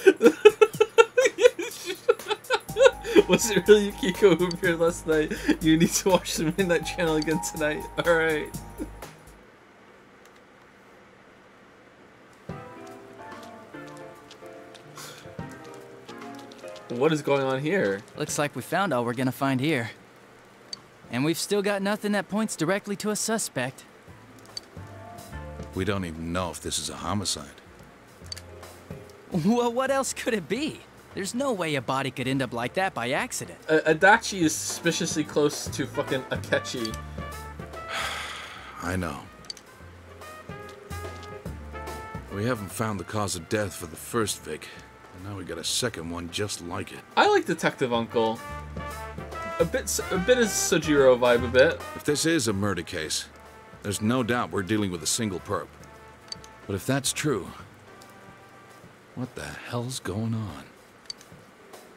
Was it really who appeared last night? You need to watch the Midnight Channel again tonight. Alright. What is going on here? Looks like we found all we're gonna find here. And we've still got nothing that points directly to a suspect. We don't even know if this is a homicide. Well, what else could it be? There's no way a body could end up like that by accident. Uh, Adachi is suspiciously close to fucking Akechi. I know. We haven't found the cause of death for the first Vic, and now we got a second one just like it. I like Detective Uncle. A bit, a bit of Sojiro vibe, a bit. If this is a murder case, there's no doubt we're dealing with a single perp. But if that's true, what the hell's going on?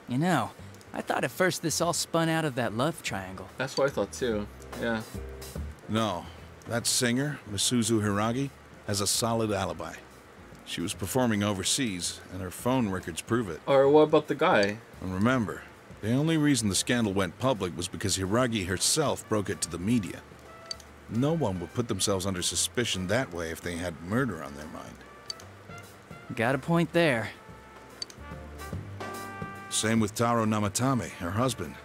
You know, I thought at first this all spun out of that love triangle. That's what I thought too. Yeah. No, that singer, Misuzu Hiiragi, has a solid alibi. She was performing overseas, and her phone records prove it. Or what about the guy? And remember, the only reason the scandal went public was because Hiiragi herself broke it to the media. No one would put themselves under suspicion that way if they had murder on their mind. Got a point there. Same with Taro Namatame, her husband.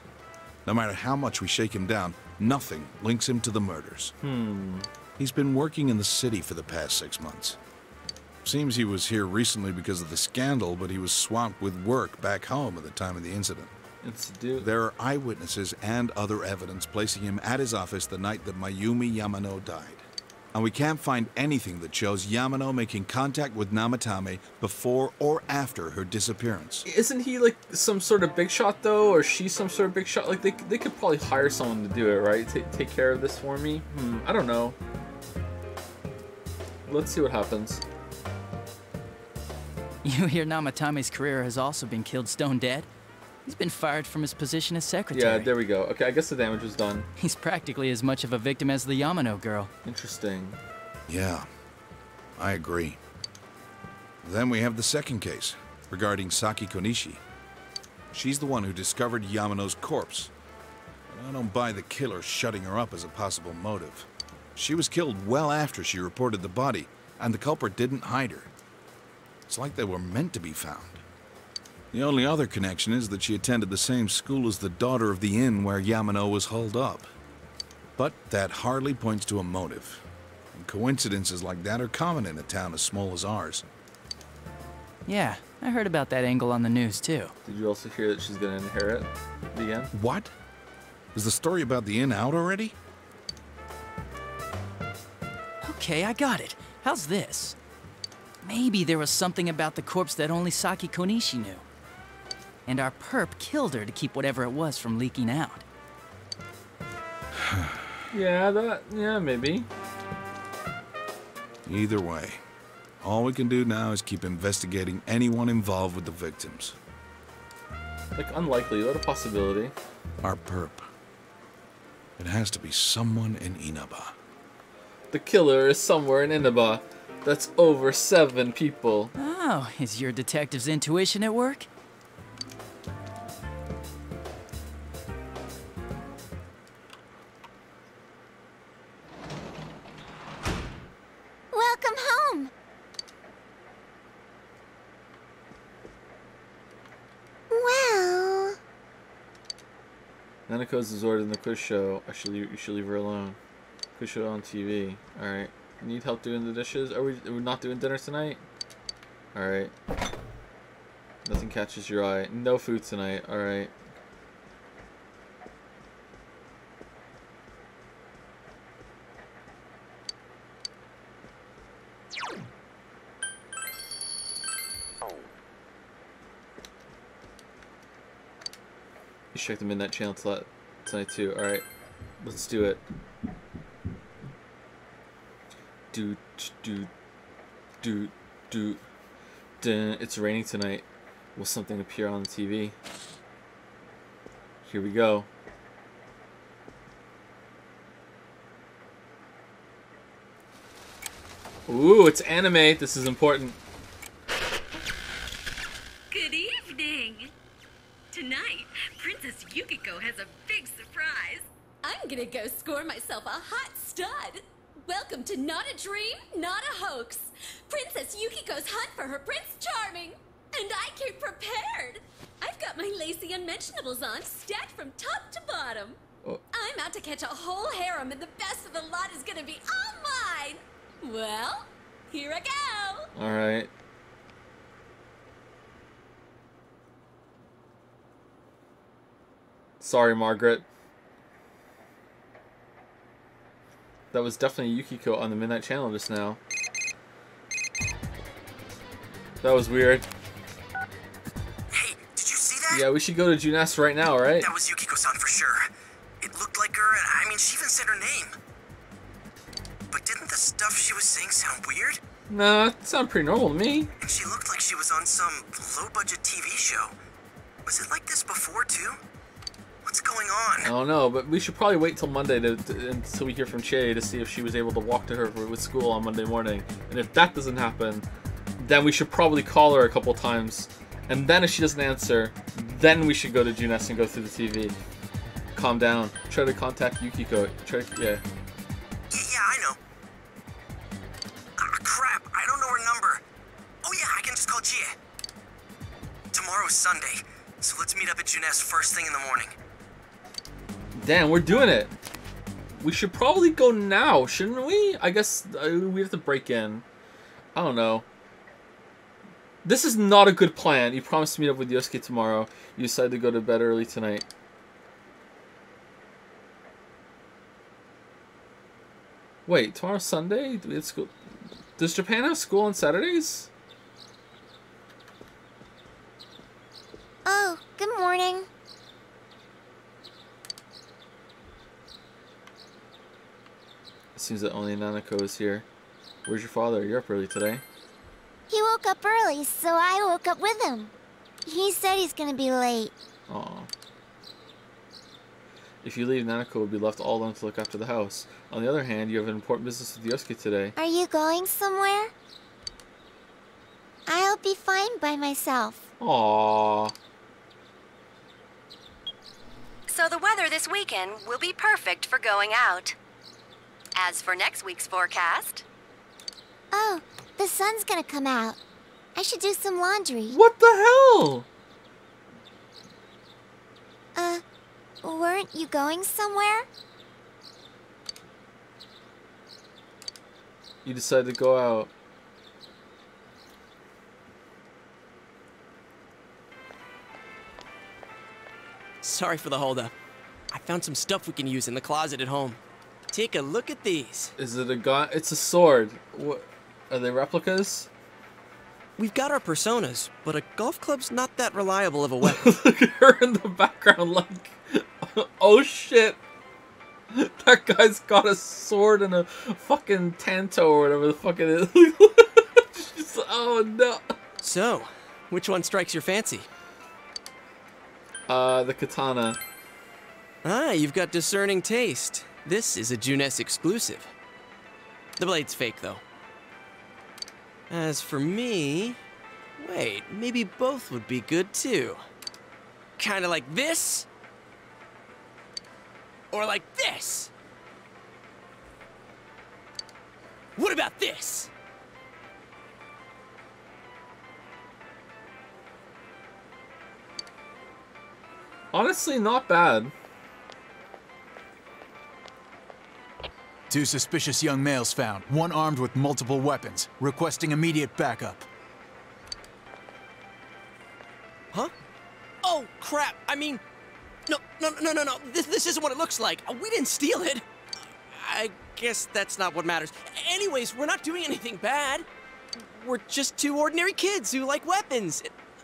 No matter how much we shake him down, nothing links him to the murders. Hmm. He's been working in the city for the past six months. Seems he was here recently because of the scandal, but he was swamped with work back home at the time of the incident. There are eyewitnesses and other evidence placing him at his office the night that Mayumi Yamano died. And we can't find anything that shows Yamano making contact with Namatame before or after her disappearance. Isn't he like some sort of big shot though, or she's some sort of big shot? Like they, they could probably hire someone to do it, right? Take take care of this for me. Hmm. I don't know. Let's see what happens. You hear Namatame's career has also been killed stone dead? He's been fired from his position as secretary. Yeah, there we go. Okay, I guess the damage was done. He's practically as much of a victim as the Yamano girl. Interesting. Yeah, I agree. Then we have the second case, regarding Saki Konishi. She's the one who discovered Yamano's corpse. But I don't buy the killer shutting her up as a possible motive. She was killed well after she reported the body, and the culprit didn't hide her. It's like they were meant to be found. The only other connection is that she attended the same school as the daughter of the inn where Yamano was hauled up. But that hardly points to a motive. And coincidences like that are common in a town as small as ours. Yeah, I heard about that angle on the news too. Did you also hear that she's gonna inherit the inn? What? Is the story about the inn out already? Okay, I got it. How's this? Maybe there was something about the corpse that only Saki Konishi knew. And our perp killed her to keep whatever it was from leaking out. Yeah, that. Yeah, maybe. Either way, all we can do now is keep investigating anyone involved with the victims. Like, unlikely. What a possibility. Our perp. It has to be someone in Inaba. The killer is somewhere in Inaba. That's over seven people. Oh, is your detective's intuition at work? Welcome home. Well, Nanako's is ordered in the quiz show. I should leave, you should leave her alone. Quiz show on TV. Alright. Need help doing the dishes? Are we, are we not doing dinner tonight? Alright. Nothing catches your eye. No food tonight. Alright. You check the Midnight Channel tonight too. Alright. Let's do it. Do, do, do, do. Dun, it's raining tonight. Will something appear on the TV? Here we go. Ooh, it's anime. This is important. Good evening. Tonight, Princess Yukiko has a big surprise. I'm gonna go score myself a hot stud. Welcome to Not a Dream, Not a Hoax. Princess Yukiko's hunt for her Prince Charming. And I came prepared. I've got my lacy unmentionables on, stacked from top to bottom. Oh. I'm out to catch a whole harem, and the best of the lot is gonna be all mine. Well, here I go. Alright. Sorry, Margaret. That was definitely Yukiko on the Midnight Channel just now. That was weird. Hey, did you see that? Yeah, we should go to Junes right now, right? That was Yukiko-san for sure. It looked like her, and I mean, she even said her name. But didn't the stuff she was saying sound weird? Nah, it sounded pretty normal to me. And she looked like she was on some low-budget TV show. Was it like this before, too? What's going on? I don't know, but we should probably wait till Monday to, to, until we hear from Chie to see if she was able to walk to her with school on Monday morning. And if that doesn't happen, then we should probably call her a couple times. And then if she doesn't answer, then we should go to Junes and go through the TV. Calm down. Try to contact Yukiko. Try to, yeah. Yeah, yeah, I know. Ah, crap, I don't know her number. Oh yeah, I can just call Chie. Tomorrow's Sunday, so let's meet up at Junes first thing in the morning. Damn, we're doing it. We should probably go now, shouldn't we? I guess uh, we have to break in. I don't know. This is not a good plan. You promised to meet up with Yosuke tomorrow. You decided to go to bed early tonight. Wait, tomorrow's Sunday? Do we have school? Does Japan have school on Saturdays? oh, good morning. Seems that only Nanako is here. Where's your father? You're up early today. He woke up early, so I woke up with him. He said he's gonna be late. Aw. If you leave, Nanako will be left all alone to look after the house. On the other hand, you have an important business with Yosuke today. Are you going somewhere? I'll be fine by myself. Aww. So the weather this weekend will be perfect for going out. As for next week's forecast, Oh, the sun's gonna come out. I should do some laundry. What the hell? Uh, weren't you going somewhere? You decided to go out. Sorry for the holdup. I found some stuff we can use in the closet at home. Take a look at these. Is it a gun? It's a sword. What? Are they replicas? we've got our personas, but a golf club's not that reliable of a weapon. Look at her in the background, like, oh shit. That guy's got a sword and a fucking tanto or whatever the fuck it is. She's- oh no. So, which one strikes your fancy? Uh, the katana. Ah, you've got discerning taste. This is a Junes exclusive. The blade's fake, though. As for me, wait, maybe both would be good too. Kinda like this? Or like this? What about this? Honestly, not bad. Two suspicious young males found, one armed with multiple weapons, requesting immediate backup. Huh? Oh, crap. I mean, no, no, no, no, no. This, this isn't what it looks like. We didn't steal it. I guess that's not what matters. Anyways, we're not doing anything bad. We're just two ordinary kids who like weapons.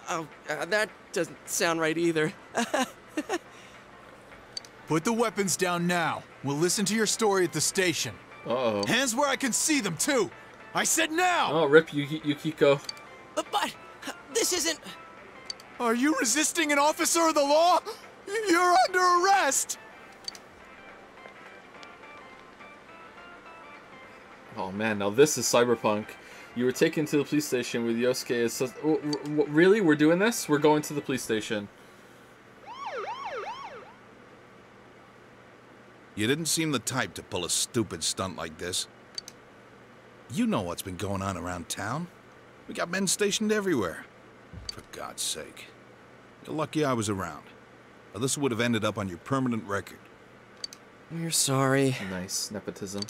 Oh, uh, that doesn't sound right either. Put the weapons down now. We'll listen to your story at the station. Uh-oh. Hands where I can see them, too! I said now! Oh, rip Yuki- Yukiko. Uh, but, but, this isn't. Are you resisting an officer of the law? You're under arrest! Oh man, now this is cyberpunk. You were taken to the police station with Yosuke. As sus- w- w- really? We're doing this? We're going to the police station. You didn't seem the type to pull a stupid stunt like this. You know what's been going on around town. We got men stationed everywhere. For God's sake. You're lucky I was around. Or this would have ended up on your permanent record. We're sorry. Nice nepotism.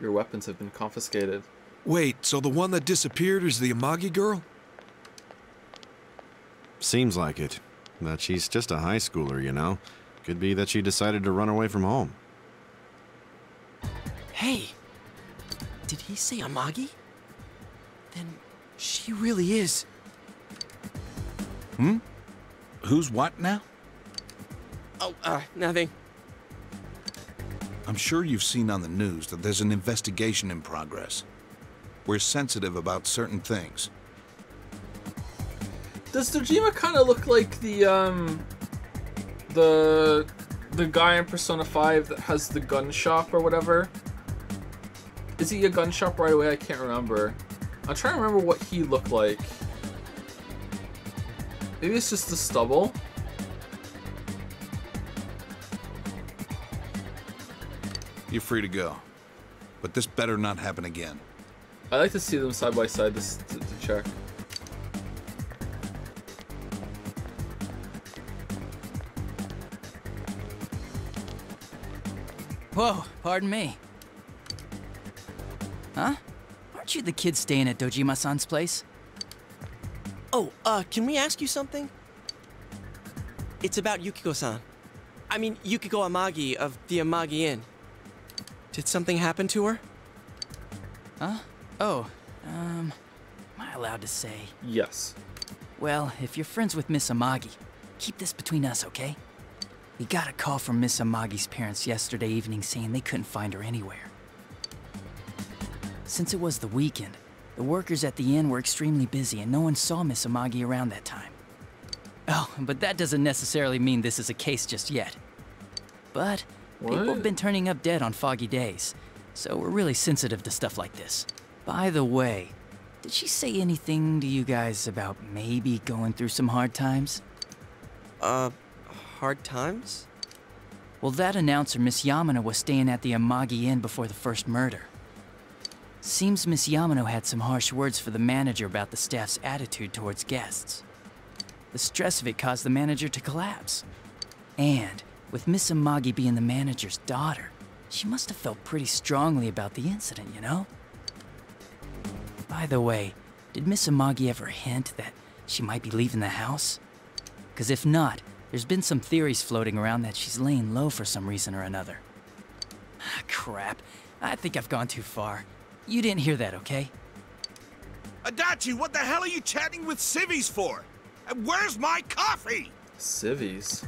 Your weapons have been confiscated. Wait, so the one that disappeared is the Amagi girl? Seems like it. But she's just a high schooler, you know. Could be that she decided to run away from home. Hey, did he say Amagi? Then she really is. Hmm? Who's what now? Oh, uh, nothing. I'm sure you've seen on the news that there's an investigation in progress. We're sensitive about certain things. Does Dojima kind of look like the um the the guy in Persona 5 that has the gun shop or whatever? Is he a gun shop right away? I can't remember. I'm trying to remember what he looked like. Maybe it's just the stubble. You're free to go. But this better not happen again. I like to see them side by side just to, to check. Whoa, pardon me. Huh? Aren't you the kid staying at Dojima-san's place? Oh, uh, can we ask you something? It's about Yukiko-san. I mean, Yukiko Amagi of the Amagi Inn. Did something happen to her? Huh? Oh, um, am I allowed to say? Yes. Well, if you're friends with Miss Amagi, keep this between us, okay? We got a call from Miss Amagi's parents yesterday evening saying they couldn't find her anywhere. Since it was the weekend, the workers at the inn were extremely busy and no one saw Miss Amagi around that time. Oh, but that doesn't necessarily mean this is a case just yet. But people have been turning up dead on foggy days, so we're really sensitive to stuff like this. By the way, did she say anything to you guys about maybe going through some hard times? Uh, hard times? Well, that announcer, Miss Yamano, was staying at the Amagi Inn before the first murder. Seems Miss Yamano had some harsh words for the manager about the staff's attitude towards guests. The stress of it caused the manager to collapse. And, with Miss Amagi being the manager's daughter, she must have felt pretty strongly about the incident, you know? By the way, did Miss Amagi ever hint that she might be leaving the house? Because if not, there's been some theories floating around that she's laying low for some reason or another. Ah, crap. I think I've gone too far. You didn't hear that, okay? Adachi, what the hell are you chatting with civvies for? And where's my coffee? Civvies.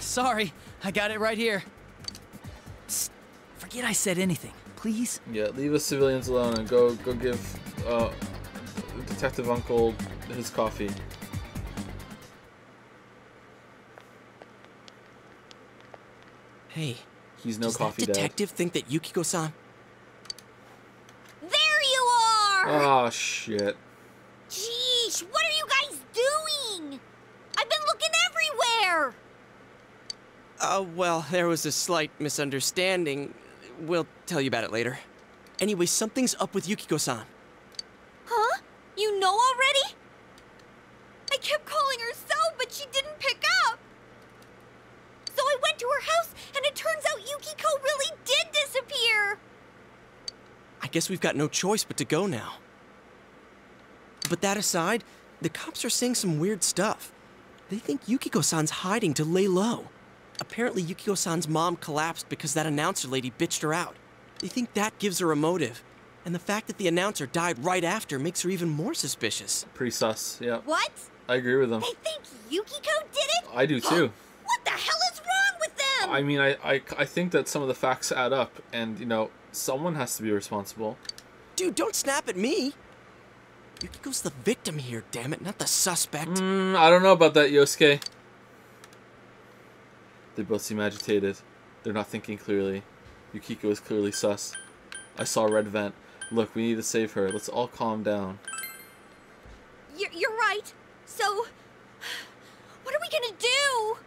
Sorry, I got it right here. Psst, forget I said anything, please. Yeah, leave us civilians alone and go go give uh, Detective Uncle his coffee. Hey. He's no does coffee that dad. detective think that Yukiko-san... There you are! Oh shit. Jeez, what are you guys doing? I've been looking everywhere! Uh, well, there was a slight misunderstanding. We'll tell you about it later. Anyway, something's up with Yukiko-san. Huh? You know already? I kept calling her so, but she didn't pick up. So I went to her house, and it turns out Yukiko really did disappear. I guess we've got no choice but to go now. But that aside, the cops are seeing some weird stuff. They think Yukiko-san's hiding to lay low. Apparently, Yukiko-san's mom collapsed because that announcer lady bitched her out. They think that gives her a motive. And the fact that the announcer died right after makes her even more suspicious. Pretty sus. Yeah. What? I agree with them. They think Yukiko did it? I do too. What the hell is wrong with them? I mean, I, I, I think that some of the facts add up, and you know, someone has to be responsible. Dude, don't snap at me! Yukiko's the victim here, damn it, not the suspect. Mm, I don't know about that, Yosuke. They both seem agitated. They're not thinking clearly. Yukiko is clearly sus. I saw red vent. Look, we need to save her. Let's all calm down. You're, you're right. So, what are we gonna do?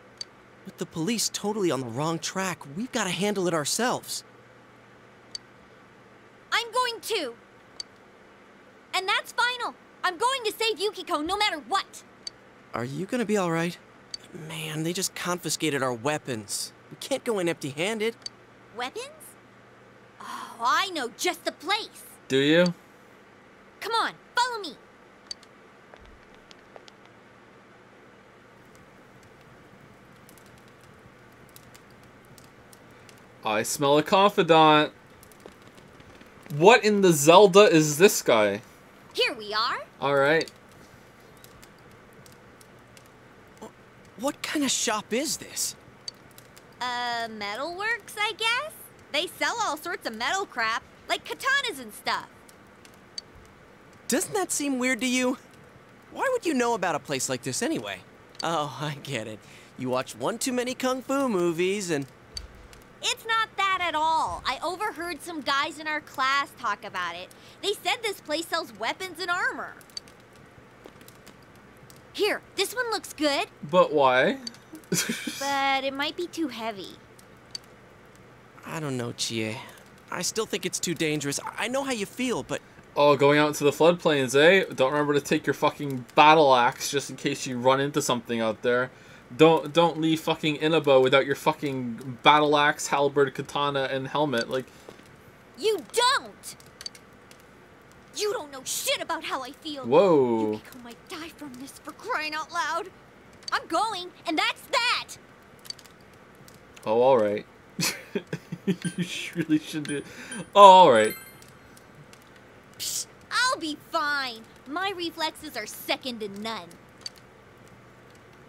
With the police totally on the wrong track, we've got to handle it ourselves. I'm going to. And that's final. I'm going to save Yukiko no matter what. Are you gonna be alright? Man, they just confiscated our weapons. We can't go in empty handed. Weapons? Oh, I know just the place. Do you? Come on, follow me. I smell a confidant. What in the Zelda is this guy? Here we are. Alright. What kind of shop is this? Uh, metalworks, I guess? They sell all sorts of metal crap, like katanas and stuff. Doesn't that seem weird to you? Why would you know about a place like this anyway? Oh, I get it. You watch one too many kung fu movies and. It's not that at all. I overheard some guys in our class talk about it. They said this place sells weapons and armor. Here, this one looks good, But why? but it might be too heavy. I don't know, Chie. I still think it's too dangerous. I I know how you feel, but Oh, going out into the floodplains, eh? Don't remember to take your fucking battle axe just in case you run into something out there. Don't don't leave fucking Inaba without your fucking battle axe, halberd, katana, and helmet. Like, You don't! You don't know shit about how I feel. Whoa. Yukiko might die from this for crying out loud. I'm going, and that's that! oh, all right. you really should do. Oh, all right. I'll be fine. My reflexes are second to none.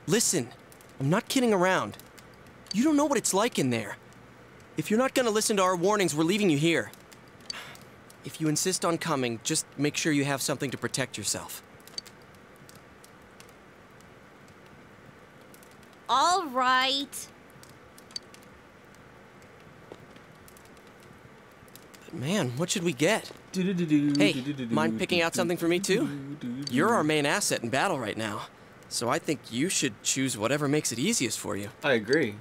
listen, I'm not kidding around. You don't know what it's like in there. If you're not gonna listen to our warnings, we're leaving you here. If you insist on coming, just make sure you have something to protect yourself. All right. But Man, what should we get? Hey, mind picking out something for me too? You're our main asset in battle right now. So I think you should choose whatever makes it easiest for you. I agree.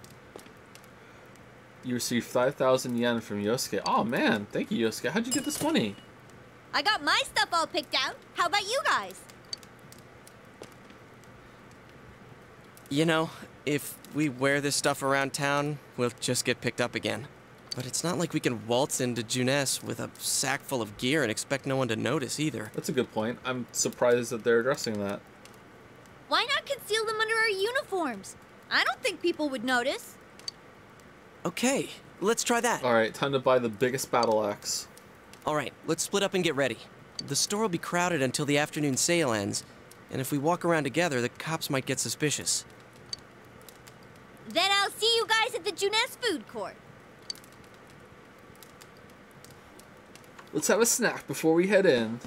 You received 5,000 yen from Yosuke. Oh man, thank you, Yosuke. How'd you get this money? I got my stuff all picked out. How about you guys? You know, if we wear this stuff around town, we'll just get picked up again. But it's not like we can waltz into Junes with a sack full of gear and expect no one to notice either. That's a good point. I'm surprised that they're addressing that. Why not conceal them under our uniforms? I don't think people would notice. Okay, let's try that. All right, time to buy the biggest battle axe. All right, let's split up and get ready. The store will be crowded until the afternoon sale ends, and if we walk around together, the cops might get suspicious. Then I'll see you guys at the Junes food court. Let's have a snack before we head in.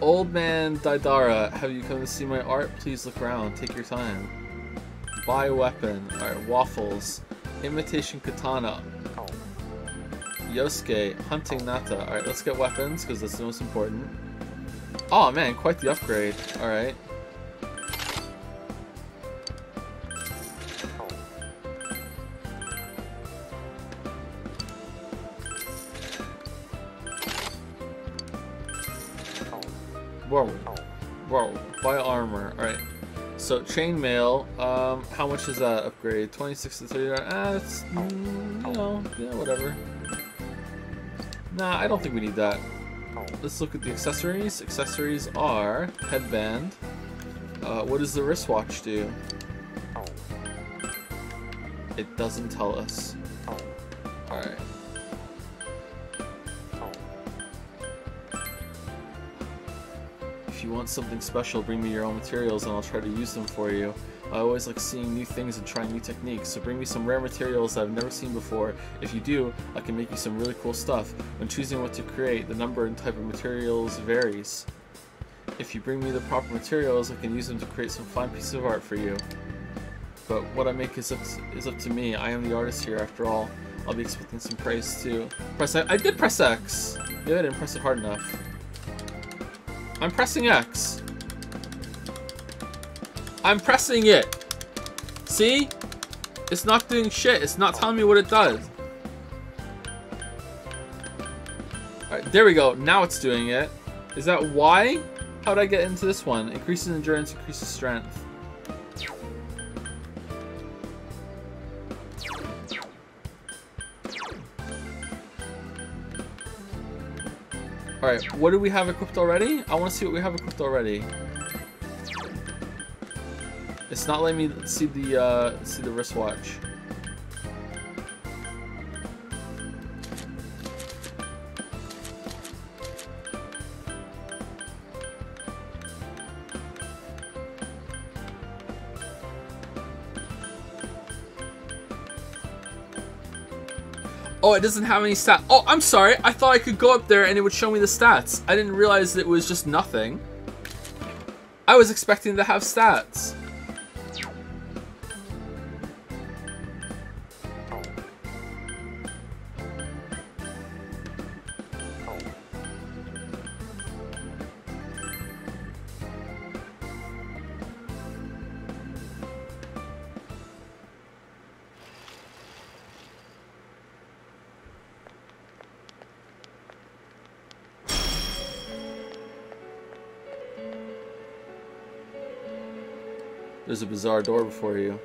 Old man Daidara, have you come to see my art? Please look around. Take your time. Buy weapon. Alright, waffles. Imitation katana. Yosuke, hunting Nata. Alright, let's get weapons, because that's the most important. Oh man, quite the upgrade. Alright. Whoa. Whoa. Buy armor. Alright. So, chainmail, um, how much is that upgrade? 26 to 30? Ah, it's, mm, you know, yeah, whatever. Nah, I don't think we need that. Let's look at the accessories. Accessories are headband. Uh, what does the wristwatch do? It doesn't tell us. Alright. You want something special, bring me your own materials and I'll try to use them for you. I always like seeing new things and trying new techniques, so bring me some rare materials that I've never seen before. If you do, I can make you some really cool stuff. When choosing what to create, the number and type of materials varies. If you bring me the proper materials, I can use them to create some fine pieces of art for you. But what I make is up to, is up to me. I am the artist here after all. I'll be expecting some praise too. Press I, I did press X! Maybe I didn't press it hard enough. I'm pressing X. I'm pressing it. See? It's not doing shit. It's not telling me what it does. Alright, there we go. Now it's doing it. Is that why? How did I get into this one? Increases endurance, increases strength. Alright, what do we have equipped already? I want to see what we have equipped already. It's not letting me see the uh, see the wristwatch. Oh, it doesn't have any stats. Oh, I'm sorry. I thought I could go up there and it would show me the stats. I didn't realize it was just nothing. I was expecting to have stats. There's a bizarre door before you.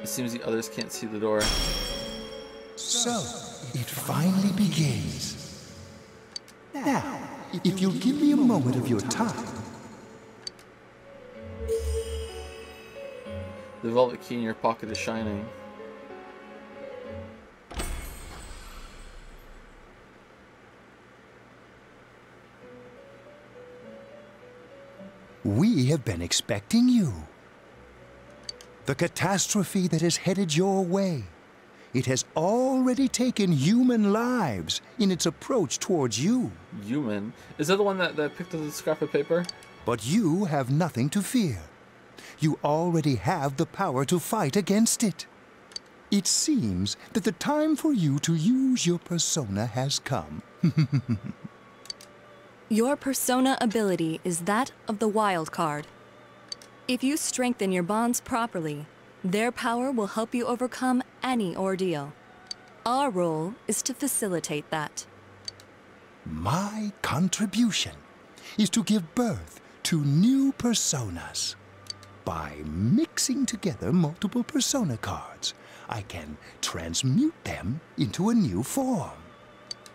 It seems the others can't see the door. So, it finally begins. Now, if you'll give me a moment of your time, The velvet key in your pocket is shining. We have been expecting you. The catastrophe that is headed your way. It has already taken human lives in its approach towards you. Human? Is that the one that, that picked up the scrap of paper? But you have nothing to fear. You already have the power to fight against it. It seems that the time for you to use your persona has come. Your persona ability is that of the wild card. If you strengthen your bonds properly, their power will help you overcome any ordeal. Our role is to facilitate that. My contribution is to give birth to new personas. By mixing together multiple persona cards, I can transmute them into a new form.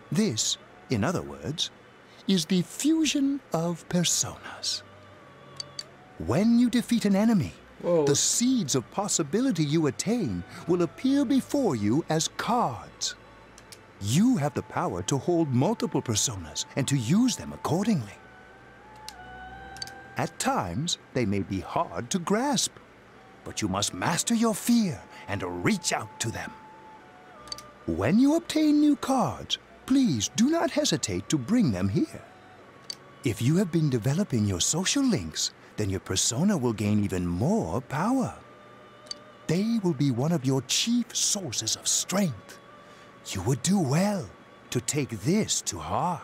This, in other words, is the fusion of personas. When you defeat an enemy, the seeds of possibility you attain will appear before you as cards. You have the power to hold multiple personas and to use them accordingly. At times, they may be hard to grasp, but you must master your fear and reach out to them. When you obtain new cards, please do not hesitate to bring them here. If you have been developing your social links, then your persona will gain even more power. They will be one of your chief sources of strength. You would do well to take this to heart.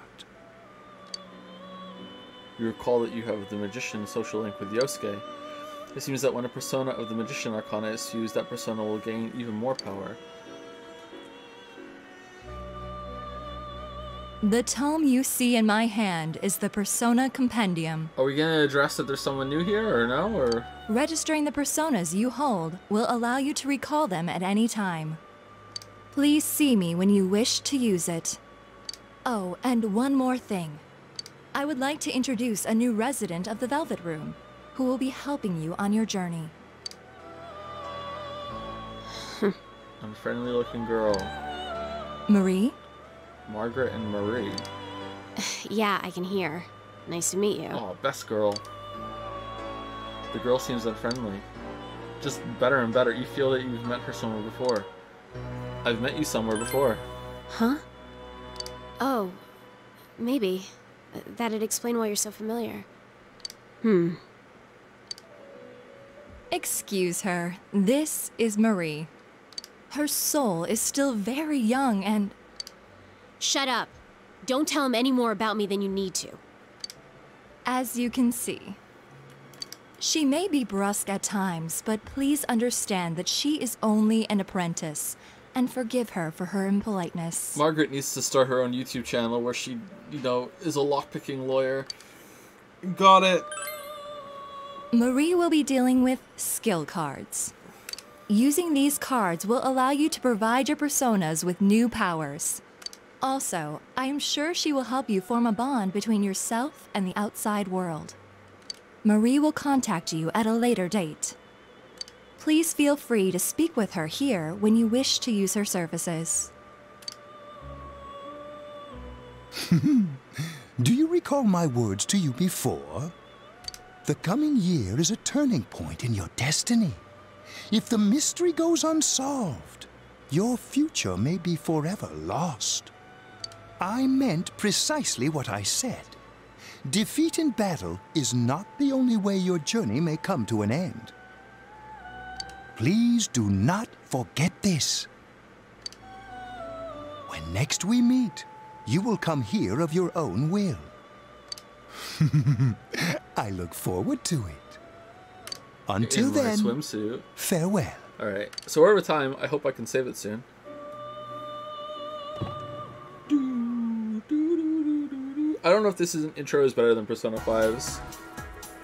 You recall that you have the Magician social link with Yosuke. It seems that when a persona of the Magician Arcana is used, that persona will gain even more power. The tome you see in my hand is the Persona Compendium. Are we gonna address that there's someone new here, or no, or...? Registering the personas you hold will allow you to recall them at any time. Please see me when you wish to use it. Oh, and one more thing. I would like to introduce a new resident of the Velvet Room, who will be helping you on your journey. Unfriendly looking girl. Marie? Margaret and Marie. Yeah, I can hear. Nice to meet you. Oh, best girl. The girl seems unfriendly. Just better and better. You feel that you've met her somewhere before. I've met you somewhere before. Huh? Oh, maybe. That'd explain why you're so familiar. Hmm. Excuse her. This is Marie. Her soul is still very young and. Shut up. Don't tell him any more about me than you need to. As you can see. She may be brusque at times, but please understand that she is only an apprentice, and forgive her for her impoliteness. Margaret needs to start her own YouTube channel where she, you know, is a lockpicking lawyer. Got it. Marie will be dealing with skill cards. Using these cards will allow you to provide your personas with new powers. Also, I am sure she will help you form a bond between yourself and the outside world. Marie will contact you at a later date. Please feel free to speak with her here when you wish to use her services. Do you recall my words to you before? The coming year is a turning point in your destiny. If the mystery goes unsolved, your future may be forever lost. I meant precisely what I said. Defeat in battle is not the only way your journey may come to an end. Please do not forget this. When next we meet, you will come here of your own will. I look forward to it. Until then, swimsuit. farewell. Alright, so we're over time. I hope I can save it soon. I don't know if this is an intro is better than Persona 5's.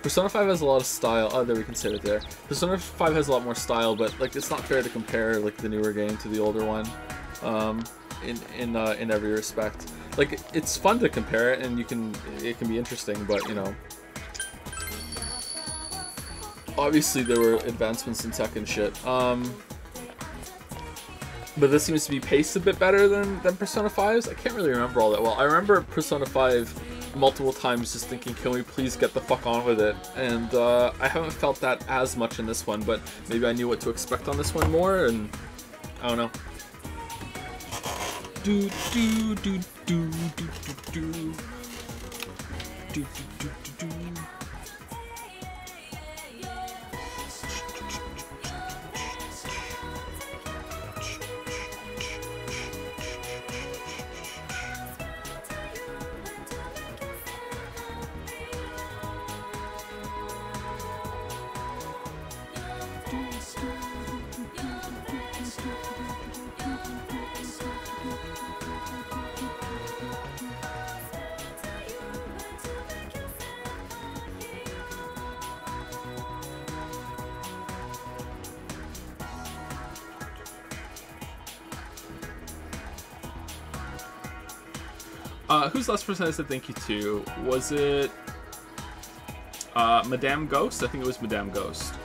Persona 5 has a lot of style. Oh, there we can save it there. Persona 5 has a lot more style, but like it's not fair to compare like the newer game to the older one. Um, in in uh, in every respect. Like it's fun to compare it, and you can it can be interesting, but you know. Obviously, there were advancements in tech and shit. Um, but this seems to be paced a bit better than, than Persona 5's. I can't really remember all that well. I remember Persona 5 multiple times just thinking, can we please get the fuck on with it? And uh, I haven't felt that as much in this one, but maybe I knew what to expect on this one more, and I don't know. Do, do, do, do, do, do, do. Do, do, do, do, do. Who's last person I said thank you to? Was it uh, Madame Ghost? I think it was Madame Ghost.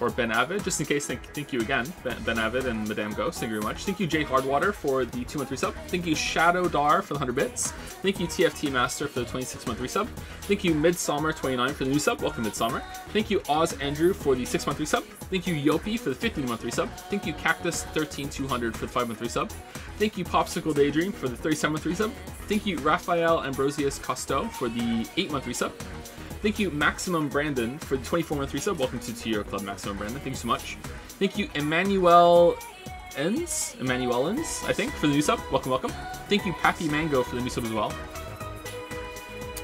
Or Ben Avid, just in case. Thank, thank you again, Ben, ben Avid and Madame Ghost. Thank you very much. Thank you, Jay Hardwater, for the two month resub. Thank you, Shadow Dar, for the 100 bits. Thank you, TFT Master, for the 26 month resub. Thank you, Midsummer29, for the new sub. Welcome, Midsummer. Thank you, Oz Andrew, for the 6 month resub. Thank you, Yopi, for the 15 month resub. Thank you, Cactus13200, for the 5 month resub. Thank you, Popsicle Daydream, for the 37 month resub. Thank you, Raphael Ambrosius Costo, for the 8 month resub. Thank you, Maximum Brandon, for the 24 month resub. Welcome to, your club, Maximum Brandon. Thank you so much. Thank you, Emmanuel Ens, Emmanuelens, I think, for the new sub. Welcome, welcome. Thank you, Pappy Mango, for the new sub as well.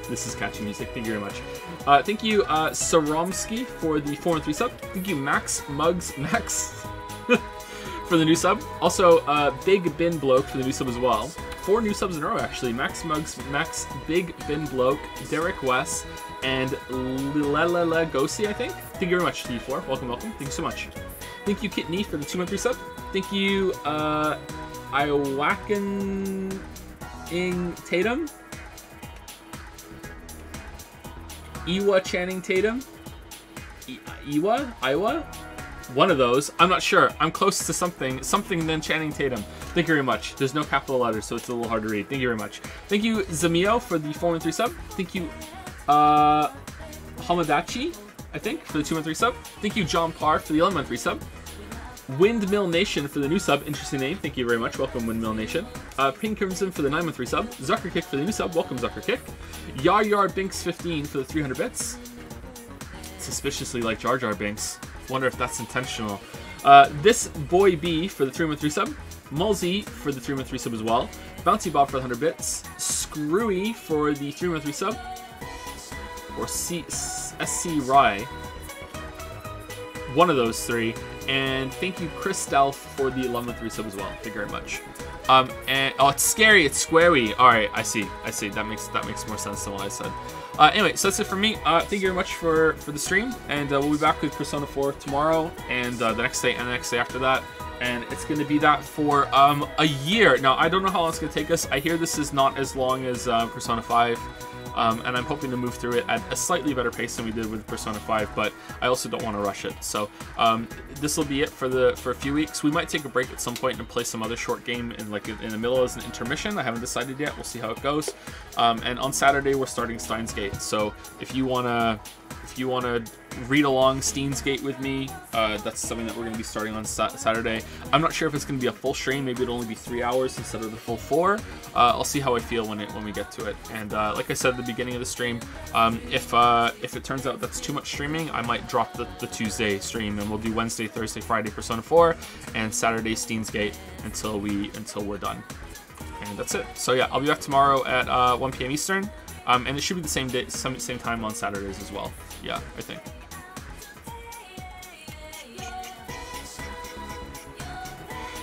This is catchy music. Thank you very much. Uh, thank you, uh, Saromsky, for the 4 and 3 sub. Thank you, Max Mugs Max, for the new sub. Also, uh, Big Bin Bloke for the new sub as well. Four new subs in a row, actually. Max Mugs Max, Big Bin Bloke, Derek West, and Lelele Gosi, I think. Thank you very much, T4. Welcome, welcome. Thank you so much. Thank you, Kit Nee, for the 2 month resub. Thank you, uh, Iowakan Tatum. Iwa Channing Tatum. I- Iwa? Iowa? One of those. I'm not sure. I'm close to something. Something than Channing Tatum. Thank you very much. There's no capital letters, so it's a little hard to read. Thank you very much. Thank you, Zamio, for the 4 and 3 sub. Thank you, uh, Hamadachi, I think, for the 2 and 3 sub. Thank you, John Parr, for the 11 month resub. Windmill Nation for the new sub. Interesting name. Thank you very much. Welcome, Windmill Nation. Uh, Pink Crimson for the 9 month resub. Zucker Kick for the new sub. Welcome, Zucker Kick. Yar Yar Binks 15 for the 300 bits. Suspiciously like Jar Jar Binks. Wonder if that's intentional. Uh, this Boy B for the 3 month resub. Mulzy for the 3 month resub as well. Bouncy Bob for the 100 bits. Screwy for the 3 month resub. Or C- SC Rye. One of those three. And thank you, Chris Delf, for the 11 month resub as well. Thank you very much. Um, and oh, it's scary. It's squarey. All right, I see. I see. That makes that makes more sense than what I said. Uh, anyway, so that's it for me. Uh, thank you very much for for the stream, and uh, we'll be back with Persona 4 tomorrow, and uh, the next day, and the next day after that. And it's going to be that for um, a year. Now, I don't know how long it's going to take us. I hear this is not as long as uh, Persona 5. Um, and I'm hoping to move through it at a slightly better pace than we did with Persona 5, but I also don't want to rush it. So um, this will be it for the for a few weeks. We might take a break at some point and play some other short game in like in the middle as an intermission. I haven't decided yet. We'll see how it goes. Um, and on Saturday we're starting Steins Gate. So if you wanna if you wanna read along Steins Gate with me, uh, that's something that we're gonna be starting on sa- Saturday. I'm not sure if it's gonna be a full stream. Maybe it'll only be three hours instead of the full four. Uh, I'll see how I feel when it when we get to it. And uh, like I said at the beginning of the stream, um, if uh, if it turns out that's too much streaming, I might drop the, the Tuesday stream and we'll do Wednesday, Thursday, Friday Persona 4, and Saturday Steins Gate until we until we're done. And that's it. So yeah, I'll be back tomorrow at uh, 1 p.m. Eastern, um, and it should be the same day, same, same time on Saturdays as well. Yeah, I think.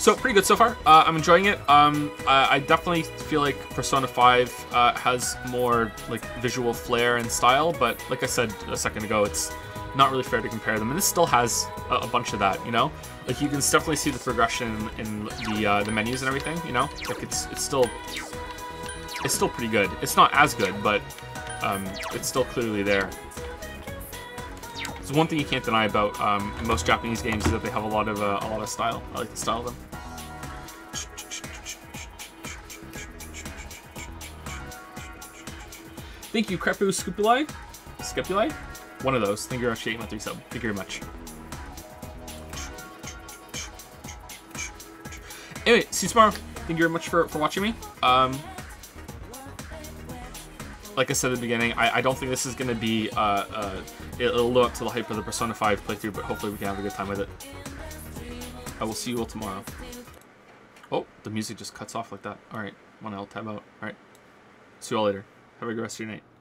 So pretty good so far. Uh, I'm enjoying it. Um, I, I, definitely feel like Persona 5 uh, has more like visual flair and style, but like I said a second ago, it's not really fair to compare them. And this still has a, a bunch of that, you know. Like you can definitely see the progression in, the uh, the menus and everything, you know. Like it's it's still it's still pretty good. It's not as good, but um, it's still clearly there. So one thing you can't deny about um, most Japanese games is that they have a lot of uh, a lot of style. I like the style of them. Thank you, Crepu Scupuli. Scupuli? One of those. Thank you very much for 8 month resub. Thank you very much. Anyway, see you tomorrow. Thank you very much for, for watching me. Um, like I said at the beginning, I, I don't think this is going to be, uh, uh, it'll live up to the hype of the Persona 5 playthrough, but hopefully we can have a good time with it. I will see you all tomorrow. Oh, the music just cuts off like that. Alright, one I'll tab out. Alright. See you all later. Have a good rest of your night.